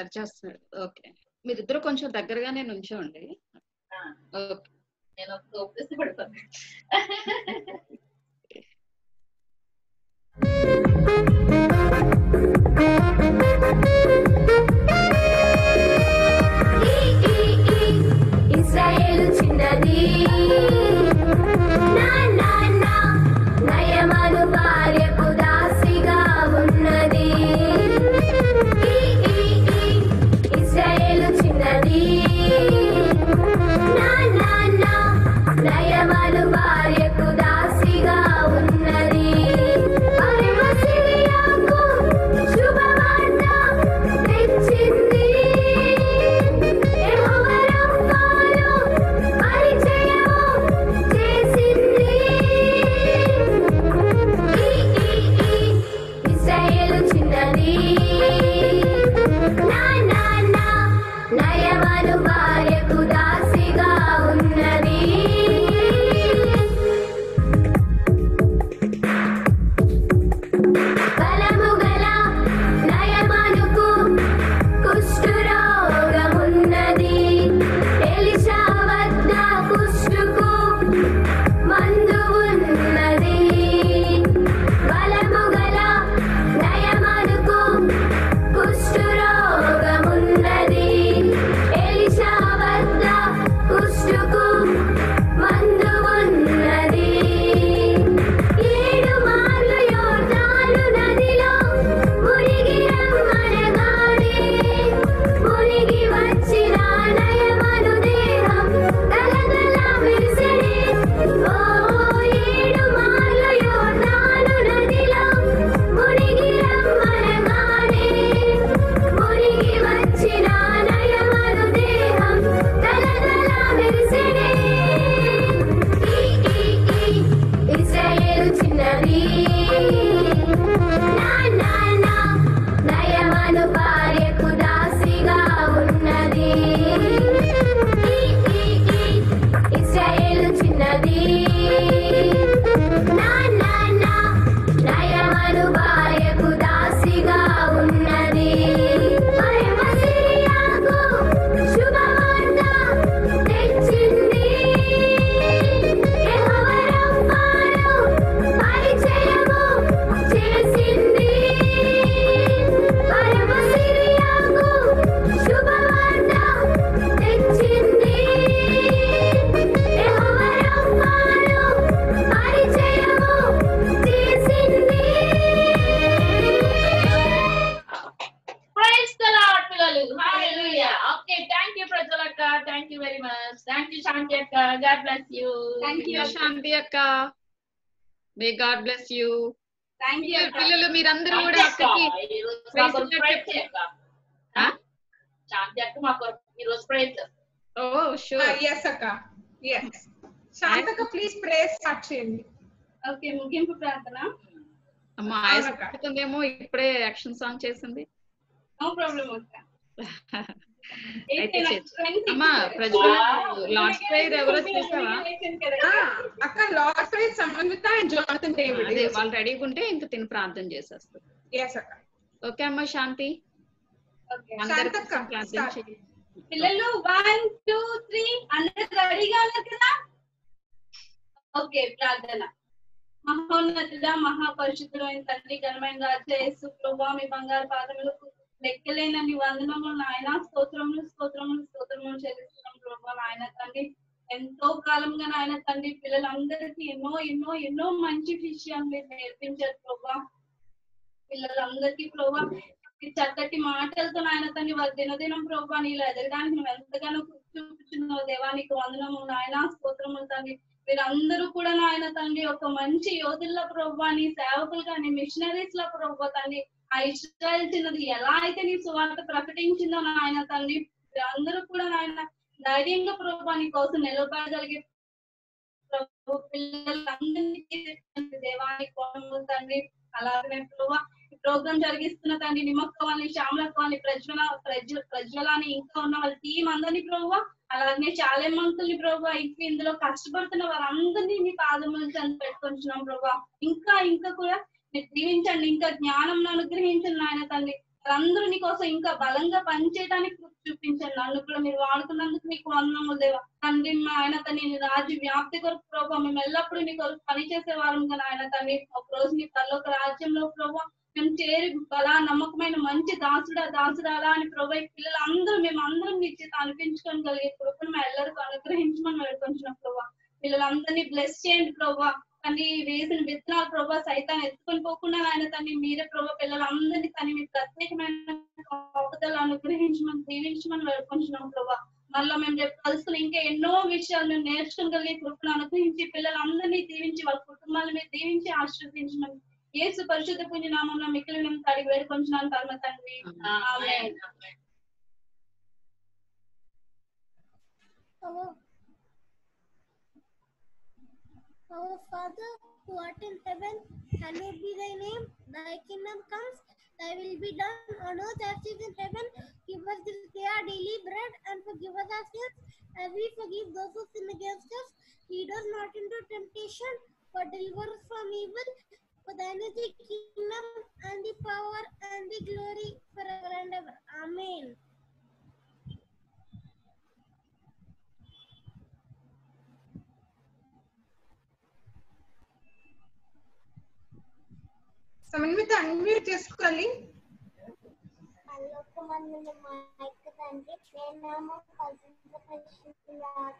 సరి చేస్తున్నాడు ఓకే. మీరిద్దరు కొంచెం దగ్గరగానే నుంచోండి. నేను పెడతాను షూర్ ఎస్ అక్క. ఎస్ శాంతక ప్లీజ్ ప్రేయర్ స్టార్ట్ చేయండి. ఓకే ముగింపు ప్రార్థన. అమ్మా ఆయాస పడుతుందేమో ఇప్పుడే యాక్షన్ సాంగ్ చేసింది. నో ప్రాబ్లం అక్క. అమ్మా ప్రజలు లాస్ట్ ప్రేయర్ ఎవరో చేసావా? అక్క లాస్ట్ ప్రేయర్ సంబంధిత జోనతన్ డేవిడ్ అదే వాళ్ళు రెడీగా ఉంటే ఇంకా తిని ప్రార్థన చేసేస్తారు. ఓకే అమ్మా శాంతి. అందరి శాంతక్క, కోసం ప్రార్థన start. పిల్లలు వన్ టూ త్రీ అందరు రెడీగా ఉన్నారు కదా? ఓకే ప్రార్థన. మహోన్నతుడ మహాపరిశుద్ధుడైన తండ్రి ఘనమైన రాజేసు ప్రభా మీ బంగారు పాదములకు లెక్కలేనని వందనములు నాయన స్తోత్రములు స్తోత్రములు స్తోత్రములు చెల్లిస్తున్నాం ప్రభా నాయన తండ్రి. ఎంతో కాలంగా నాయన తండ్రి పిల్లలందరికీ ఎన్నో ఎన్నో ఎన్నో మంచి విషయాలు మీరు నేర్పించారు ప్రభా. పిల్లలందరికీ ప్రభా చక్కటి మాటలతో నాయన తండ్రి వారి దినదినం ప్రభా నీలో ఎదగడానికి నువ్వు ఎంతగానో కృషి దేవా దేవానికి వందనము నాయన స్తోత్రములు తండ్రి మీరందరూ కూడా నాయన తండ్రి ఒక మంచి యోధుల ప్రభా నీ సేవకులు కానీ మిషనరీస్ ల ప్రభా తండ్రి ఆ ఇస్రాయల్ చిన్నది ఎలా అయితే నీ సువార్త ప్రకటించిందో నాయన తండ్రి అందరూ కూడా నాయన ధైర్యంగా ప్రభా నీ కోసం నిలబడగలిగే పిల్లలందరినీ దేవానికి తండ్రి అలాగే ప్రభా ప్రోగ్రామ్ జరిగిస్తున్న తండ్రి నిమ్మక్క వాళ్ళని శ్యామలక్క వాళ్ళని ప్రజ్వల ప్రజ్వ ప్రజ్వలని ఇంకా ఉన్న వాళ్ళ టీం అందరినీ ప్రభా అలాగే చాలా మంతుల్ని ప్రభా ఇంకా ఇందులో కష్టపడుతున్న వారందరినీ మీ పాదములు చెంది పెట్టుకుంటున్నాం ప్రభా ఇంకా ఇంకా కూడా మీరు దీవించండి ఇంకా జ్ఞానం అనుగ్రహించండి నాయన తండ్రి. వాళ్ళందరూ నీ కోసం ఇంకా బలంగా పనిచేయడానికి చూపించండి. నన్ను కూడా మీరు వాడుకున్నందుకు మీకు వందనములు దేవా. తండ్రి మా ఆయన తండ్రి రాజు రాజ్య వ్యాప్తి కొరకు ప్రభావ మేము ఎల్లప్పుడూ నీ కొరకు పనిచేసే వారంగా నాయన ఆయన తండ్రి. ఒక రోజు నీ పరలోక రాజ్యంలో ప్రభావ మేము చేరి అలా నమ్మకమైన మంచి దాసుడా దాసుడాలా అని ప్రభు పిల్లలందరూ మేము అందరం నీ చేత అనిపించుకోగలిగే కృపను మా ఎల్లరికీ అనుగ్రహించమని వేడుకుంటున్నాం ప్రభా. పిల్లలందరినీ బ్లెస్ చేయండి ప్రభా. కానీ వేసిన విత్తనాలు ప్రభా సైతాన్ని ఎత్తుకొని పోకుండా ఆయన తన్ని మీరే ప్రభా పిల్లలందరినీ తని మీ ప్రత్యేకమైన కాపుదలు అనుగ్రహించమని దీవించమని వేడుకుంటున్నాం ప్రభా. మళ్ళీ మేము రేపు కలుసుకుని ఇంకా ఎన్నో విషయాలు నేర్చుకుని నేర్చుకోగలిగే కృపను అనుగ్రహించి పిల్లలందరినీ దీవించి వాళ్ళ కుటుంబాల మీరు దీవించి ఆశీర్వదించమని యేసు పరిశుద్ధ పుణ్య నామంలో మిక్కిలి మేము తడిగి వేడుకుంటున్నాను పరమ తండ్రి ఆమేన్. Our, our Father who art in heaven, hallowed be thy name. Thy kingdom comes, thy will be done on earth as it is in heaven. Give us this day our daily bread and forgive us our sins as we forgive those who sin against us. Lead us not into temptation, but deliver us from evil. For thine is the kingdom and the power and the glory forever and ever. Amen. Samanvitha unmute చేసుకోవాలి పరలోకమందున మా యొక్క తండ్రి నీ నామం పరిశుద్ధపరిశుద్ధులాక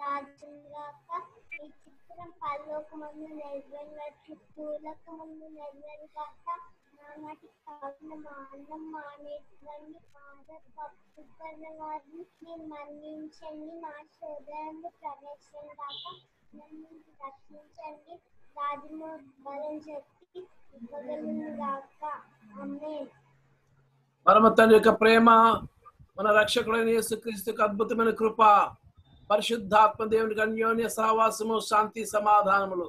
రాజుగాక ఈ చిత్రం పరలోకమందు నెరవేరినట్లు భూలోకమందు నెరవేరు కాక నానాటి కావున మా అన్నం మానేటువంటి ఆధార్ పప్పుకున్న వారిని మీరు మన్నించండి. మా సోదరులు ప్రవేశం కాక నన్ను రక్షించండి రాజును బలం చెప్పి ఇవ్వగలను గాక. అమ్మే పరమ తండ్రి యొక్క ప్రేమ మన రక్షకుడైన యేసుక్రీస్తుకు అద్భుతమైన కృప. పరిశుద్ధాత్మ దేవునికి అన్యోన్య సహవాసము శాంతి సమాధానములు.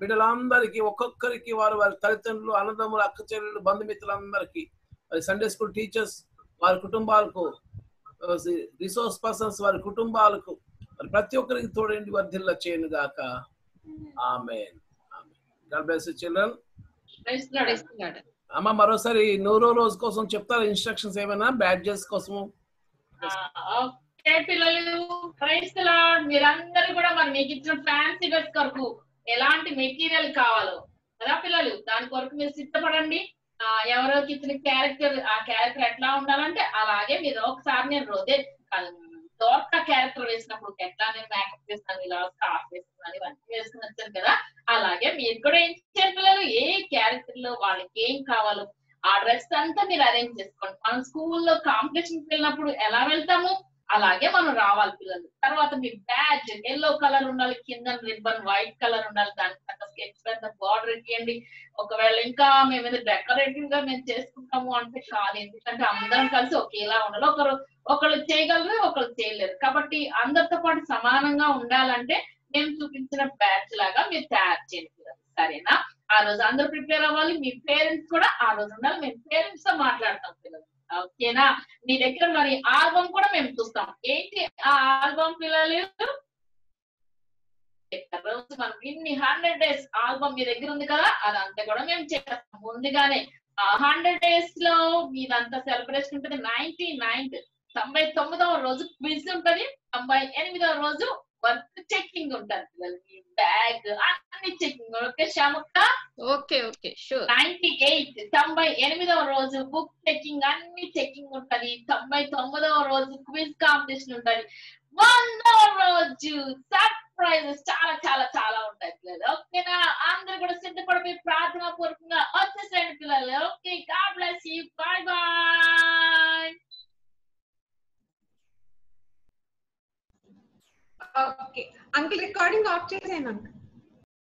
బిడ్డలందరికీ ఒక్కొక్కరికి వారు వారి తల్లిదండ్రులు అన్నదమ్ములు అక్క చెల్లెలు బంధుమిత్రులందరికీ వారి సండే స్కూల్ టీచర్స్ వారి కుటుంబాలకు రిసోర్స్ పర్సన్స్ వారి కుటుంబాలకు మరి ప్రతి ఒక్కరికి తోడండి వర్ధిల్ల చేయను గాక. ఆమె చిల్డ్రన్. అమ్మ మరోసారి నూరో రోజు కోసం చెప్తారా? ఇన్స్ట్రక్షన్స్ ఏమైనా? బ్యాడ్జెస్ కోసము? పిల్లలు. క్రైస్త మీరందరూ కూడా మరి మీకు ఇచ్చిన ఫ్యాన్సీ డ్రెస్ కొరకు ఎలాంటి మెటీరియల్ కావాలో కదా పిల్లలు? దాని కొరకు మీరు సిద్ధపడండి. ఆ, ఎవరోకి ఇచ్చిన క్యారెక్టర్ ఆ క్యారెక్టర్ ఎట్లా ఉండాలంటే అలాగే మీరు ఒకసారి నేను రోజే దోర్క క్యారెక్టర్ వేసినప్పుడు ఎట్లా నేను మేకప్ చేస్తాను ఇలా స్కార్ఫ్ వేస్తున్నాను ఇవన్నీ వేసుకుని వచ్చాను కదా. అలాగే మీరు కూడా ఏం చేయాలి పిల్లలు? ఏ క్యారెక్టర్లో వాళ్ళకి ఏం కావాలో ఆ డ్రెస్ అంతా మీరు అరేంజ్ చేసుకోండి. మనం స్కూల్లో కాంపిటీషన్ వెళ్ళినప్పుడు ఎలా వెళ్తాము? అలాగే మనం రావాలి పిల్లలు. తర్వాత మీ బ్యాచ్ ఎల్లో కలర్ ఉండాలి కింద రిబ్బన్ వైట్ కలర్ ఉండాలి దానికి తగ్గ స్కెచ్ పెద్ద బార్డర్ ఇవ్వండి ఒకవేళ ఇంకా మేము ఏదో డెకరేటివ్గా మేము చేసుకుంటాము అంటే కాదు ఎందుకంటే అందరం కలిసి ఒకేలా ఉండాలి. ఒకరు ఒకళ్ళు చేయగలరు ఒకరు చేయలేరు. కాబట్టి అందరితో పాటు సమానంగా ఉండాలంటే మేము చూపించిన బ్యాచ్ లాగా మీరు తయారు చేయండి సరేనా? ఆ రోజు అందరూ ప్రిపేర్ అవ్వాలి. మీ పేరెంట్స్ కూడా ఆ రోజు ఉండాలి. మేము పేరెంట్స్తో మాట్లాడతాం పిల్లలు. ఓకేనా? మీ దగ్గర మరి ఆల్బమ్ కూడా మేము చూస్తాం. ఏంటి ఆ ఆల్బమ్ పిల్లలు? రోజు మనం ఇన్ని హండ్రెడ్ డేస్ ఆల్బమ్ మీ దగ్గర ఉంది కదా అదంతా కూడా మేము చేస్తాం. ముందుగానే హండ్రెడ్ డేస్లో మీదంతా సెలబ్రేషన్ ఉంటుంది. నైన్టీ నైన్త్ తొంభై తొమ్మిదవ రోజు క్విజ్ ఉంటది. తొంభై ఎనిమిదవ రోజు వర్క్ చెకింగ్ ఉంటది పిల్లలకి బ్యాగ్ అన్ని checking okay శ్యామక్క? Okay okay sure ninety eight తొంభై ఎనిమిదవ రోజు బుక్ చెకింగ్ అన్ని చెకింగ్ ఉంటది. తొంభై తొమ్మిదవ రోజు క్విజ్ కాంపిటీషన్ ఉంటది. వందవ రోజు సర్ప్రైజెస్ చాలా చాలా చాలా ఉంటాయి పిల్లలు. ఓకేనా? అందరూ కూడా సిద్ధపడిపోయి ప్రార్థన పూర్వకంగా వచ్చేసేయండి పిల్లలు. Okay God bless you bye bye okay uncle recording off చేసేయండి అంకుల్